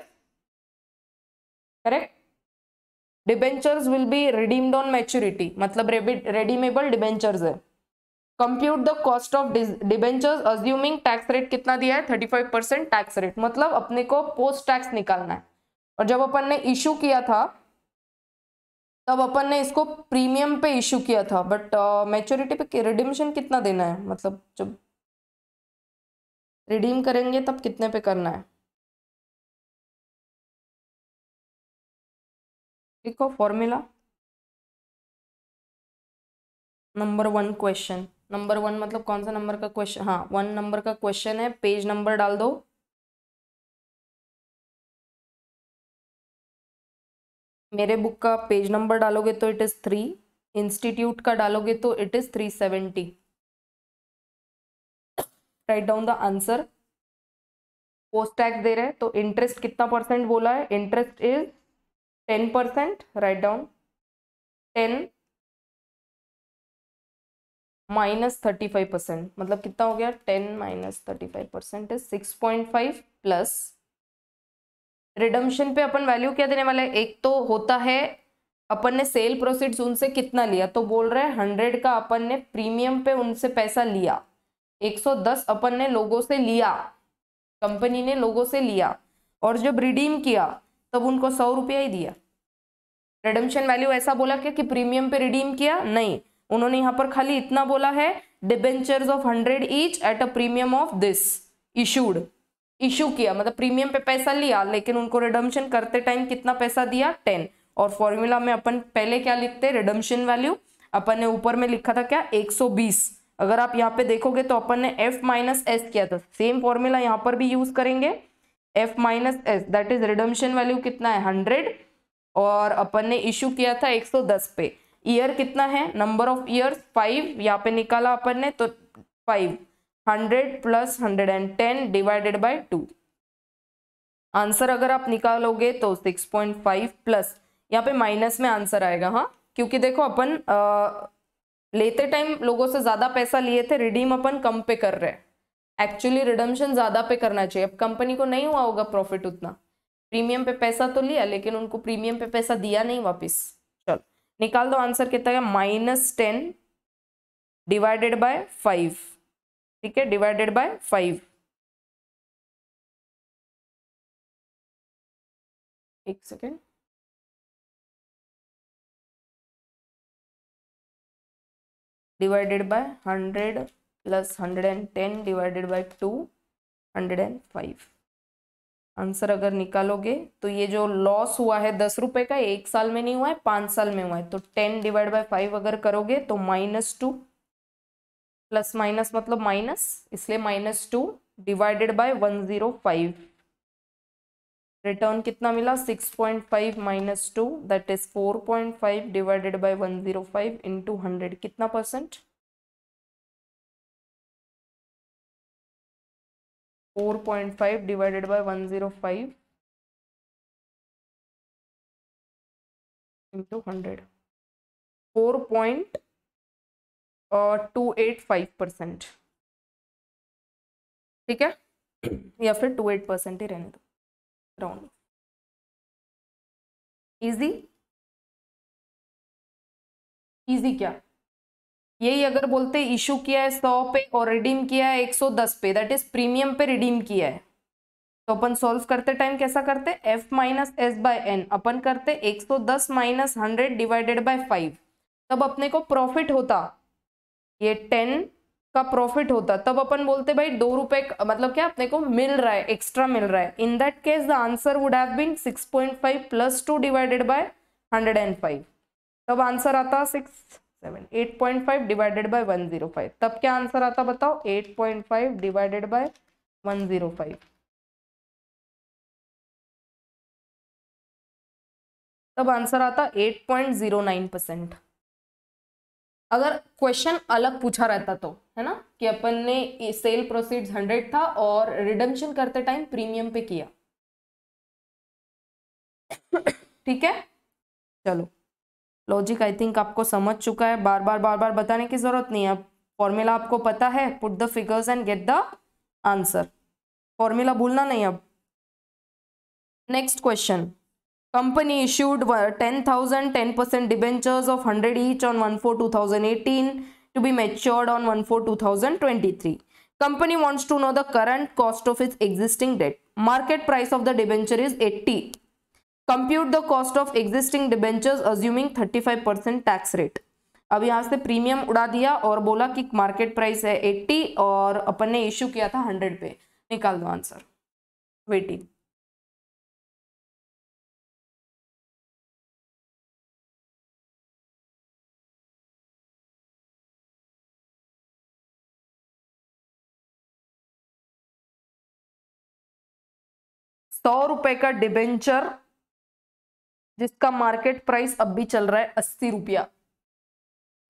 correct debentures will be redeemed on maturity मतलब रेडीमेबल डिबेंचर्स है। Compute the cost of debentures assuming tax rate कितना दिया है? Thirty five percent tax rate मतलब अपने को पोस्ट टैक्स निकालना है। और जब अपन ने इशू किया था तब अपन ने इसको प्रीमियम पे इशू किया था बट मैच्योरिटी uh, पे रिडीमशन कितना देना है? मतलब जब रिडीम करेंगे तब कितने पे करना है? देखो formula number one question number one मतलब कौन सा नंबर का क्वेश्चन हाँ वन नंबर का क्वेश्चन है पेज नंबर डाल दो. मेरे बुक का पेज नंबर डालोगे तो इट इज़ थ्री इंस्टीट्यूट का डालोगे तो it is three seventy write down the answer post tax दे रहे हैं तो इंटरेस्ट कितना परसेंट बोला है? Interest is ten percent write down ten minus thirty five percent मतलब कितना हो गया? Ten minus thirty five percent is six point five plus redemption पे अपन वैल्यू क्या देने वाले एक तो होता है, अपन ने सेल प्रोसीड्स उनसे कितना लिया? तो बोल रहे हैं हंड्रेड का अपन ने प्रीमियम पे उनसे पैसा लिया। एक सौ दस अपन ने लोगों से लिया। कंपनी ने लोगों से लिया। और जब रिडीम किया, तब उनको सौ रुपया ही दिया। रिडम्शन वैल्यू ऐसा बोला क्या कि प्रीमियम पे रिडीम किया? नहीं। उन्होंने यहाँ पर खाली इतना बोला है debentures of hundred each at a premium of this issued issue किया। मतलब प्रीमियम पे पैसा लिया, लेकिन उनको रिडम्शन करते टाइम कितना पैसा दिया? टेन और फॉर्मूला में अपन पहले क्या लिखते? रिडम्शन वैल्यू अपन ने ऊपर में लिखा था क्या? 120 अगर आप यहाँ पे देखोगे तो अपन ने एफ़ माइनस एस किया था। सेम फॉर्मूला यहाँ पर भी यूज़ करेंगे। F minus S that is redemption value कितना है? हंड्रेड और अपन ने इशू किया था 110 पे। ईयर कितना है? नंबर ऑफ़ ईयर्स फाइव यहाँ पे निकाला अपन ने तो five hundred plus hundred and ten divided by two. Answer अगर आप निकालोगे तो सिक्स पॉइंट फाइव प्लस। यहाँ पे माइनस में आंसर आएगा हाँ। क्योंकि देखो, अपन लेते टाइम लोगों से ज़्यादा पैसा लिए थे, रिडीम अपन कम पे कर रहे हैं। एक्चुअली रिडम्शन ज़्यादा पे करना चाहिए। अब कंपनी को नहीं हुआ होगा प्रॉफिट उतना। प्रीमियम पे पैसा तो लिया, लेकिन उनको प्रीमियम पे पैसा दिया नहीं वापस। चलो, निकाल दो आंसर कितना है? Minus ten divided by five. ठीक है डिवाइडेड बाय फाइव एक second divided by hundred plus hundred and ten divided by two hundred and five answer अगर निकालोगे तो ये जो लॉस हुआ है दस रुपए का, एक साल में नहीं हुआ है, पाँच साल में हुआ है। तो टेन डिवाइड बाय फाइव अगर करोगे तो माइनस टू प्लस माइनस मतलब माइनस इसलिए minus two divided by one zero five return कितना मिला? Six point five minus two that is four point five divided by one zero five into hundred कितना percent four point five divided by one zero five into hundred four point two eight five percent ठीक है? या फिर to eight percent ही रहने दो। Round easy easy क्या? यही अगर बोलते इशू किया है सौ पे और रिडीम किया है एक सौ दस पे दैट इज़ प्रीमियम पे रिडीम किया है। तो अपन सॉल्व करते टाइम कैसा करते? F minus S by N अपन करते एक सौ दस minus hundred divided by five तब अपने को प्रॉफिट होता। ये टेन का प्रॉफिट होता। तब अपन बोलते, भाई, दो रुपए मतलब क्या, अपने को मिल रहा है एक्स्ट्रा मिल रहा है। In that case the answer would have been 6.5 plus two divided by 105 तब आंसर आता six seven eight point five divided by one zero five तब क्या आंसर आता बताओ? Eight point five divided by one zero five तब answer आता eight point zero nine percent अगर question अलग पूछा रहता तो है ना? कि अपन ने सेल प्रोसीड्स हंड्रेड था और रिडम्शन करते टाइम प्रीमियम पे किया। ठीक है? चलो। लॉजिक आई थिंक आपको समझ चुका है। बार बार बार बार बताने की ज़रूरत नहीं है। फॉर्मूला आपको पता है। Put the figures and get the answer formula भूलना नहीं अब। Next question company issued 10000 10% debentures of 100 each on 1 4 2018 to be matured on 1 4 2023 company wants to know the current cost of its existing debt market price of the debenture is 80 compute the cost of existing debentures assuming 35% tax rate अब यहाँ से premium उड़ा दिया और बोला कि market price है 80 और अपन ने इश्यू किया था 100 पे निकाल दो आंसर वेटिंग सौ रुपए का डिबेंचर, जिसका मार्केट प्राइस अब भी चल रहा है अस्सी रुपया।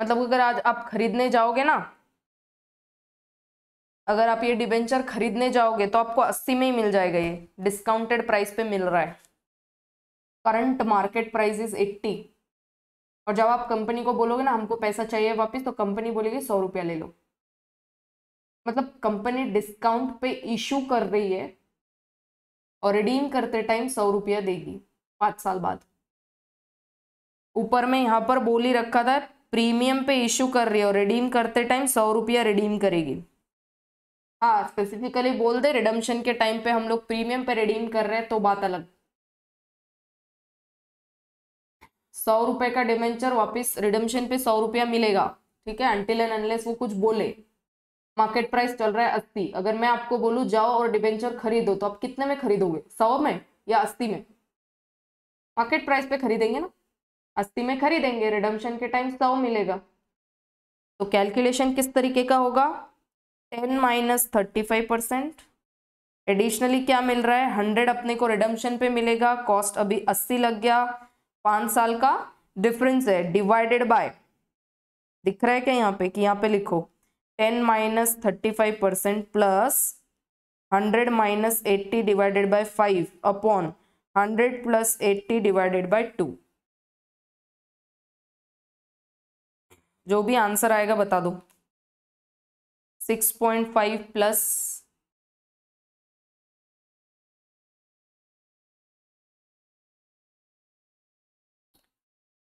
मतलब अगर आज आप खरीदने जाओगे ना, अगर आप ये डिबेंचर खरीदने जाओगे तो आपको अस्सी में ही मिल जाएगा ये। डिस्काउंटेड प्राइस पे मिल रहा है। Current market price is eighty. और जब आप कंपनी को बोलोगे ना, हमको पैसा चाहिए वापस तो कंपनी बोलेगी, सौ रुपया ले लो। मतलब कंपनी डिस्काउंट पे इशू कर रही है और रिडीम करते टाइम सौ रुपया देगी, पाँच साल बाद। ऊपर में यहाँ पर बोल रखा था प्रीमियम पे इशू कर रही है और रिडीम करते टाइम सौ रुपया रिडीम करेगी। हाँ स्पेसिफिकली बोल दे रिडम्शन के टाइम पे हम लोग प्रीमियम पे रिडीम कर रहे हैं तो बात अलग। सौ रुपए का डिमेंचर वापस रिडम्शन पे सौ रुपया मिलेगा, ठीक है? अनटिल एंड अनलेस वो कुछ बोले। मार्केट प्राइस चल रहा है अस्सी। अगर मैं आपको बोलूँ, जाओ और डिबेंचर खरीदो तो आप कितने में खरीदोगे? सौ में या अस्सी में? मार्केट प्राइस पे खरीदेंगे ना? अस्सी में खरीदेंगे। रिडम्शन के टाइम सौ मिलेगा। तो कैलकुलेशन किस तरीके का होगा? Ten minus thirty five percent. Additionally क्या मिल रहा है? हंड्रेड अपने को रिडम्शन पे मिलेगा। कॉस्ट अभी अस्सी लग गया। पाँच साल का डिफरेंस है। Divided by. दिख रहा है क्या यहाँ पे? कि यहाँ पे लिखो। Ten minus thirty five percent plus hundred minus eighty divided by five upon hundred plus eighty divided by two. जो भी आंसर आएगा बता दो। Six point five plus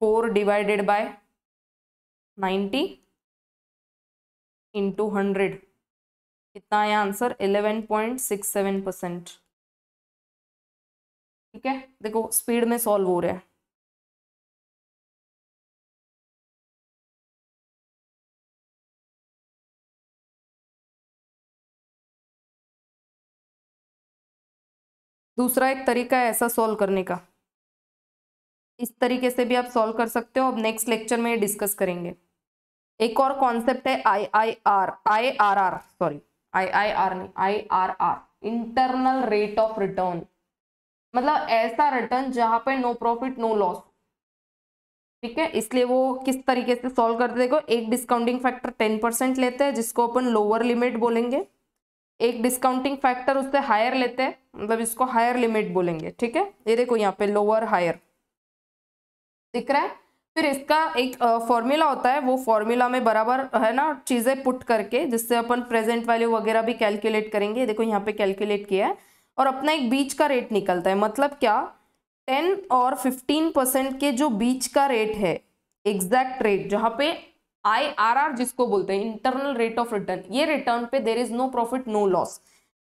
four divided by ninety. Into hundred कितना आया answer eleven point six seven percent ठीक है? देखो स्पीड में सॉल्व हो रहा है। दूसरा एक तरीका है ऐसा सॉल्व करने का। इस तरीके से भी आप सॉल्व कर सकते हो। अब नेक्स्ट लेक्चर में डिस्कस करेंगे। एक और कॉन्सेप्ट है I I R I R R sorry I I R नहीं I R R internal rate of return मतलब ऐसा रिटर्न जहाँ पे नो प्रॉफिट नो लॉस ठीक है? इसलिए वो किस तरीके से सॉल्व करते देखो, एक डिस्काउंटिंग फैक्टर टेन परसेंट लेते हैं, जिसको अपन लोअर लिमिट बोलेंगे। एक डिस्काउंटिंग फैक्टर उससे हायर लेते हैं मतलब इसको हायर लिमिट बोलेंगे, ठीक है? ये देखो यहाँ पे लोअर हायर दिख रहा है? फिर इसका एक फॉर्मूला होता है, वो फॉर्मूला में बराबर, है ना, चीज़ें पुट करके, जिससे अपन प्रेजेंट वैल्यू वगैरह भी कैलकुलेट करेंगे। देखो, यहाँ पे कैलकुलेट किया है, और अपना एक बीच का रेट निकलता है। मतलब क्या? टेन और फिफ्टीन परसेंट के जो बीच का रेट है एग्जैक्ट रेट जहाँ पे आई आर आर जिसको बोलते हैं इंटरनल रेट ऑफ़ रिटर्न ये रिटर्न पे there is no profit no loss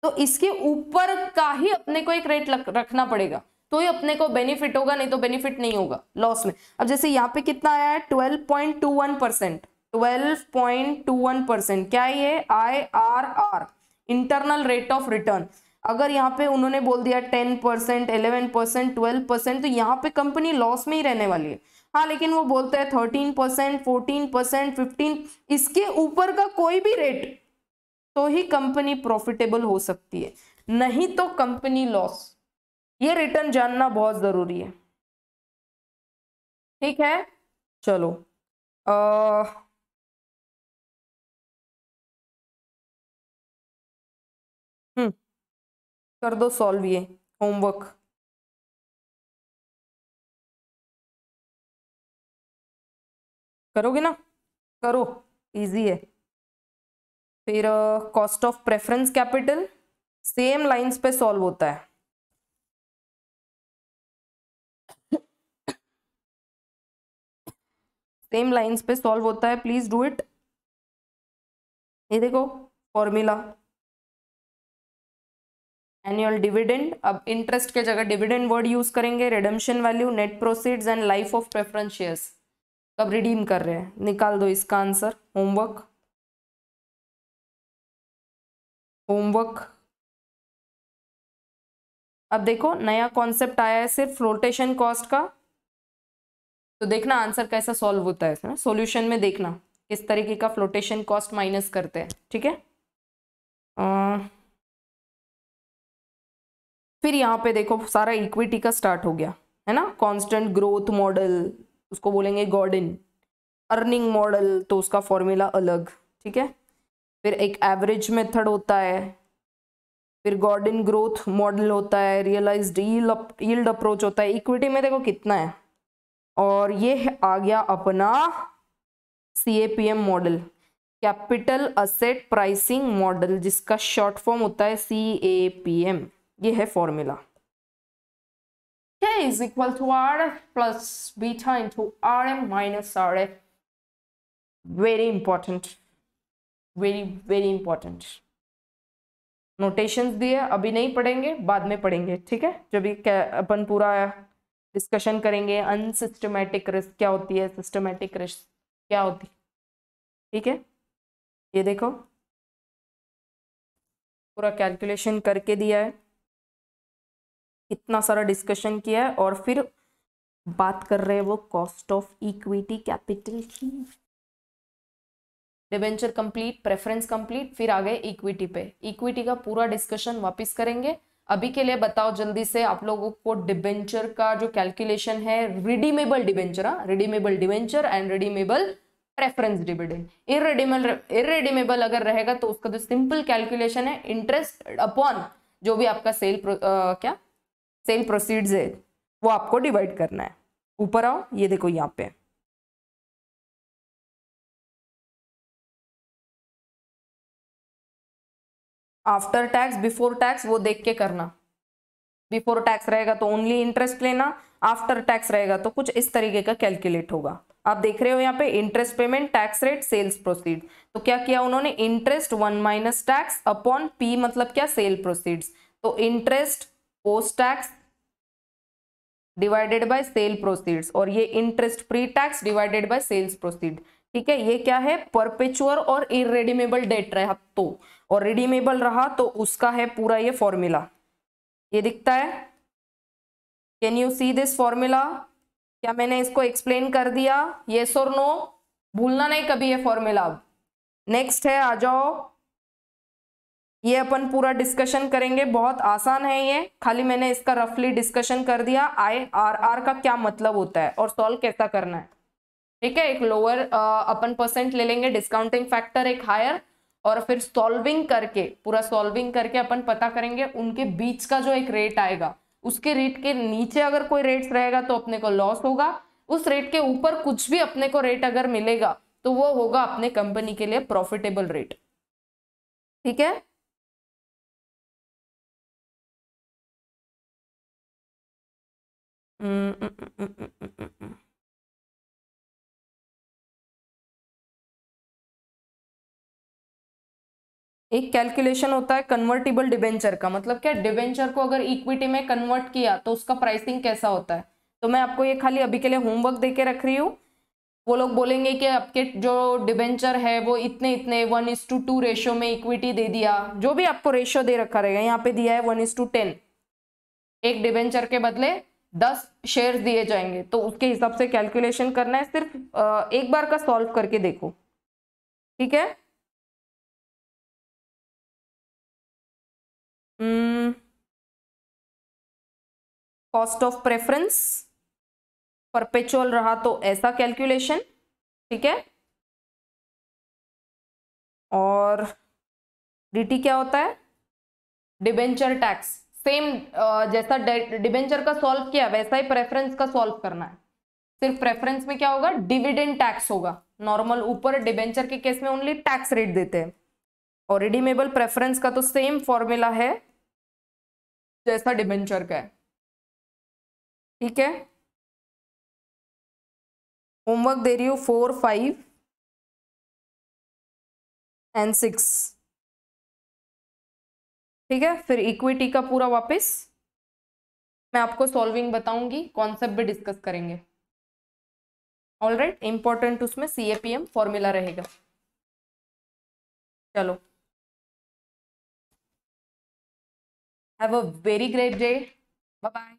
तो इसके ऊपर का ही अपने को एक रेट रखना पड़ेगा। तो ही अपने को बेनिफिट होगा, नहीं तो बेनिफिट नहीं होगा लॉस में। अब जैसे यहाँ पे कितना आया है? Twelve point two one percent twelve point two one percent क्या ये? I R R internal rate of return अगर यहाँ पे उन्होंने बोल दिया ten percent eleven percent twelve percent तो यहाँ पे कंपनी लॉस में ही रहने वाली है। हाँ लेकिन वो बोलते हैं thirteen percent fourteen percent fifteen इसके ऊपर का कोई भी रेट तो ही कंपनी प्रॉफिटेबल हो सकती है। नहीं तो कंपनी लॉस ये रिटर्न जानना बहुत ज़रूरी है। ठीक है? चलो। आ, हम्म कर दो सॉल्व ये होमवर्क करोगे ना? करो इजी है। फिर cost of preference capital same lines पे सॉल्व होता है। सेम लाइंस पे सॉल्व होता है प्लीज़ डू इट ये देखो फॉर्मूला एनुअल डिविडेंड अब इंटरेस्ट के जगह डिविडेंड वर्ड यूज़ करेंगे redemption value net proceeds and life of preference shares कब रिडीम कर रहे हैं. निकाल दो इसका आंसर होमवर्क होमवर्क अब देखो, नया कॉन्सेप्ट आया है, सिर्फ़ फ्लोटेशन कॉस्ट का. तो देखना आंसर कैसा सॉल्व होता है सॉल्यूशन में देखना किस तरीके का फ्लोटेशन कॉस्ट माइनस करते हैं, ठीक है? फिर यहाँ पे देखो सारा इक्विटी का स्टार्ट हो गया, है ना? कांस्टेंट ग्रोथ मॉडल उसको बोलेंगे गॉर्डन अर्निंग मॉडल तो उसका फॉर्मूला अलग, ठीक है? फिर एक एवरेज मेथड होता है, फिर गॉर्डन ग्रोथ मॉडल होता है रियलाइज्ड यील्ड अप्रोच होता है। इक्विटी में देखो कितना है और ये आ गया अपना C A P M model capital asset pricing model जिसका शॉर्ट फॉर्म होता है सी ए पी एम ये है formula K is equal to RF plus beta into RM minus RF. Very important. Very, very important. Notations दिए अभी नहीं पढ़ेंगे बाद में पढ़ेंगे ठीक है जब अपन पूरा डिस्कशन करेंगे अनसिस्टमेटिक रिस्क क्या होती है सिस्टमेटिक रिस्क क्या होती ठीक है? ये देखो। पूरा कैलकुलेशन करके दिया है। इतना सारा डिस्कशन किया है और फिर बात कर रहे हैं वो कॉस्ट ऑफ़ इक्विटी कैपिटल की। डिवेंचर कंप्लीट प्रेफरेंस कंप्लीट फिर आ गए इक्विटी पे। इक्विटी का पूरा डिस्कशन वापस करेंगे। अभी के लिए बताओ जल्दी से आप लोगों को डिबेंचर का जो कैलकुलेशन है redeemable debenture redeemable debenture and redeemable preference dividend irredeemable irredeemable अगर रहेगा तो उसका जो सिंपल कैलकुलेशन है इंटरेस्ट अपॉन जो भी आपका सेल आ, क्या? सेल प्रोसीड्स है वो आपको डिवाइड करना है। ऊपर आओ ये देखो यहाँ पे। आफ्टर टैक्स बिफोर टैक्स वो देख के करना। बिफोर टैक्स रहेगा तो ओनली इंटरेस्ट लेना आफ्टर टैक्स रहेगा तो कुछ इस तरीके का कैलकुलेट होगा। आप देख रहे हो यहाँ पे interest payment tax rate sales proceed तो क्या किया उन्होंने? Interest one minus tax upon P मतलब क्या? सेल प्रोसीड तो interest post tax divided by sale proceeds और ये interest pre tax divided by sales proceed ठीक है? ये क्या है? परपेचुअर और इरेडीमेबल डेट रहा तो और रिडीमेबल रहा तो उसका है पूरा ये फॉर्मूला ये दिखता है? Can you see this formula क्या मैंने इसको एक्सप्लेन कर दिया? येस और नो भूलना नहीं कभी ये फॉर्मूला अब नेक्स्ट है, आ जाओ. ये अपन पूरा डिस्कशन करेंगे. बहुत आसान है ये. खाली मैंने इसका रफली डिस्कशन कर दिया. आई आर आर का क्या मतलब होता है और सॉल्व कैसा करना है? ठीक है, एक लोअर अपन परसेंट ले लेंगे. डिस्काउंटिंग फैक्टर एक हायर और फिर सॉल्विंग करके पूरा सॉल्विंग करके अपन पता करेंगे उनके बीच का जो एक रेट आएगा। उसके रेट के नीचे अगर कोई रेट्स रहेगा तो अपने को लॉस होगा। उस रेट के ऊपर कुछ भी अपने को रेट अगर मिलेगा तो वो होगा अपने कंपनी के लिए प्रॉफिटेबल रेट ठीक है? Mm, mm, mm, एक कैलकुलेशन होता है कन्वर्टिबल डिबेंचर का। मतलब क्या डिबेंचर को अगर इक्विटी में कन्वर्ट किया तो उसका प्राइसिंग कैसा होता है? तो मैं आपको ये खाली अभी के लिए होमवर्क दे के रख रही हूँ। वो लोग बोलेंगे कि आपके जो डिबेंचर है, वो इतने इतने one is to two ratio में इक्विटी दे दिया। जो भी आपको रेशियो दे रखा रहेगा, यहाँ पे दिया है वन इज़ टू टेन एक डिबेंचर के बदले दस शेयर दिए जाएँगे। तो उसके हिसाब से कैलकुलेशन करना है, सिर्फ़ एक बार का सॉल्व करके देखो। ठीक है? कॉस्ट ऑफ़ प्रेफरेंस परपेचुअल रहा तो ऐसा कैलकुलेशन ठीक है? और डीटी क्या होता है? डिबेंचर टैक्स सेम जैसा डिबेंचर का सॉल्व किया, वैसा ही प्रेफरेंस का सॉल्व करना है। सिर्फ़ प्रेफरेंस में क्या होगा? डिविडेंड टैक्स होगा। नॉर्मल ऊपर डिबेंचर के केस में ओनली टैक्स रेट देते हैं। और रिडीमेबल प्रेफरेंस का तो सेम फॉर्मूला है। जैसा डिबेंचर का है। ठीक है? होमवर्क दे रही हूँ फोर फाइव एंड सिक्स ठीक है? फिर इक्विटी का पूरा वापस मैं आपको सॉल्विंग बताऊँगी कॉन्सेप्ट भी डिस्कस करेंगे। ऑल राइट इंपॉर्टेंट उसमें C A P M formula रहेगा। चलो। Have a very great day bye bye